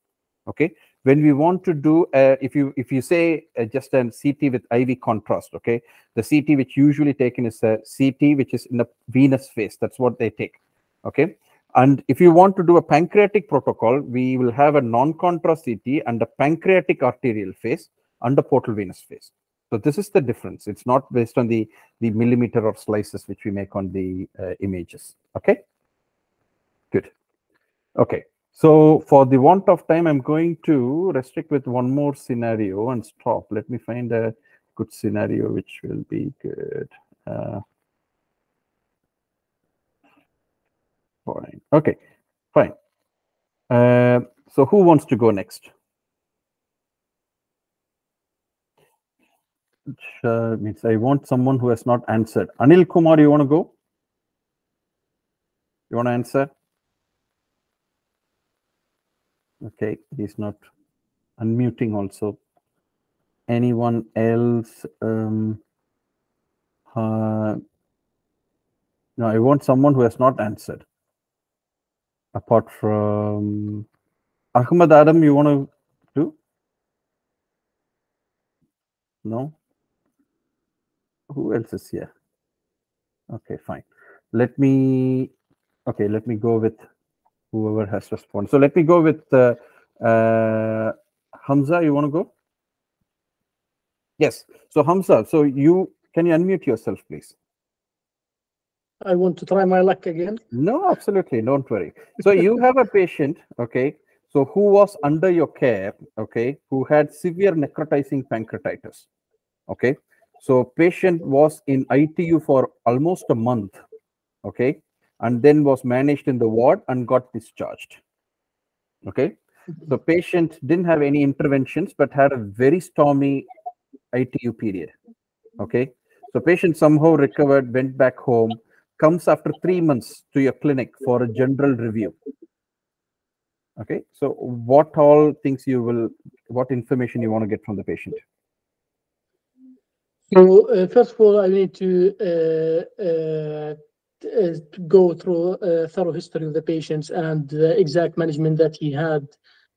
Okay. When we want to do, uh, if you if you say uh, just an CT with IV contrast, okay, the CT which usually taken is a CT which is in the venous phase. That's what they take. Okay. And if you want to do a pancreatic protocol, we will have a non-contrast CT and a pancreatic arterial phase and a portal venous phase. So this is the difference. It's not based on the, the millimeter of slices which we make on the uh, images. Okay, good. Okay, so for the want of time, I'm going to restrict with one more scenario and stop. Let me find a good scenario which will be good. Uh, fine. Okay, fine. Uh, so who wants to go next? Uh, means I want someone who has not answered. Anil Kumar, you want to go? You want to answer? Okay, he's not unmuting also. Anyone else? Um, uh, no, I want someone who has not answered. Apart from Ahmad Adam, you want to do? No? Who else is here? Okay, fine. Let me, okay, let me go with whoever has responded. So let me go with uh, uh, Hamza. You want to go? Yes. So Hamza, so you can you unmute yourself, please? I want to try my luck again. No, absolutely. Don't worry. So you have a patient, okay, so who was under your care, okay, who had severe necrotizing pancreatitis, okay. So patient was in ITU for almost a month, okay, and then was managed in the ward and got discharged. Okay, mm-hmm. the patient didn't have any interventions but had a very stormy ITU period. Okay, so patient somehow recovered, went back home, comes after three months to your clinic for a general review. Okay, so what all things you will, what information you want to get from the patient? So uh, first of all, I need to uh, uh, uh go through a thorough history of the patients and the exact management that he had.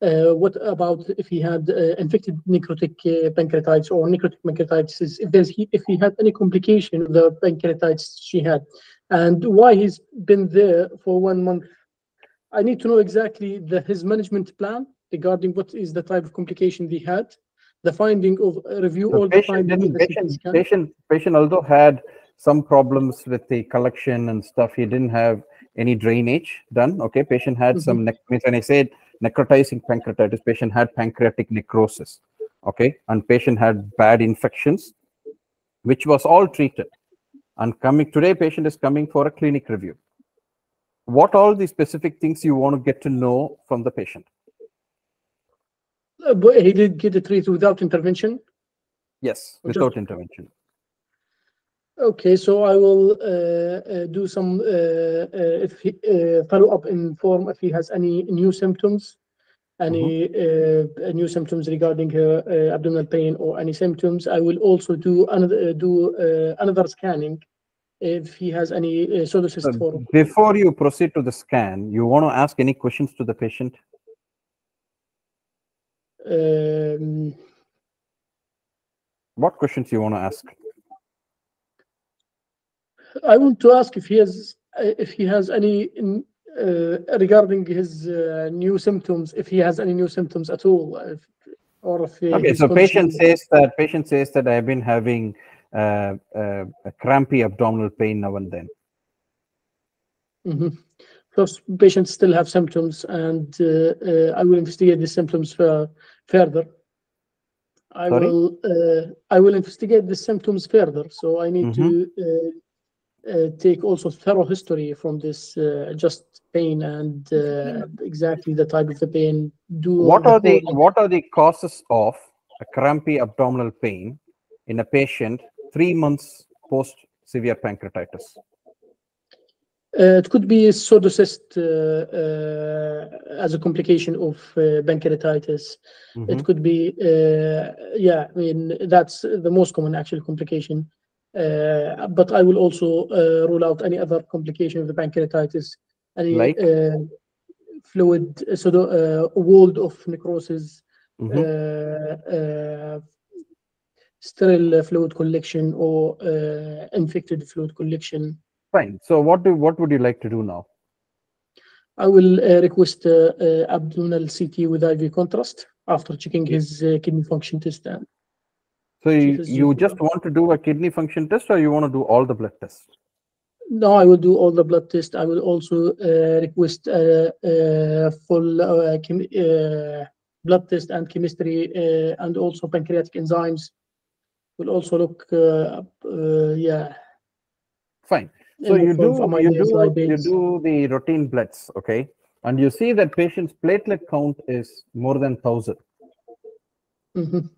Uh, what about if he had uh, infected necrotic pancreatitis or necrotic pancreatitis? If there's if he had any complication of the pancreatitis she had, and why he's been there for one month. I need to know exactly the, his management plan regarding what is the type of complication he had the finding of review the all patient, the findings. Patient, patient, patient, although had some problems with the collection and stuff, he didn't have any drainage done. Okay, patient had mm -hmm. some when I said necrotizing pancreatitis, patient had pancreatic necrosis. Okay, and patient had bad infections, which was all treated. And coming today, patient is coming for a clinic review. What all the specific things you want to get to know from the patient? Uh, but he did get the treated without intervention? Yes, without intervention. Okay, so I will uh, uh, do some uh, uh if he, uh, follow up in form if he has any new symptoms, any mm-hmm. new symptoms regarding her abdominal pain or any symptoms. I will also do another do another scanning if he has any pseudocyst form. Before you proceed to the scan, you want to ask any questions to the patient? Um, what questions you want to ask? I want to ask if he has if he has any in, uh, regarding his uh, new symptoms, if he has any new symptoms at all, if, or if uh, Okay, so patient says that patient says that I've been having uh, uh, a crampy abdominal pain now and then. Mhm. Those patients still have symptoms, and uh, uh, I will investigate the symptoms fur- further. I Sorry? will uh, I will investigate the symptoms further. So I need to uh, uh, take also thorough history from this uh, just pain and uh, exactly the type of the pain. Do What are the what are the causes of a crampy abdominal pain in a patient three months post severe pancreatitis? Uh, it could be pseudocyst uh, uh, as a complication of uh, pancreatitis. Mhm. It could be, uh, yeah, I mean, that's the most common actual complication. Uh, but I will also uh, rule out any other complication of the pancreatitis, any Like? uh, fluid, uh, walled of necrosis, uh, sterile fluid collection, or uh, infected fluid collection. Fine. So what do what would you like to do now? I will uh, request uh, uh, abdominal CT with IV contrast after checking his uh, kidney function test. And So you, you just want to do a kidney function test, or you want to do all the blood tests? no, I will do all the blood tests. I will also uh, request uh, uh, full uh, uh, blood test and chemistry uh, and also pancreatic enzymes. We'll also look, uh, uh, yeah. Fine. So you do you do you do the routine bloods, okay? And you see that patient's platelet count is more than thousand. Mhm.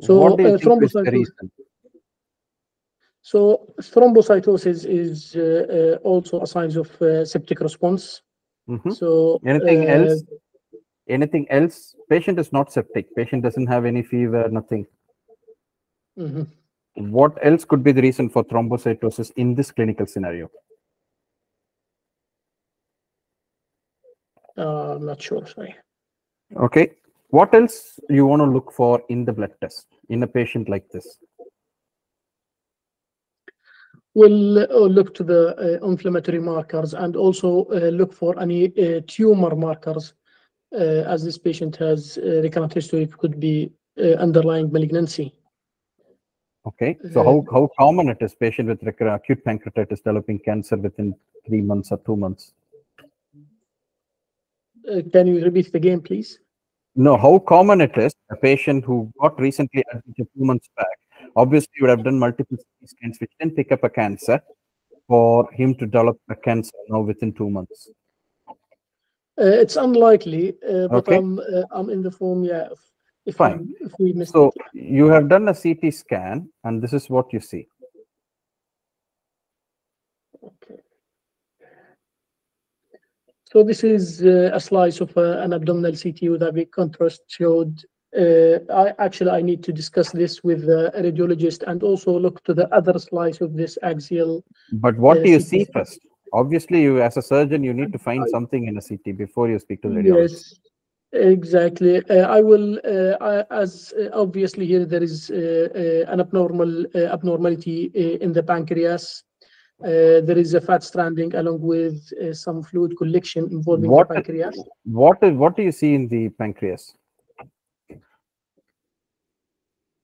So, what do you uh, think is the thrombocytosis- reason? So thrombocytosis is uh, uh, also a sign of uh, septic response. Mhm. So Anything uh, else? Anything else? Patient is not septic. Patient doesn't have any fever, nothing. mhm. What else could be the reason for thrombocytosis in this clinical scenario? Uh, I'm not sure. Sorry. Okay. What else you want to look for in the blood test in a patient like this? We'll uh, look to the uh, inflammatory markers and also uh, look for any uh, tumor markers, uh, as this patient has uh, recurrent history. It could be uh, underlying malignancy. Okay. So how, how common it is patient with recurrent acute pancreatitis developing cancer within three months or two months? Uh, can you repeat it again, please? No, how common it is a patient who got recently admitted two months back. Obviously, would have done multiple scans which didn't pick up a cancer for him to develop a cancer now within two months. Uh, it's unlikely, uh, but Okay. I'm uh, I'm in the form. Yeah. If, if Fine. We, if we So you have done a CT scan, and this is what you see. Okay. So this is uh, a slice of uh, an abdominal CT with IV contrast showed. Uh, I actually I need to discuss this with the radiologist and also look to the other slice of this axial. But what Uh, do you CT see first? Obviously, you as a surgeon, you need to find something in a CT before you speak to the radiologist. Yes, exactly. Uh, I will, uh, I, as uh, obviously here there is uh, uh, an abnormal uh, abnormality uh, in the pancreas. Uh, there is a fat stranding along with uh, some fluid collection involving What- the pancreas. What is what do you see in the pancreas?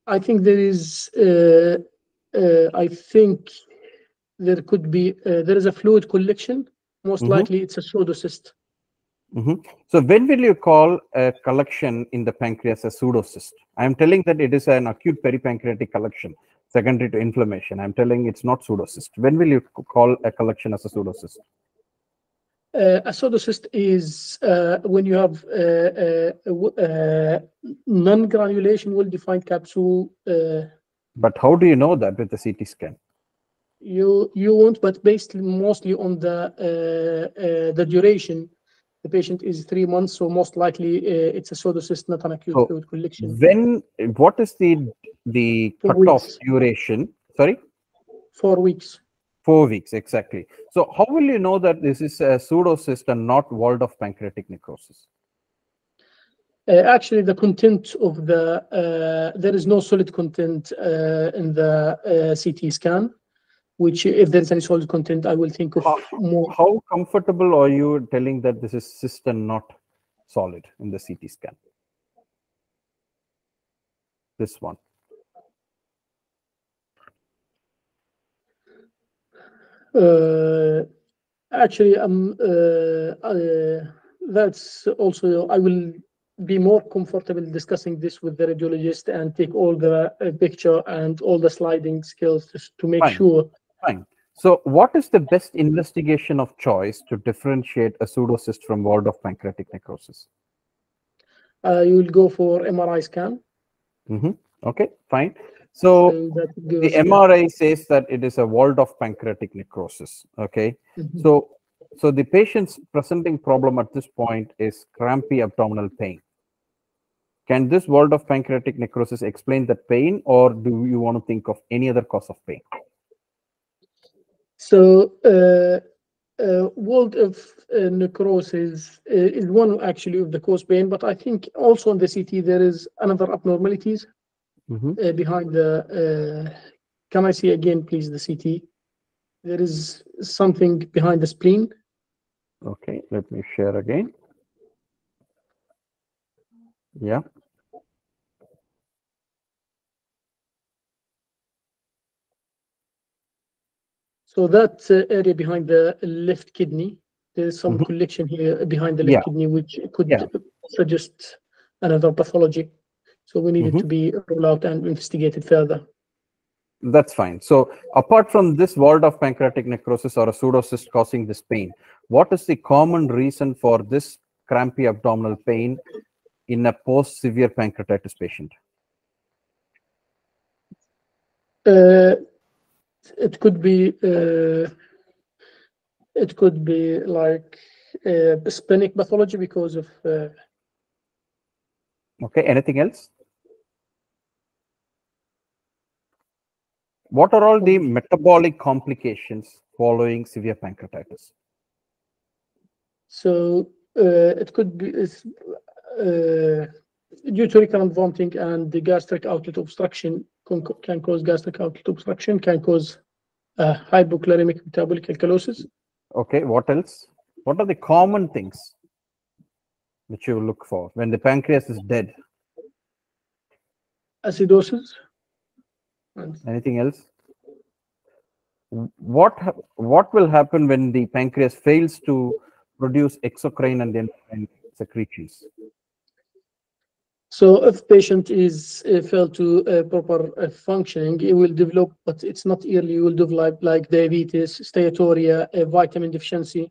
I think there is, uh, uh, I think there could be, uh, there is a fluid collection. Most Mhm. likely it's a pseudocyst. Mhm. So when will you call a collection in the pancreas a pseudocyst? I am telling that it is an acute peripancreatic collection secondary to inflammation. I'm telling it's not pseudocyst. When will you call a collection as a pseudocyst? Uh, a pseudocyst is uh, when you have uh, uh, uh, non-granulation well-defined capsule. Uh, But how do you know that with the CT scan? you you won't, but based mostly on the uh, uh, the duration. The patient is three months, so most likely uh, it's a pseudocyst, not an acute So fluid collection. When what is the the Four cutoff weeks. duration? Sorry, Four weeks. four weeks exactly. So how will you know that this is a pseudocyst and not walled off pancreatic necrosis? Uh, actually, the content of the uh, there is no solid content uh, in the uh, CT scan. Which if there's any solid content, I will think of How, more. how comfortable are you telling that this is cyst and not solid in the CT scan? This one. Uh, actually, um, uh, uh, that's also, I will be more comfortable discussing this with the radiologist and take all the uh, picture and all the sliding skills just to make Fine. sure. Fine. So, what is the best investigation of choice to differentiate a pseudocyst from walled off pancreatic necrosis? Uh, you will go for MRI scan. hmm Okay, fine. So, and that will give the MRI says that it is a walled off pancreatic necrosis. Okay. Mhm. So, so the patient's presenting problem at this point is crampy abdominal pain. Can this walled off pancreatic necrosis explain that pain, or do you want to think of any other cause of pain? So, uh, uh, walled of uh, necrosis uh, is one actually of the cause pain, but I think also in the CT there is another abnormalities Mhm. uh, behind the. Uh, can I see again, please, the CT? There is something behind the spleen. Okay, let me share again. Yeah. So that uh, area behind the left kidney, there is some Mhm. collection here behind the left Yeah. kidney, which could Yeah. suggest another pathology. So we need it to Mhm. be ruled out and investigated further. That's fine. So apart from this walled of pancreatic necrosis or a pseudocyst causing this pain, what is the common reason for this crampy abdominal pain in a post-severe pancreatitis patient? Uh, it could be uh, it could be like uh, splenic pathology because of uh, Okay, anything else? What are all the metabolic complications following severe pancreatitis? so uh, it could be uh, due to recurrent vomiting and the gastric outlet obstruction can, can cause gastric outlet obstruction can cause uh, hypochloremic metabolic alkalosis Okay, what else? What are the common things which you look for when the pancreas is dead? acidosis Anything else? What what will happen when the pancreas fails to produce exocrine and endocrine secretions? So if patient is uh, failed to uh, proper uh, functioning, it will develop, but it's not early. It will develop like diabetes, steatorrhea, uh, vitamin deficiency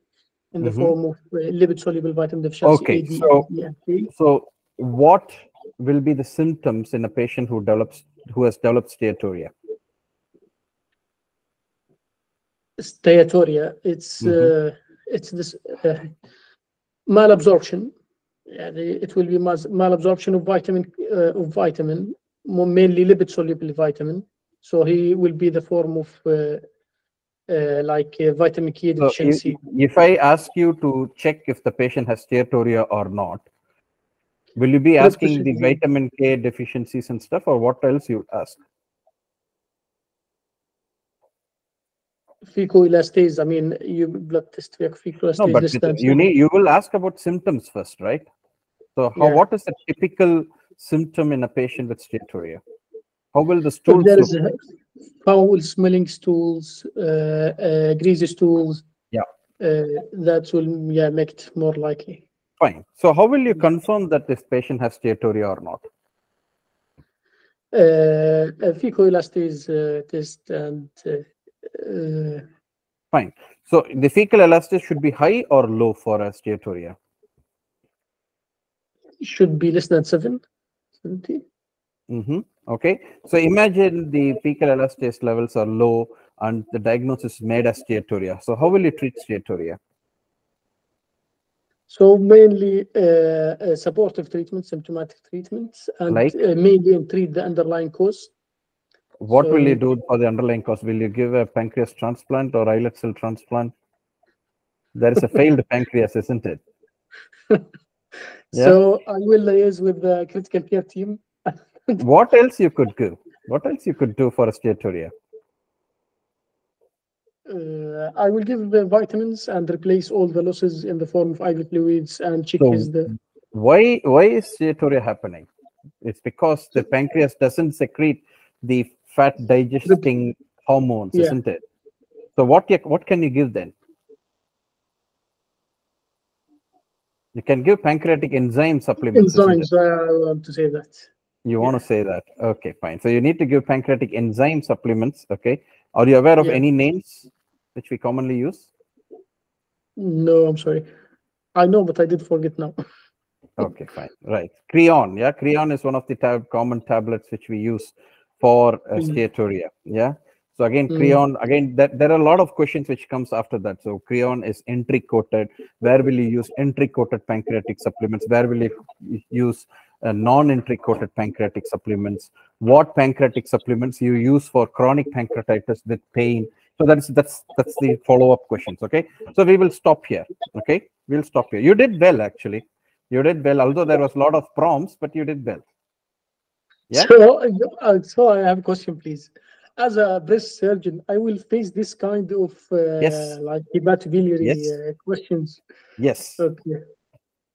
in the Mhm. form of uh, lipid soluble vitamin deficiency. Okay, AD, so-. So, what will be the symptoms in a patient who develops who has developed steatorrhea? steatorrhea. It's Mhm. uh, it's this uh, malabsorption. Yeah, it will be malabsorption of vitamin uh, of vitamin, mainly lipid soluble vitamin. So he will be the form of uh, uh, like uh, vitamin K So, deficiency. if I ask you to check if the patient has steatorrhea or not, will you be asking the vitamin K deficiencies and stuff, or what else you ask? Fecal elastase. I mean, you blood test fecal elastase. No, but this it- time. you need you will ask about symptoms first, right? So, how Yeah. what is a typical symptom in a patient with steatorrhea? How will the stools there look? is a foul smelling stools, uh, uh, greasy stools. Yeah. Uh, that will yeah make it more likely. Fine. So, how will you confirm that this patient has steatorrhea or not? uh, a fecal elastase uh, test and uh, uh, Fine. So, the fecal elastase should be high or low for a steatorrhea? Should be less than seven. 70. hmm Okay. So, imagine the fecal elastase levels are low and the diagnosis is made as steatorrhea. So, how will you treat steatorrhea? So mainly uh, uh, supportive treatment, symptomatic treatments, and Like? uh, mainly treat the underlying cause. What will you do for the underlying cause? Will you give a pancreas transplant or islet cell transplant? There is a failed pancreas, isn't it? Yeah. So I will liaise with the critical care team. What else you could do? What else you could do for a steatorrhea? Uh, I will give the vitamins and replace all the losses in the form of IV fluids and check So- his the Why why is steatorrhea happening? It's because the pancreas doesn't secrete the fat digesting hormones, Yeah. isn't it? So what what can you give then? You can give pancreatic enzyme supplements. enzymes. I want to say that. You want to say that? Okay, fine. So you need to give pancreatic enzyme supplements. Okay. Are you aware of Yeah. any names which we commonly use? No, I'm sorry. I know, but I did forget now. Okay, fine. Right. Creon. Yeah. Creon is one of the tab- common tablets which we use for uh, Mm. steatorrhea. Yeah. So again, Mm. Creon, again, that, there are a lot of questions which comes after that. So Creon is enteric coated. Where will you use enteric coated pancreatic supplements? Where will you use uh, non-enteric coated pancreatic supplements? What pancreatic supplements you use for chronic pancreatitis with pain? So that's that's that's the follow-up questions. Okay. So we will stop here. Okay. We'll stop here. You did well actually. You did well, although there was a lot of prompts, but you did well. Yeah. So, uh, so I have a question, please. As a breast surgeon, I will face this kind of uh, Yes. like hepatobiliary Yes. uh, questions. Yes. Okay.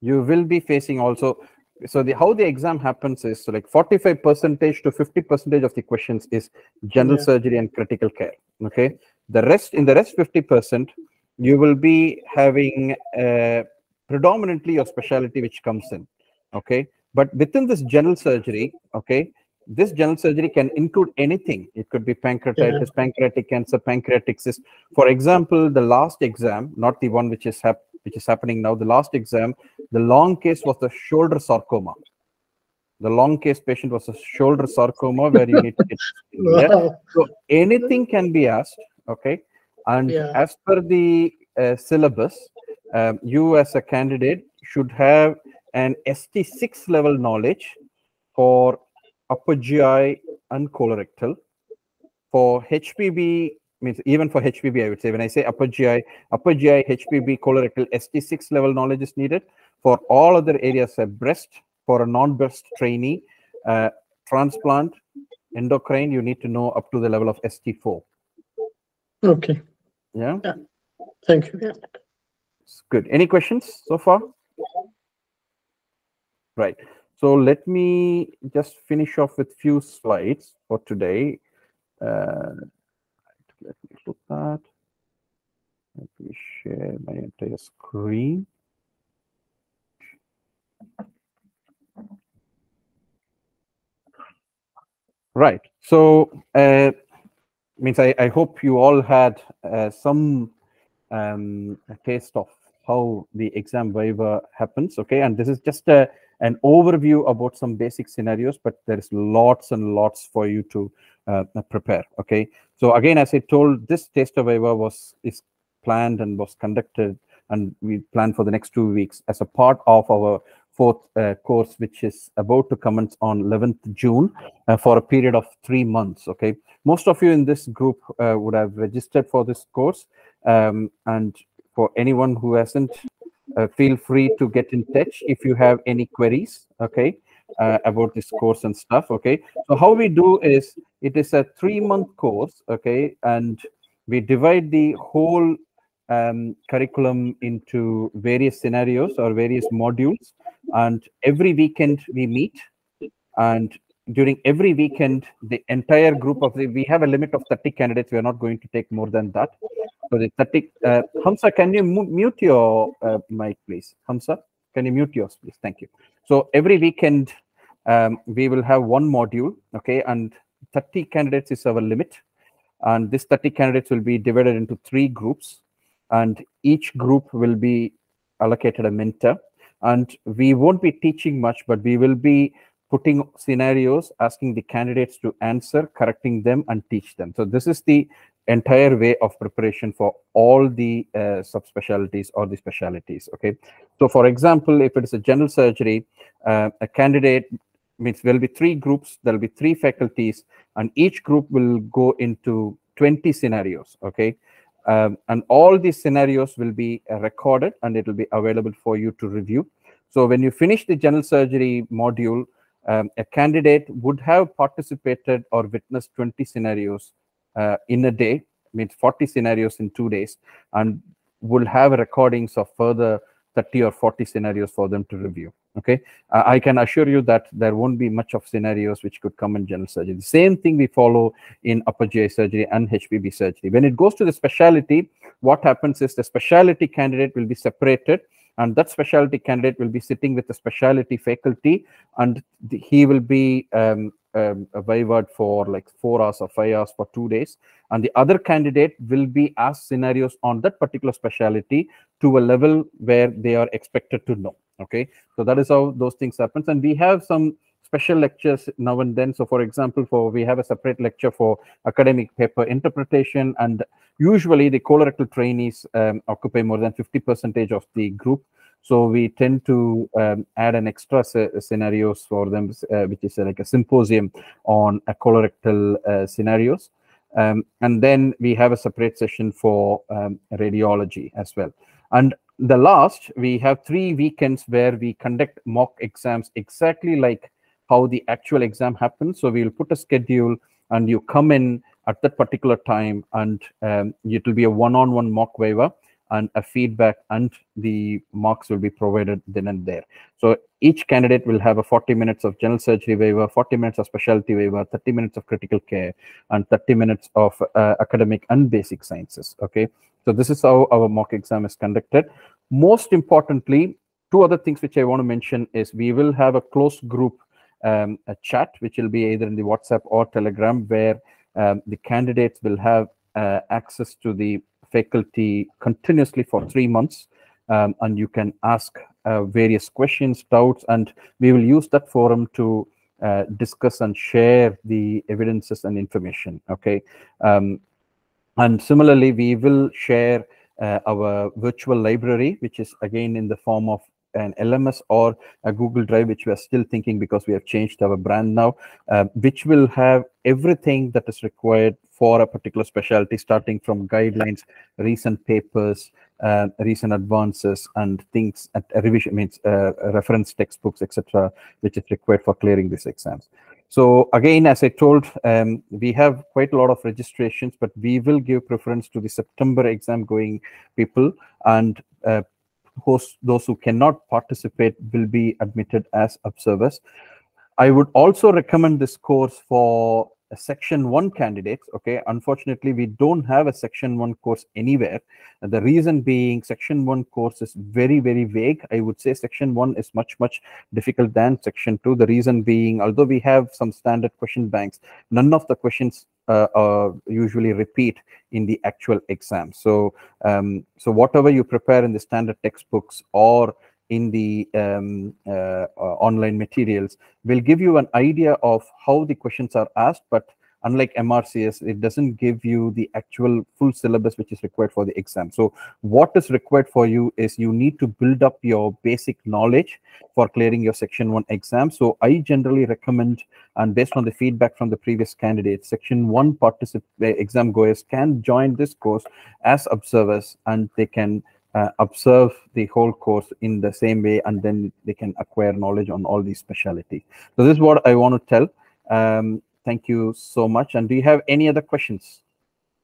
You will be facing also. So the how the exam happens is so like 45 percentage to 50 percentage of the questions is general Yeah. surgery and critical care. Okay. The rest in the rest 50 percent, you will be having uh, predominantly your specialty which comes in. Okay. But within this general surgery, okay, this general surgery can include anything. It could be pancreatitis, pancreatic cancer, pancreatic cyst. For example, the last exam, not the one which is hap- which is happening now, the last exam, the long case was the shoulder sarcoma. The long case patient was a shoulder sarcoma where you need to get yeah? Wow. So anything can be asked, okay? And Yeah. as per the uh, syllabus, um, you as a candidate should have an ST6 level knowledge for upper GI and colorectal. For HPB, means even for HPB, I would say, when I say upper GI, upper GI, HPB, colorectal, ST6 level knowledge is needed. For all other areas, uh, breast, for a non-breast trainee, uh, transplant, endocrine, you need to know up to the level of ST4. Okay. Yeah, Thank you. Yeah. it's good. Any questions so far? Right. So let me just finish off with few slides for today. Uh, let me put that. Let me share my entire screen. Right. So, uh, means I, I hope you all had uh, some um, taste of how the exam viva happens. Okay, and this is just a, an overview about some basic scenarios, but there is lots and lots for you to uh, prepare. Okay, so again, as I told, this taster viva was is planned and was conducted, and we plan for the next two weeks as a part of our fourth uh, course, which is about to commence on 11th June uh, for a period of three months. Okay, most of you in this group uh, would have registered for this course, um, and for anyone who hasn't, feel free to get in touch if you have any queries. Okay, uh, about this course and stuff. Okay, so how we do is it is a three-month course. Okay, and we divide the whole um, curriculum into various scenarios or various modules and every weekend we meet and during every weekend the entire group of the we have a limit of 30 candidates we are not going to take more than that so the 30 uh, hamza can you mute your uh, mic please? Hamza can you mute yours please? Thank you. So every weekend um, we will have one module okay and 30 candidates is our limit. And this 30 candidates will be divided into three groups and each group will be allocated a mentor. And we won't be teaching much but we will be putting scenarios asking the candidates to answer correcting them and teach them. So this is the entire way of preparation for all the uh, subspecialties or the specialities okay? So for example if it is a general surgery uh, a candidate means there'll be three groups there'll be three faculties and each group will go into 20 scenarios okay? Um, and all these scenarios will be uh, recorded and it will be available for you to review. So when you finish the general surgery module um, a candidate would have participated or witnessed 20 scenarios uh, in a day means 40 scenarios in two days and will have recordings of further 30 or 40 scenarios for them to review okay? Uh, i can assure you that there won't be much of scenarios which could come in general surgery. The same thing we follow in upper gi surgery and hpb surgery. When it goes to the specialty what happens is the specialty candidate will be separated and that specialty candidate will be sitting with the specialty faculty and the, he will be um, um, vivaed for like four hours or five hours for two days. And the other candidate will be asked scenarios on that particular specialty to a level where they are expected to know okay? So that is how those things happens. And we have some special lectures now and then. So for example for we have a separate lecture for academic paper interpretation. And usually the colorectal trainees um, occupy more than 50 percentage of the group so we tend to um, add an extra scenarios for them uh, which is uh, like a symposium on a colorectal uh, scenarios. Um, and then we have a separate session for um, radiology as well. And the last we have three weekends where we conduct mock exams exactly like how the actual exam happens. So we'll put a schedule and you come in at that particular time and um, it will be a one-on-one mock viva and a feedback and the marks will be provided then and there. So each candidate will have a 40 minutes of general surgery viva, 40 minutes of specialty viva, 30 minutes of critical care and 30 minutes of uh, academic and basic sciences okay? So this is how our mock exam is conducted. Most importantly two other things which i want to mention is we will have a closed group um, a chat which will be either in the whatsapp or telegram where um, the candidates will have uh, access to the faculty continuously for three months um, and you can ask uh, various questions doubts and we will use that forum to uh, discuss and share the evidences and information okay? Um, and similarly we will share uh, our virtual library which is again in the form of an LMS or a Google Drive, which we are still thinking because we have changed our brand now, uh, which will have everything that is required for a particular specialty, starting from guidelines, recent papers, uh, recent advances, and things at revision means uh, reference textbooks, etc., which is required for clearing these exams. So again, as I told, um, we have quite a lot of registrations, but we will give preference to the September exam going people and uh, those who cannot participate will be admitted as observers. I would also recommend this course for section one candidates okay? Unfortunately we don't have a section one course anywhere. The reason being section one course is very very vague. I would say section one is much much difficult than section two. The reason being although we have some standard question banks none of the questions usually repeat in the actual exam. So um, so whatever you prepare in the standard textbooks or in the um, uh, uh, online materials will give you an idea of how the questions are asked, but unlike MRCS, it doesn't give you the actual full syllabus which is required for the exam. So what is required for you is you need to build up your basic knowledge for clearing your section one exam. So I generally recommend, and based on the feedback from the previous candidates, section one participant exam goers can join this course as observers and they can uh, observe the whole course in the same way and then they can acquire knowledge on all these specialties so this is what i want to tell um, thank you so much. And do you have any other questions?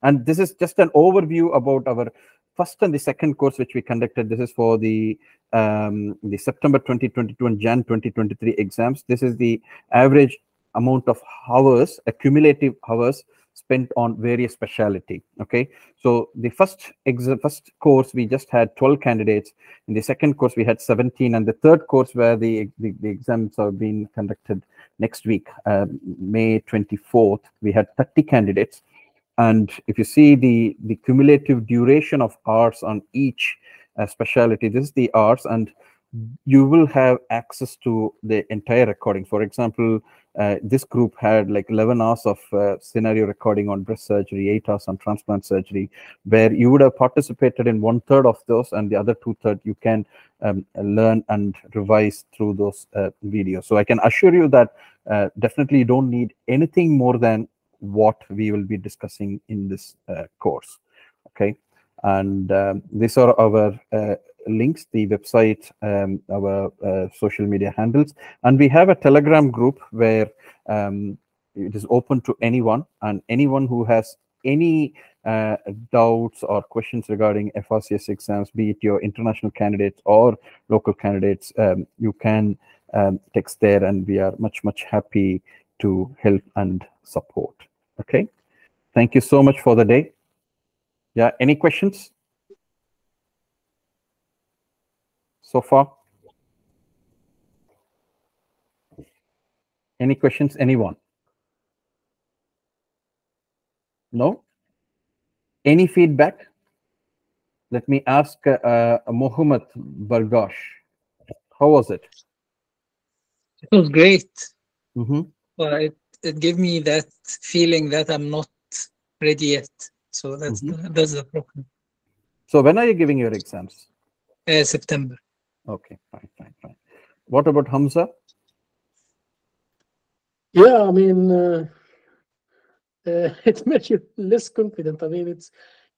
And this is just an overview about our first and the second course which we conducted. This is for the um, the september 2022 and jan 2023 exams. This is the average amount of hours accumulative hours spent on various specialty okay? So the first exam first course we just had 12 candidates. In the second course we had 17 and the third course where the the, the exams are being conducted next week uh, may 24th we had 30 candidates. And if you see the the cumulative duration of hours on each uh, specialty this is the hours and you will have access to the entire recording. For example uh, this group had like 11 hours of uh, scenario recording on breast surgery, eight hours on transplant surgery, where you would have participated in one third of those, and the other two third you can um, learn and revise through those uh, videos. So I can assure you that uh, definitely you don't need anything more than what we will be discussing in this uh, course. Okay, and um, these are our uh, links, the website, um, our uh, social media handles, and we have a Telegram group where um, it is open to anyone, and anyone who has any uh, doubts or questions regarding FRCS exams, be it your international candidates or local candidates, um, you can um, text there and we are much, much happy to help and support. Okay. Thank you so much for the day. Yeah. Any questions so far? Any questions? Anyone? No? Any feedback? Let me ask uh, uh, Mohammed Bargash. How was it? It was great. Mm-hmm. Well, it, it gave me that feeling that I'm not ready yet. So that's Mhm. the, that's the problem. So when are you giving your exams? Uh, September. Okay, fine, fine, fine. What about Hamza? Yeah, I mean, uh, uh, it makes you less confident. I mean, it's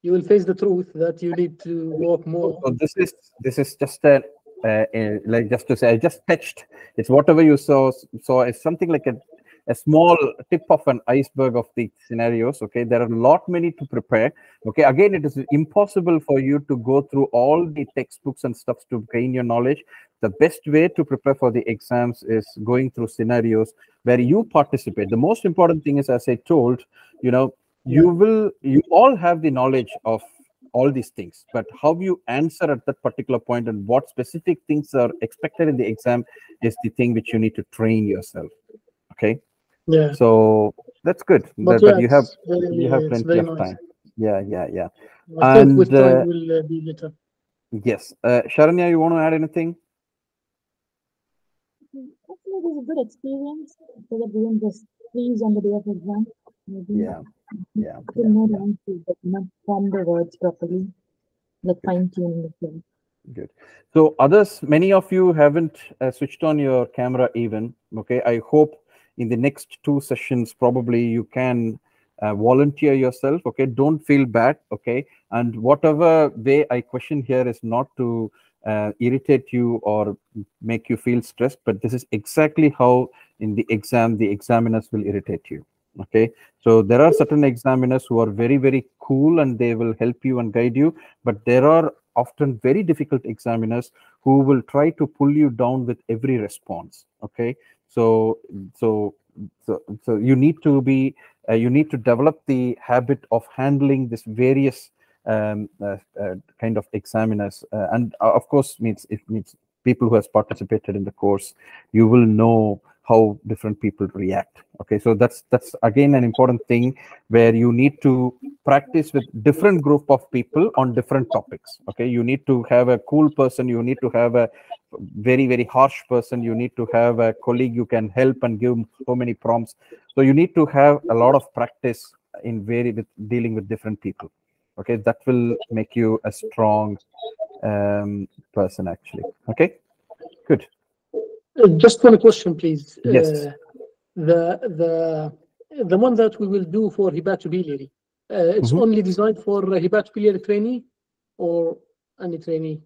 you will face the truth that you need to work more. So this is this is just a, uh, a like just to say I just touched. It's whatever you saw saw it's something like a a small tip of an iceberg of the scenarios. Okay, there are a lot many to prepare. Okay, again, it is impossible for you to go through all the textbooks and stuff to gain your knowledge. The best way to prepare for the exams is going through scenarios where you participate. The most important thing is, as I told, you know, you will you all have the knowledge of all these things but how you answer at that particular point and what specific things are expected in the exam is the thing which you need to train yourself okay Yeah, so that's good but that, yeah, that you have very, you have plenty of nice. time yeah yeah yeah I think with And, uh, time will uh, be better. yes uh sharanya you want to add anything Hopefully, it is a good experience so that we don't just freeze on the day of exam. Maybe yeah yeah we know the answers, but not form the words properly, like fine tuning the flow. Good. So others, many of you haven't uh, switched on your camera even. Okay. I hope in the next two sessions, probably you can uh, volunteer yourself. Okay. Don't feel bad. Okay. And whatever way I question here is not to uh, irritate you or make you feel stressed, but this is exactly how in the exam, the examiners will irritate you. Okay. So there are certain examiners who are very, very cool and they will help you and guide you. But there are often very difficult examiners who will try to pull you down with every response okay so so so, so you need to be uh, you need to develop the habit of handling this various um, uh, uh, kind of examiners. Uh, and uh, of course means it means people who has participated in the course you will know how different people react okay? So that's that's again an important thing where you need to practice with different group of people on different topics okay? You need to have a cool person you need to have a very very harsh person you need to have a colleague you can help and give so many prompts. So you need to have a lot of practice in very with dealing with different people okay? That will make you a strong um, person actually okay? Good Just one question, please. Yes. Uh, The, the, the one that we will do for hepatobiliary, uh, it's Mhm. only designed for a hepatobiliary trainee or any trainee?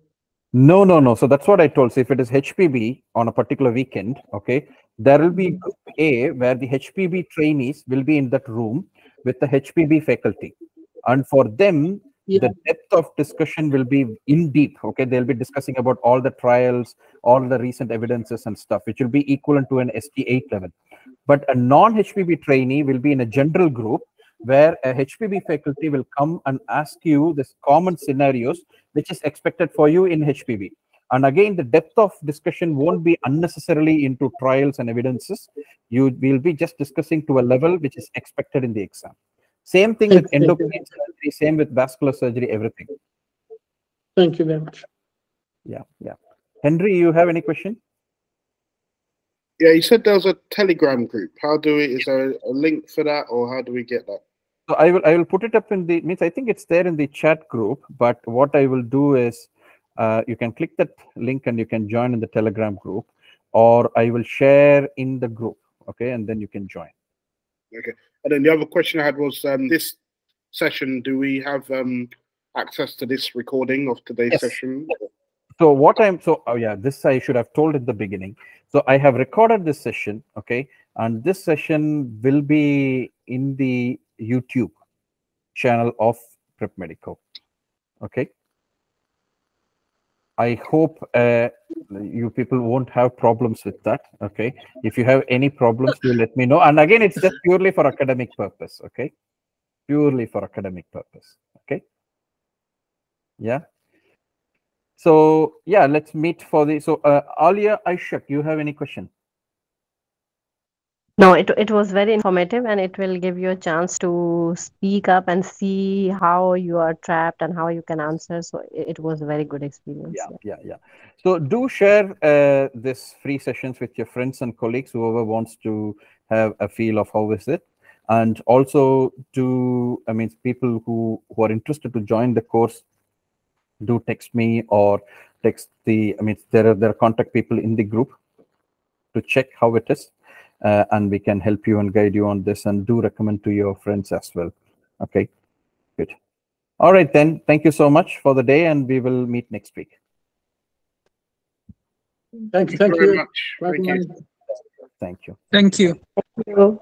No, no, no. So that's what I told. So if it is HPB on a particular weekend, okay, there will be group A where the HPB trainees will be in that room with the HPB faculty. And for them, Yeah, the depth of discussion will be in deep. Okay, they'll be discussing about all the trials, all the recent evidences and stuff, which will be equivalent to an ST8 level. But a non-HPB trainee will be in a general group where a HPB faculty will come and ask you this common scenarios which is expected for you in HPB. And again, the depth of discussion won't be unnecessarily into trials and evidences. You will be just discussing to a level which is expected in the exam. Same thing with Thank you. endocrine surgery, same with vascular surgery, everything. thank you very much. Yeah, yeah. Henry, you have any question? Yeah, you said there was a Telegram group. How do we? Is there a link for that, or how do we get that? So I will I will put it up in the means I think it's there in the chat group, but what I will do is uh, you can click that link and you can join in the Telegram group, or I will share in the group. Okay, and then you can join. Okay. And then the other question I had was um, this session. Do we have um, access to this recording of today's Yes. session? So what I'm so oh yeah, this I should have told at the beginning. So I have recorded this session, okay, and this session will be in the YouTube. channel of PrepMedico. Okay. I hope uh, you people won't have problems with that. Okay. If you have any problems, do let me know. And again, it's just purely for academic purpose. Okay. Purely for academic purpose. Okay. Yeah. So yeah, let's meet for the. So uh, Alia Aishak, you have any question? No, it, it was very informative and it will give you a chance to speak up and see how you are trapped and how you can answer. So it, it was a very good experience. Yeah, yeah, yeah. So do share uh, this free sessions with your friends and colleagues, whoever wants to have a feel of how is it. And also do, I mean, people who, who are interested to join the course, do text me or text the, I mean, there are, there are contact people in the group to check how it is uh, and we can help you and guide you on this and do recommend to your friends as well okay good all right then thank you so much for the day and we will meet next week Thank you. Thank Thank you very much. Thank Thank you. you. thank you Thank you. Thank you.